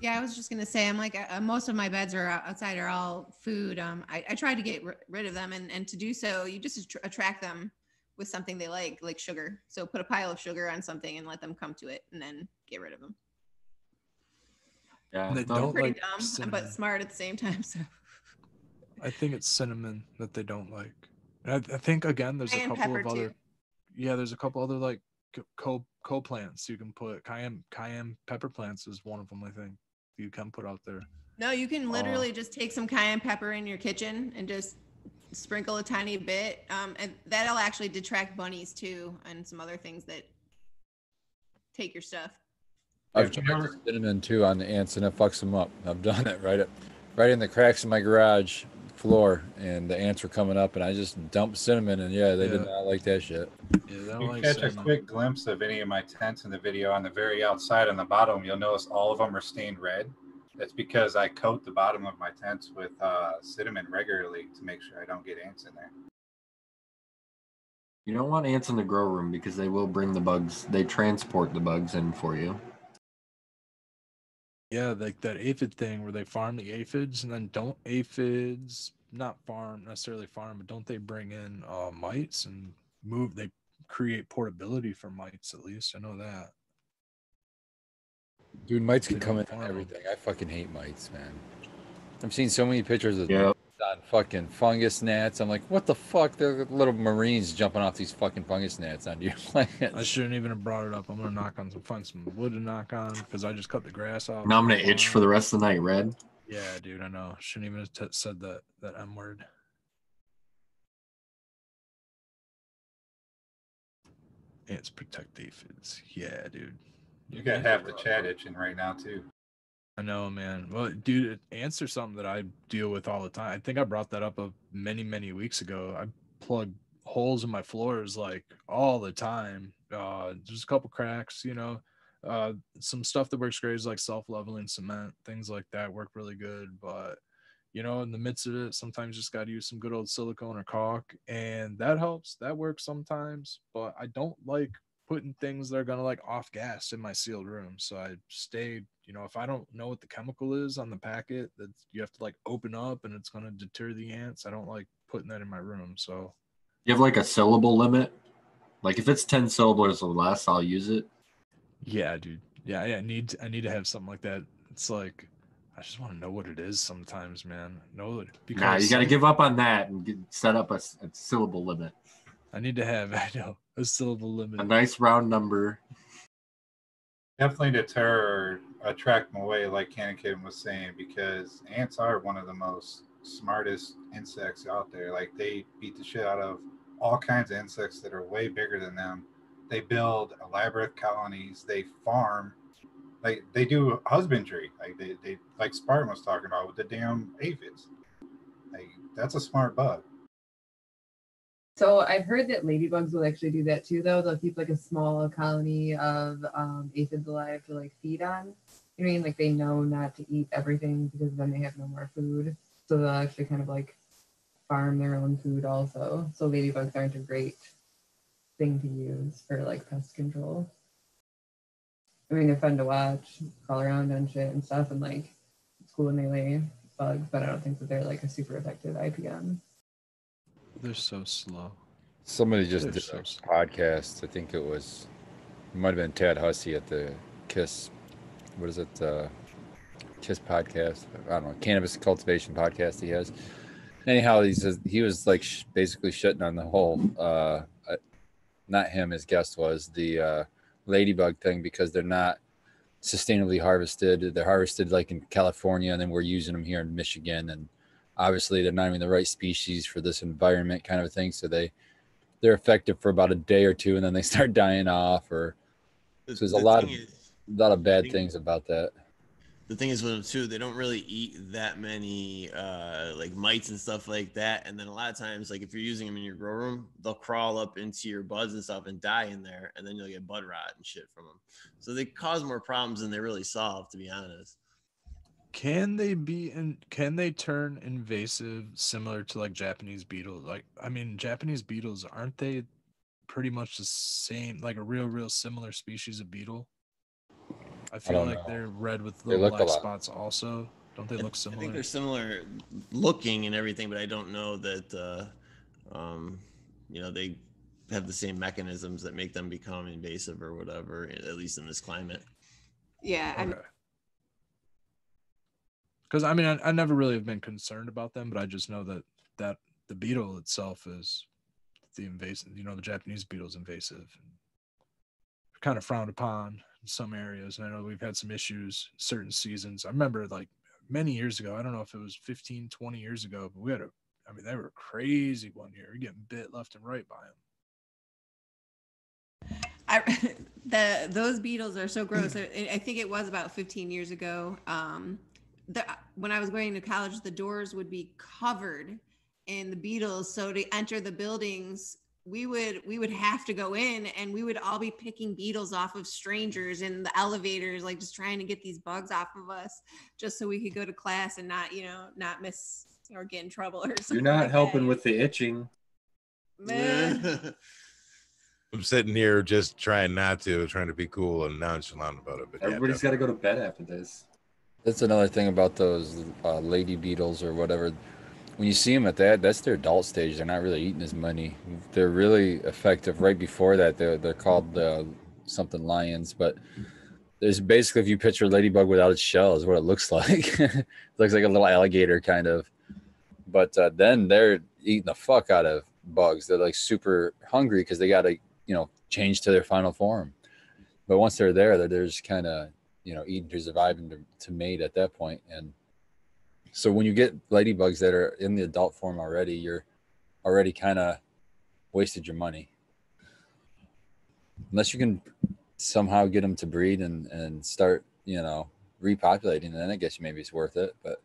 Yeah, I was just gonna say, I'm like, uh, most of my beds are outside are all food. Um, I, I tried to get ri- rid of them, and and to do so, you just attr- attract them with something they like, like sugar. So put a pile of sugar on something and let them come to it, and then get rid of them. Yeah. They don't- don't Pretty like dumb, cinnamon. but smart at the same time. [LAUGHS] So I think it's cinnamon that they don't like. And I, I think again, there's a couple of other. too. Yeah, there's a couple other like co- co co plants you can put. Cayenne cayenne pepper plants is one of them. I think you can put out there. no, you can uh, literally just take some cayenne pepper in your kitchen and just sprinkle a tiny bit, um, and that'll actually detract bunnies too, and some other things that take your stuff. I've Have tried ever- cinnamon too on the ants and it fucks them up. I've done it right up, right in the cracks in my garage floor, and the ants were coming up, and I just dumped cinnamon, and yeah, they did not like that shit. Yeah, they don't You like catch a quick glimpse of any of my tents in the video on the very outside on the bottom. You'll notice all of them are stained red. That's because I coat the bottom of my tents with uh, cinnamon regularly to make sure I don't get ants in there. You don't want ants in the grow room because they will bring the bugs. They transport the bugs in for you. Yeah, like that aphid thing where they farm the aphids and then don't aphids not farm necessarily farm, but don't they bring in uh, mites and move? They create portability for mites at least. I know that. Dude, mites can come in on everything. I fucking hate mites, man. I've seen so many pictures of Yeah. on fucking fungus gnats. I'm like, what the fuck? They're little marines jumping off these fucking fungus gnats onto your [LAUGHS] I shouldn't even have brought it up. I'm gonna knock on some find some wood to knock on because I just cut the grass off. Now I'm gonna itch for the rest of the night, Red. Yeah, dude, I know. Shouldn't even have t- said that that M word. Ants protect aphids. Yeah, dude. You got half the chat itching right now too. I know, man. Well, dude, answer something that I deal with all the time. I think I brought that up a many, many weeks ago. I plug holes in my floors like all the time. Uh, there's a couple cracks, you know. Uh, some stuff that works great is like self-leveling cement, things like that work really good. But you know, in the midst of it, sometimes just got to use some good old silicone or caulk, and that helps. That works sometimes. But I don't like putting things that are gonna like off gas in my sealed room. So I stayed, you know, if I don't know what the chemical is on the packet that you have to like open up and it's gonna deter the ants, I don't like putting that in my room. So You have like a syllable limit. Like if it's ten syllables or less, I'll use it. yeah, dude. Yeah, yeah, I need I need to have something like that. It's like I just want to know what it is sometimes, man. Know it because Nah, you got to give up on that and get, set up a syllable limit. I need to have [LAUGHS] I know a syllable limit. A nice round number. Definitely deter or attract them away, like Canna Kitten was saying, because ants are one of the most smartest insects out there. Like they beat the shit out of all kinds of insects that are way bigger than them. They build elaborate colonies. They farm. Like they do husbandry. Like they, they like Spartan was talking about with the damn aphids. Like that's a smart bug. So I've heard that ladybugs will actually do that too, though. They'll keep like a small colony of um, aphids alive to like feed on. You know what I mean? Like they know not to eat everything because then they have no more food. So they'll actually kind of like farm their own food also. So ladybugs aren't a great thing to use for like pest control. I mean, they're fun to watch, crawl around on shit and stuff, and like it's cool when they lay bugs, but I don't think that they're like a super effective IPM. They're so slow. Somebody just They're did so a s- podcast. I think it was, it might have been Tad Hussey at the KIS, what is it? Uh, KIS podcast. I don't know, cannabis cultivation podcast he has. Anyhow, he says he was like sh- basically shitting on the whole, uh, uh, not him, his guest was the uh, ladybug thing because they're not sustainably harvested. They're harvested like in California, and then we're using them here in Michigan, and obviously they're not even the right species for this environment, kind of thing. So they they're effective for about a day or two, and then they [LAUGHS] start dying off. Or So there's a lot of- is- a lot of bad Think- things about that. the thing is with them too, they don't really eat that many uh like mites and stuff like that. And then a lot of times, like if you're using them in your grow room, they'll crawl up into your buds and stuff and die in there, and then you'll get bud rot and shit from them. So they cause more problems than they really solve, to be honest. Can they be in? Can they turn invasive similar to like Japanese beetles? Like, I mean, Japanese beetles aren't they pretty much the same, like a real, real similar species of beetle? I feel don't like know. they're red with little black lot. spots. Also, don't they look similar? I think they're similar looking and everything, but I don't know that uh um you know they have the same mechanisms that make them become invasive or whatever, at least in this climate. Yeah, Okay. Because I mean, I, I never really have been concerned about them, but I just know that that the beetle itself is the invasive. You know, the Japanese beetle is invasive, and kind of frowned upon in some areas. And I know we've had some issues certain seasons. I remember like many years ago. I don't know if it was 15, 20 years ago, but we had a. I mean, they were crazy one year. We're getting bit left and right by them. I [LAUGHS] the those beetles are so gross. I, I think it was about 15 years ago. Um, the, when I was going to college, the doors would be covered in the beetles. So to enter the buildings, we would we would have to go in, and we would all be picking beetles off of strangers in the elevators, like just trying to get these bugs off of us, just so we could go to class and not you know not miss or get in trouble or [LAUGHS] something. You're not like helping that. with the itching. Man. [LAUGHS] I'm sitting here just trying not to, trying to be cool and nonchalant about it. But yeah, Everybody's got to go to bed after this. That's another thing about those uh, lady beetles or whatever. When you see them at that, that's their adult stage. They're not really eating as many. They're really effective. Right before that, they're they're called uh, something lions. But there's basically, if you picture a ladybug without its shell, is what it looks [LAUGHS] like. it looks like a little alligator kind of. But uh, then they're eating the fuck out of bugs. They're like super hungry because they got to you know change to their final form. But once they're there, they're, they're just kind of you know eating to survive and to, to mate at that point. And so when you get ladybugs that are in the adult form already you're already kind of wasted your money. Unless you can somehow get them to breed and and start you know repopulating then i guess maybe it's worth it but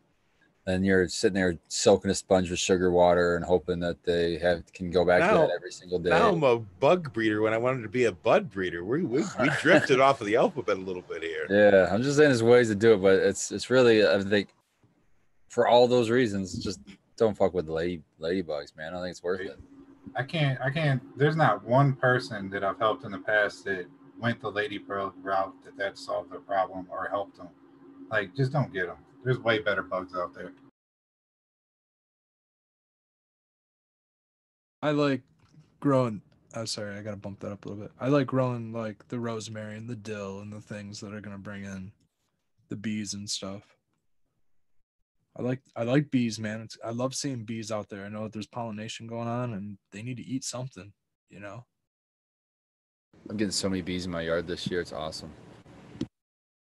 then you're sitting there soaking a sponge with sugar water and hoping that they have can go back to Now- that every single day now I'm a bug breeder when I wanted to be a bud breeder. We we, we [LAUGHS] drifted off of the alphabet a little bit here. Yeah, I'm just saying there's ways to do it, but it's it's really I think for all those reasons, just don't fuck with lady ladybugs, man. I don't think it's worth it. I can't. I can't. There's not one person that I've helped in the past that went the ladybug route that that solved their problem or helped them. Like, just don't get them. There's way better bugs out there. I like growing. Oh, sorry, I gotta bump that up a little bit. I like growing like the rosemary and the dill and the things that are gonna bring in the bees and stuff. I like I like bees, man. It's, I love seeing bees out there. I know that there's pollination going on, and they need to eat something. You know. I'm getting so many bees in my yard this year. It's awesome.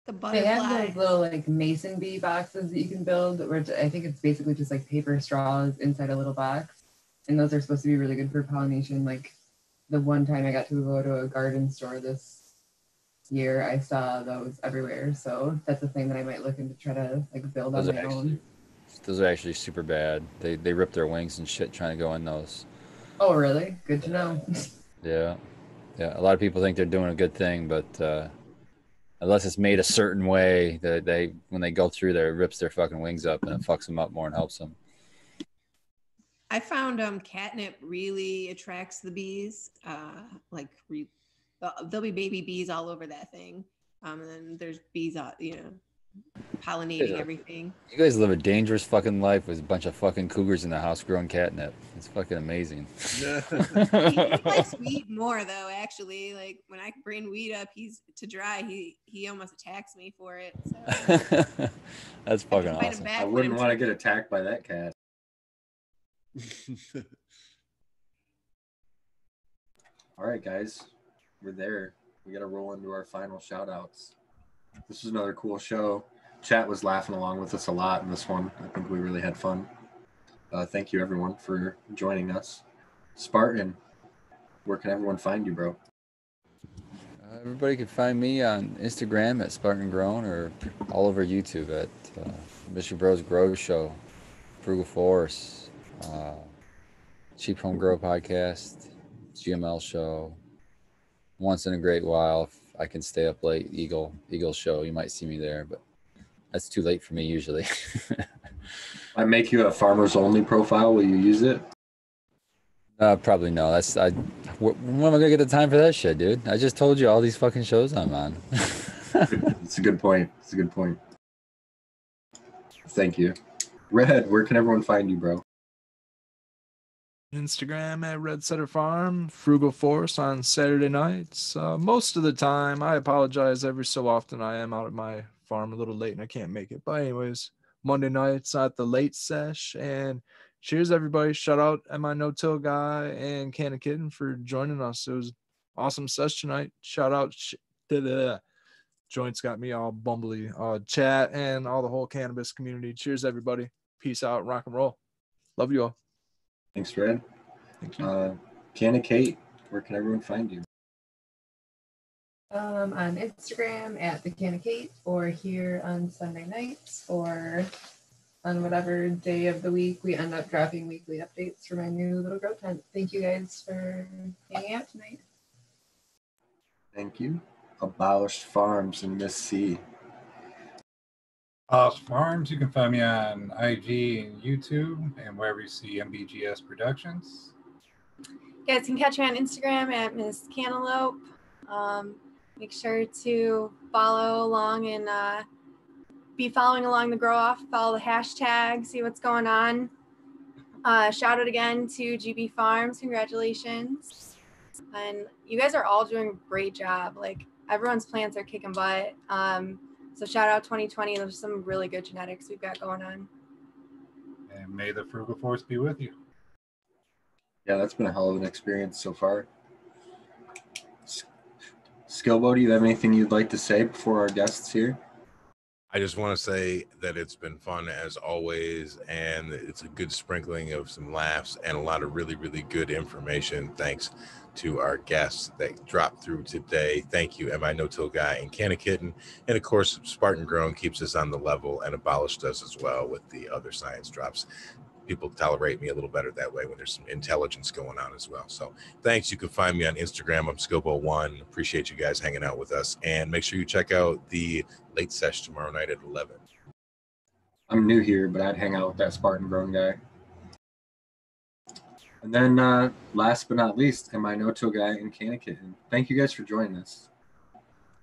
The They have butterfly. those little like mason bee boxes that you can build, which I think it's basically just like paper straws inside a little box, and those are supposed to be really good for pollination. Like the one time I got to go to a garden store this year, I saw those everywhere. So that's a thing that I might look into try to like build on Those are my actually own. those are actually super bad. They they rip their wings and shit trying to go in those. Oh, really? Good to know. [LAUGHS] Yeah, yeah. A lot of people think they're doing a good thing, but uh, unless it's made a certain way, that they when they go through there, it rips their fucking wings up and it fucks them up more and helps them. I found um catnip really attracts the bees. Uh, like re- uh, there'll be baby bees all over that thing. Um, and then there's bees out, you know, pollinating everything. You guys live a dangerous fucking life with a bunch of fucking cougars in the house growing catnip. It's fucking amazing. He, he [LAUGHS] likes weed more though. Actually, like when I bring weed up, he's to dry. He he almost attacks me for it. So [LAUGHS] That's fucking fight him awesome. I wouldn't want to get attacked by that cat. [LAUGHS] All right, guys, we're there. We got to roll into our final shout outs. This is another cool show. Chat was laughing along with us a lot in this one. I think we really had fun. Uh, thank you, everyone, for joining us. Spartan, where can everyone find you, bro? Uh, everybody can find me on Instagram at Spartan Grown or all over YouTube at uh, Mich Bros Grow Show, Frugal Force, uh, Cheap Home Grow Podcast, GML Show. Once in a great while, I can stay up late, Eagle Eagle Show. You might see me there, but that's too late for me usually. [LAUGHS] I make you a farmers only profile. Will you use it? Uh, probably no. That's I. wh- When am I gonna get the time for that shit, dude? I just told you all these fucking shows I'm on. [LAUGHS] It's a good point. It's a good point. Thank you. Red, where can everyone find you, bro? Instagram at Red Setter Farm, Frugal Force on Saturday nights. Uh, most of the time, I apologize. Every so often, I am out at my farm a little late and I can't make it. But anyways, Monday nights at the late sesh. And cheers, everybody! Shout out at my No Till guy and Canna Kitten for joining us. It was awesome sesh tonight. Shout out. Sh- da-da-da. Joints got me all bumbly. Uh, chat and all the whole cannabis community. Cheers, everybody. Peace out. Rock and roll. Love you all. Thanks, Red. Thank you. Uh, Canna Kate, where can everyone find you? Um, on Instagram at the Canna Kate or here on Sunday nights or on whatever day of the week we end up dropping weekly updates for my new little grow tent. Thank you guys for hanging out tonight. Thank you. Abolished Farms in Miss C. House Farms. You can find me on IG and YouTube and wherever you see MBGS Productions. You guys can catch me on Instagram at Miss Cannalope. Um, make sure to follow along and uh, be following along the grow off. Follow the hashtag, see what's going on. Uh, shout out again to GB Farms. Congratulations. And you guys are all doing a great job. Like everyone's plants are kicking butt. Um, so shout out 2020. There's some really good genetics we've got going on. And may the frugal force be with you. Yeah, that's been a hell of an experience so far. S- Skilbo, do you have anything you'd like to say before our guests here? I just want to say that it's been fun as always, and it's a good sprinkling of some laughs and a lot of really, really good information. Thanks to our guests that dropped through today. Thank you, MI No-Till Guy and Canna Kitten. And of course, Spartan Grown keeps us on the level and abolished us as well with the other science drops. People tolerate me a little better that way when there's some intelligence going on as well. So thanks. You can find me on Instagram. I'm Skilbo1. Appreciate you guys hanging out with us. And make sure you check out the late sesh tomorrow night at 11. I'm new here, but I'd hang out with that Spartan grown guy. And then uh, last but not least, MI No-Till Guy and Canna Kitten. Thank you guys for joining us.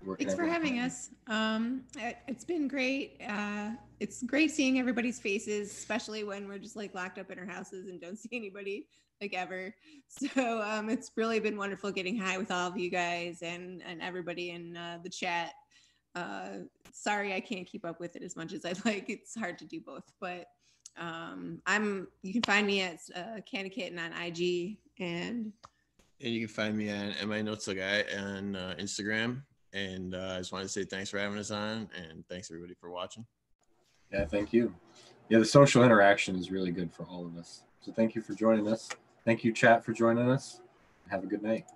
Where Thanks for having us. Um, it, it's been great. Uh, it's great seeing everybody's faces, especially when we're just like locked up in our houses and don't [LAUGHS] see anybody like ever. So um, it's really been wonderful getting high with all of you guys and and everybody in uh, the chat. Uh, sorry, I can't keep up with it as much as I'd like. It's hard to do both, but um, I'm. You can find me at uh, Canna Kitten on IG and And you can find me on MI No-Till Guy on uh, Instagram. And uh, I just wanted to say thanks for having us on, and thanks everybody for watching. Yeah, thank you. Yeah, the social interaction is really good for all of us. So thank you for joining us. Thank you, chat, for joining us. Have a good night.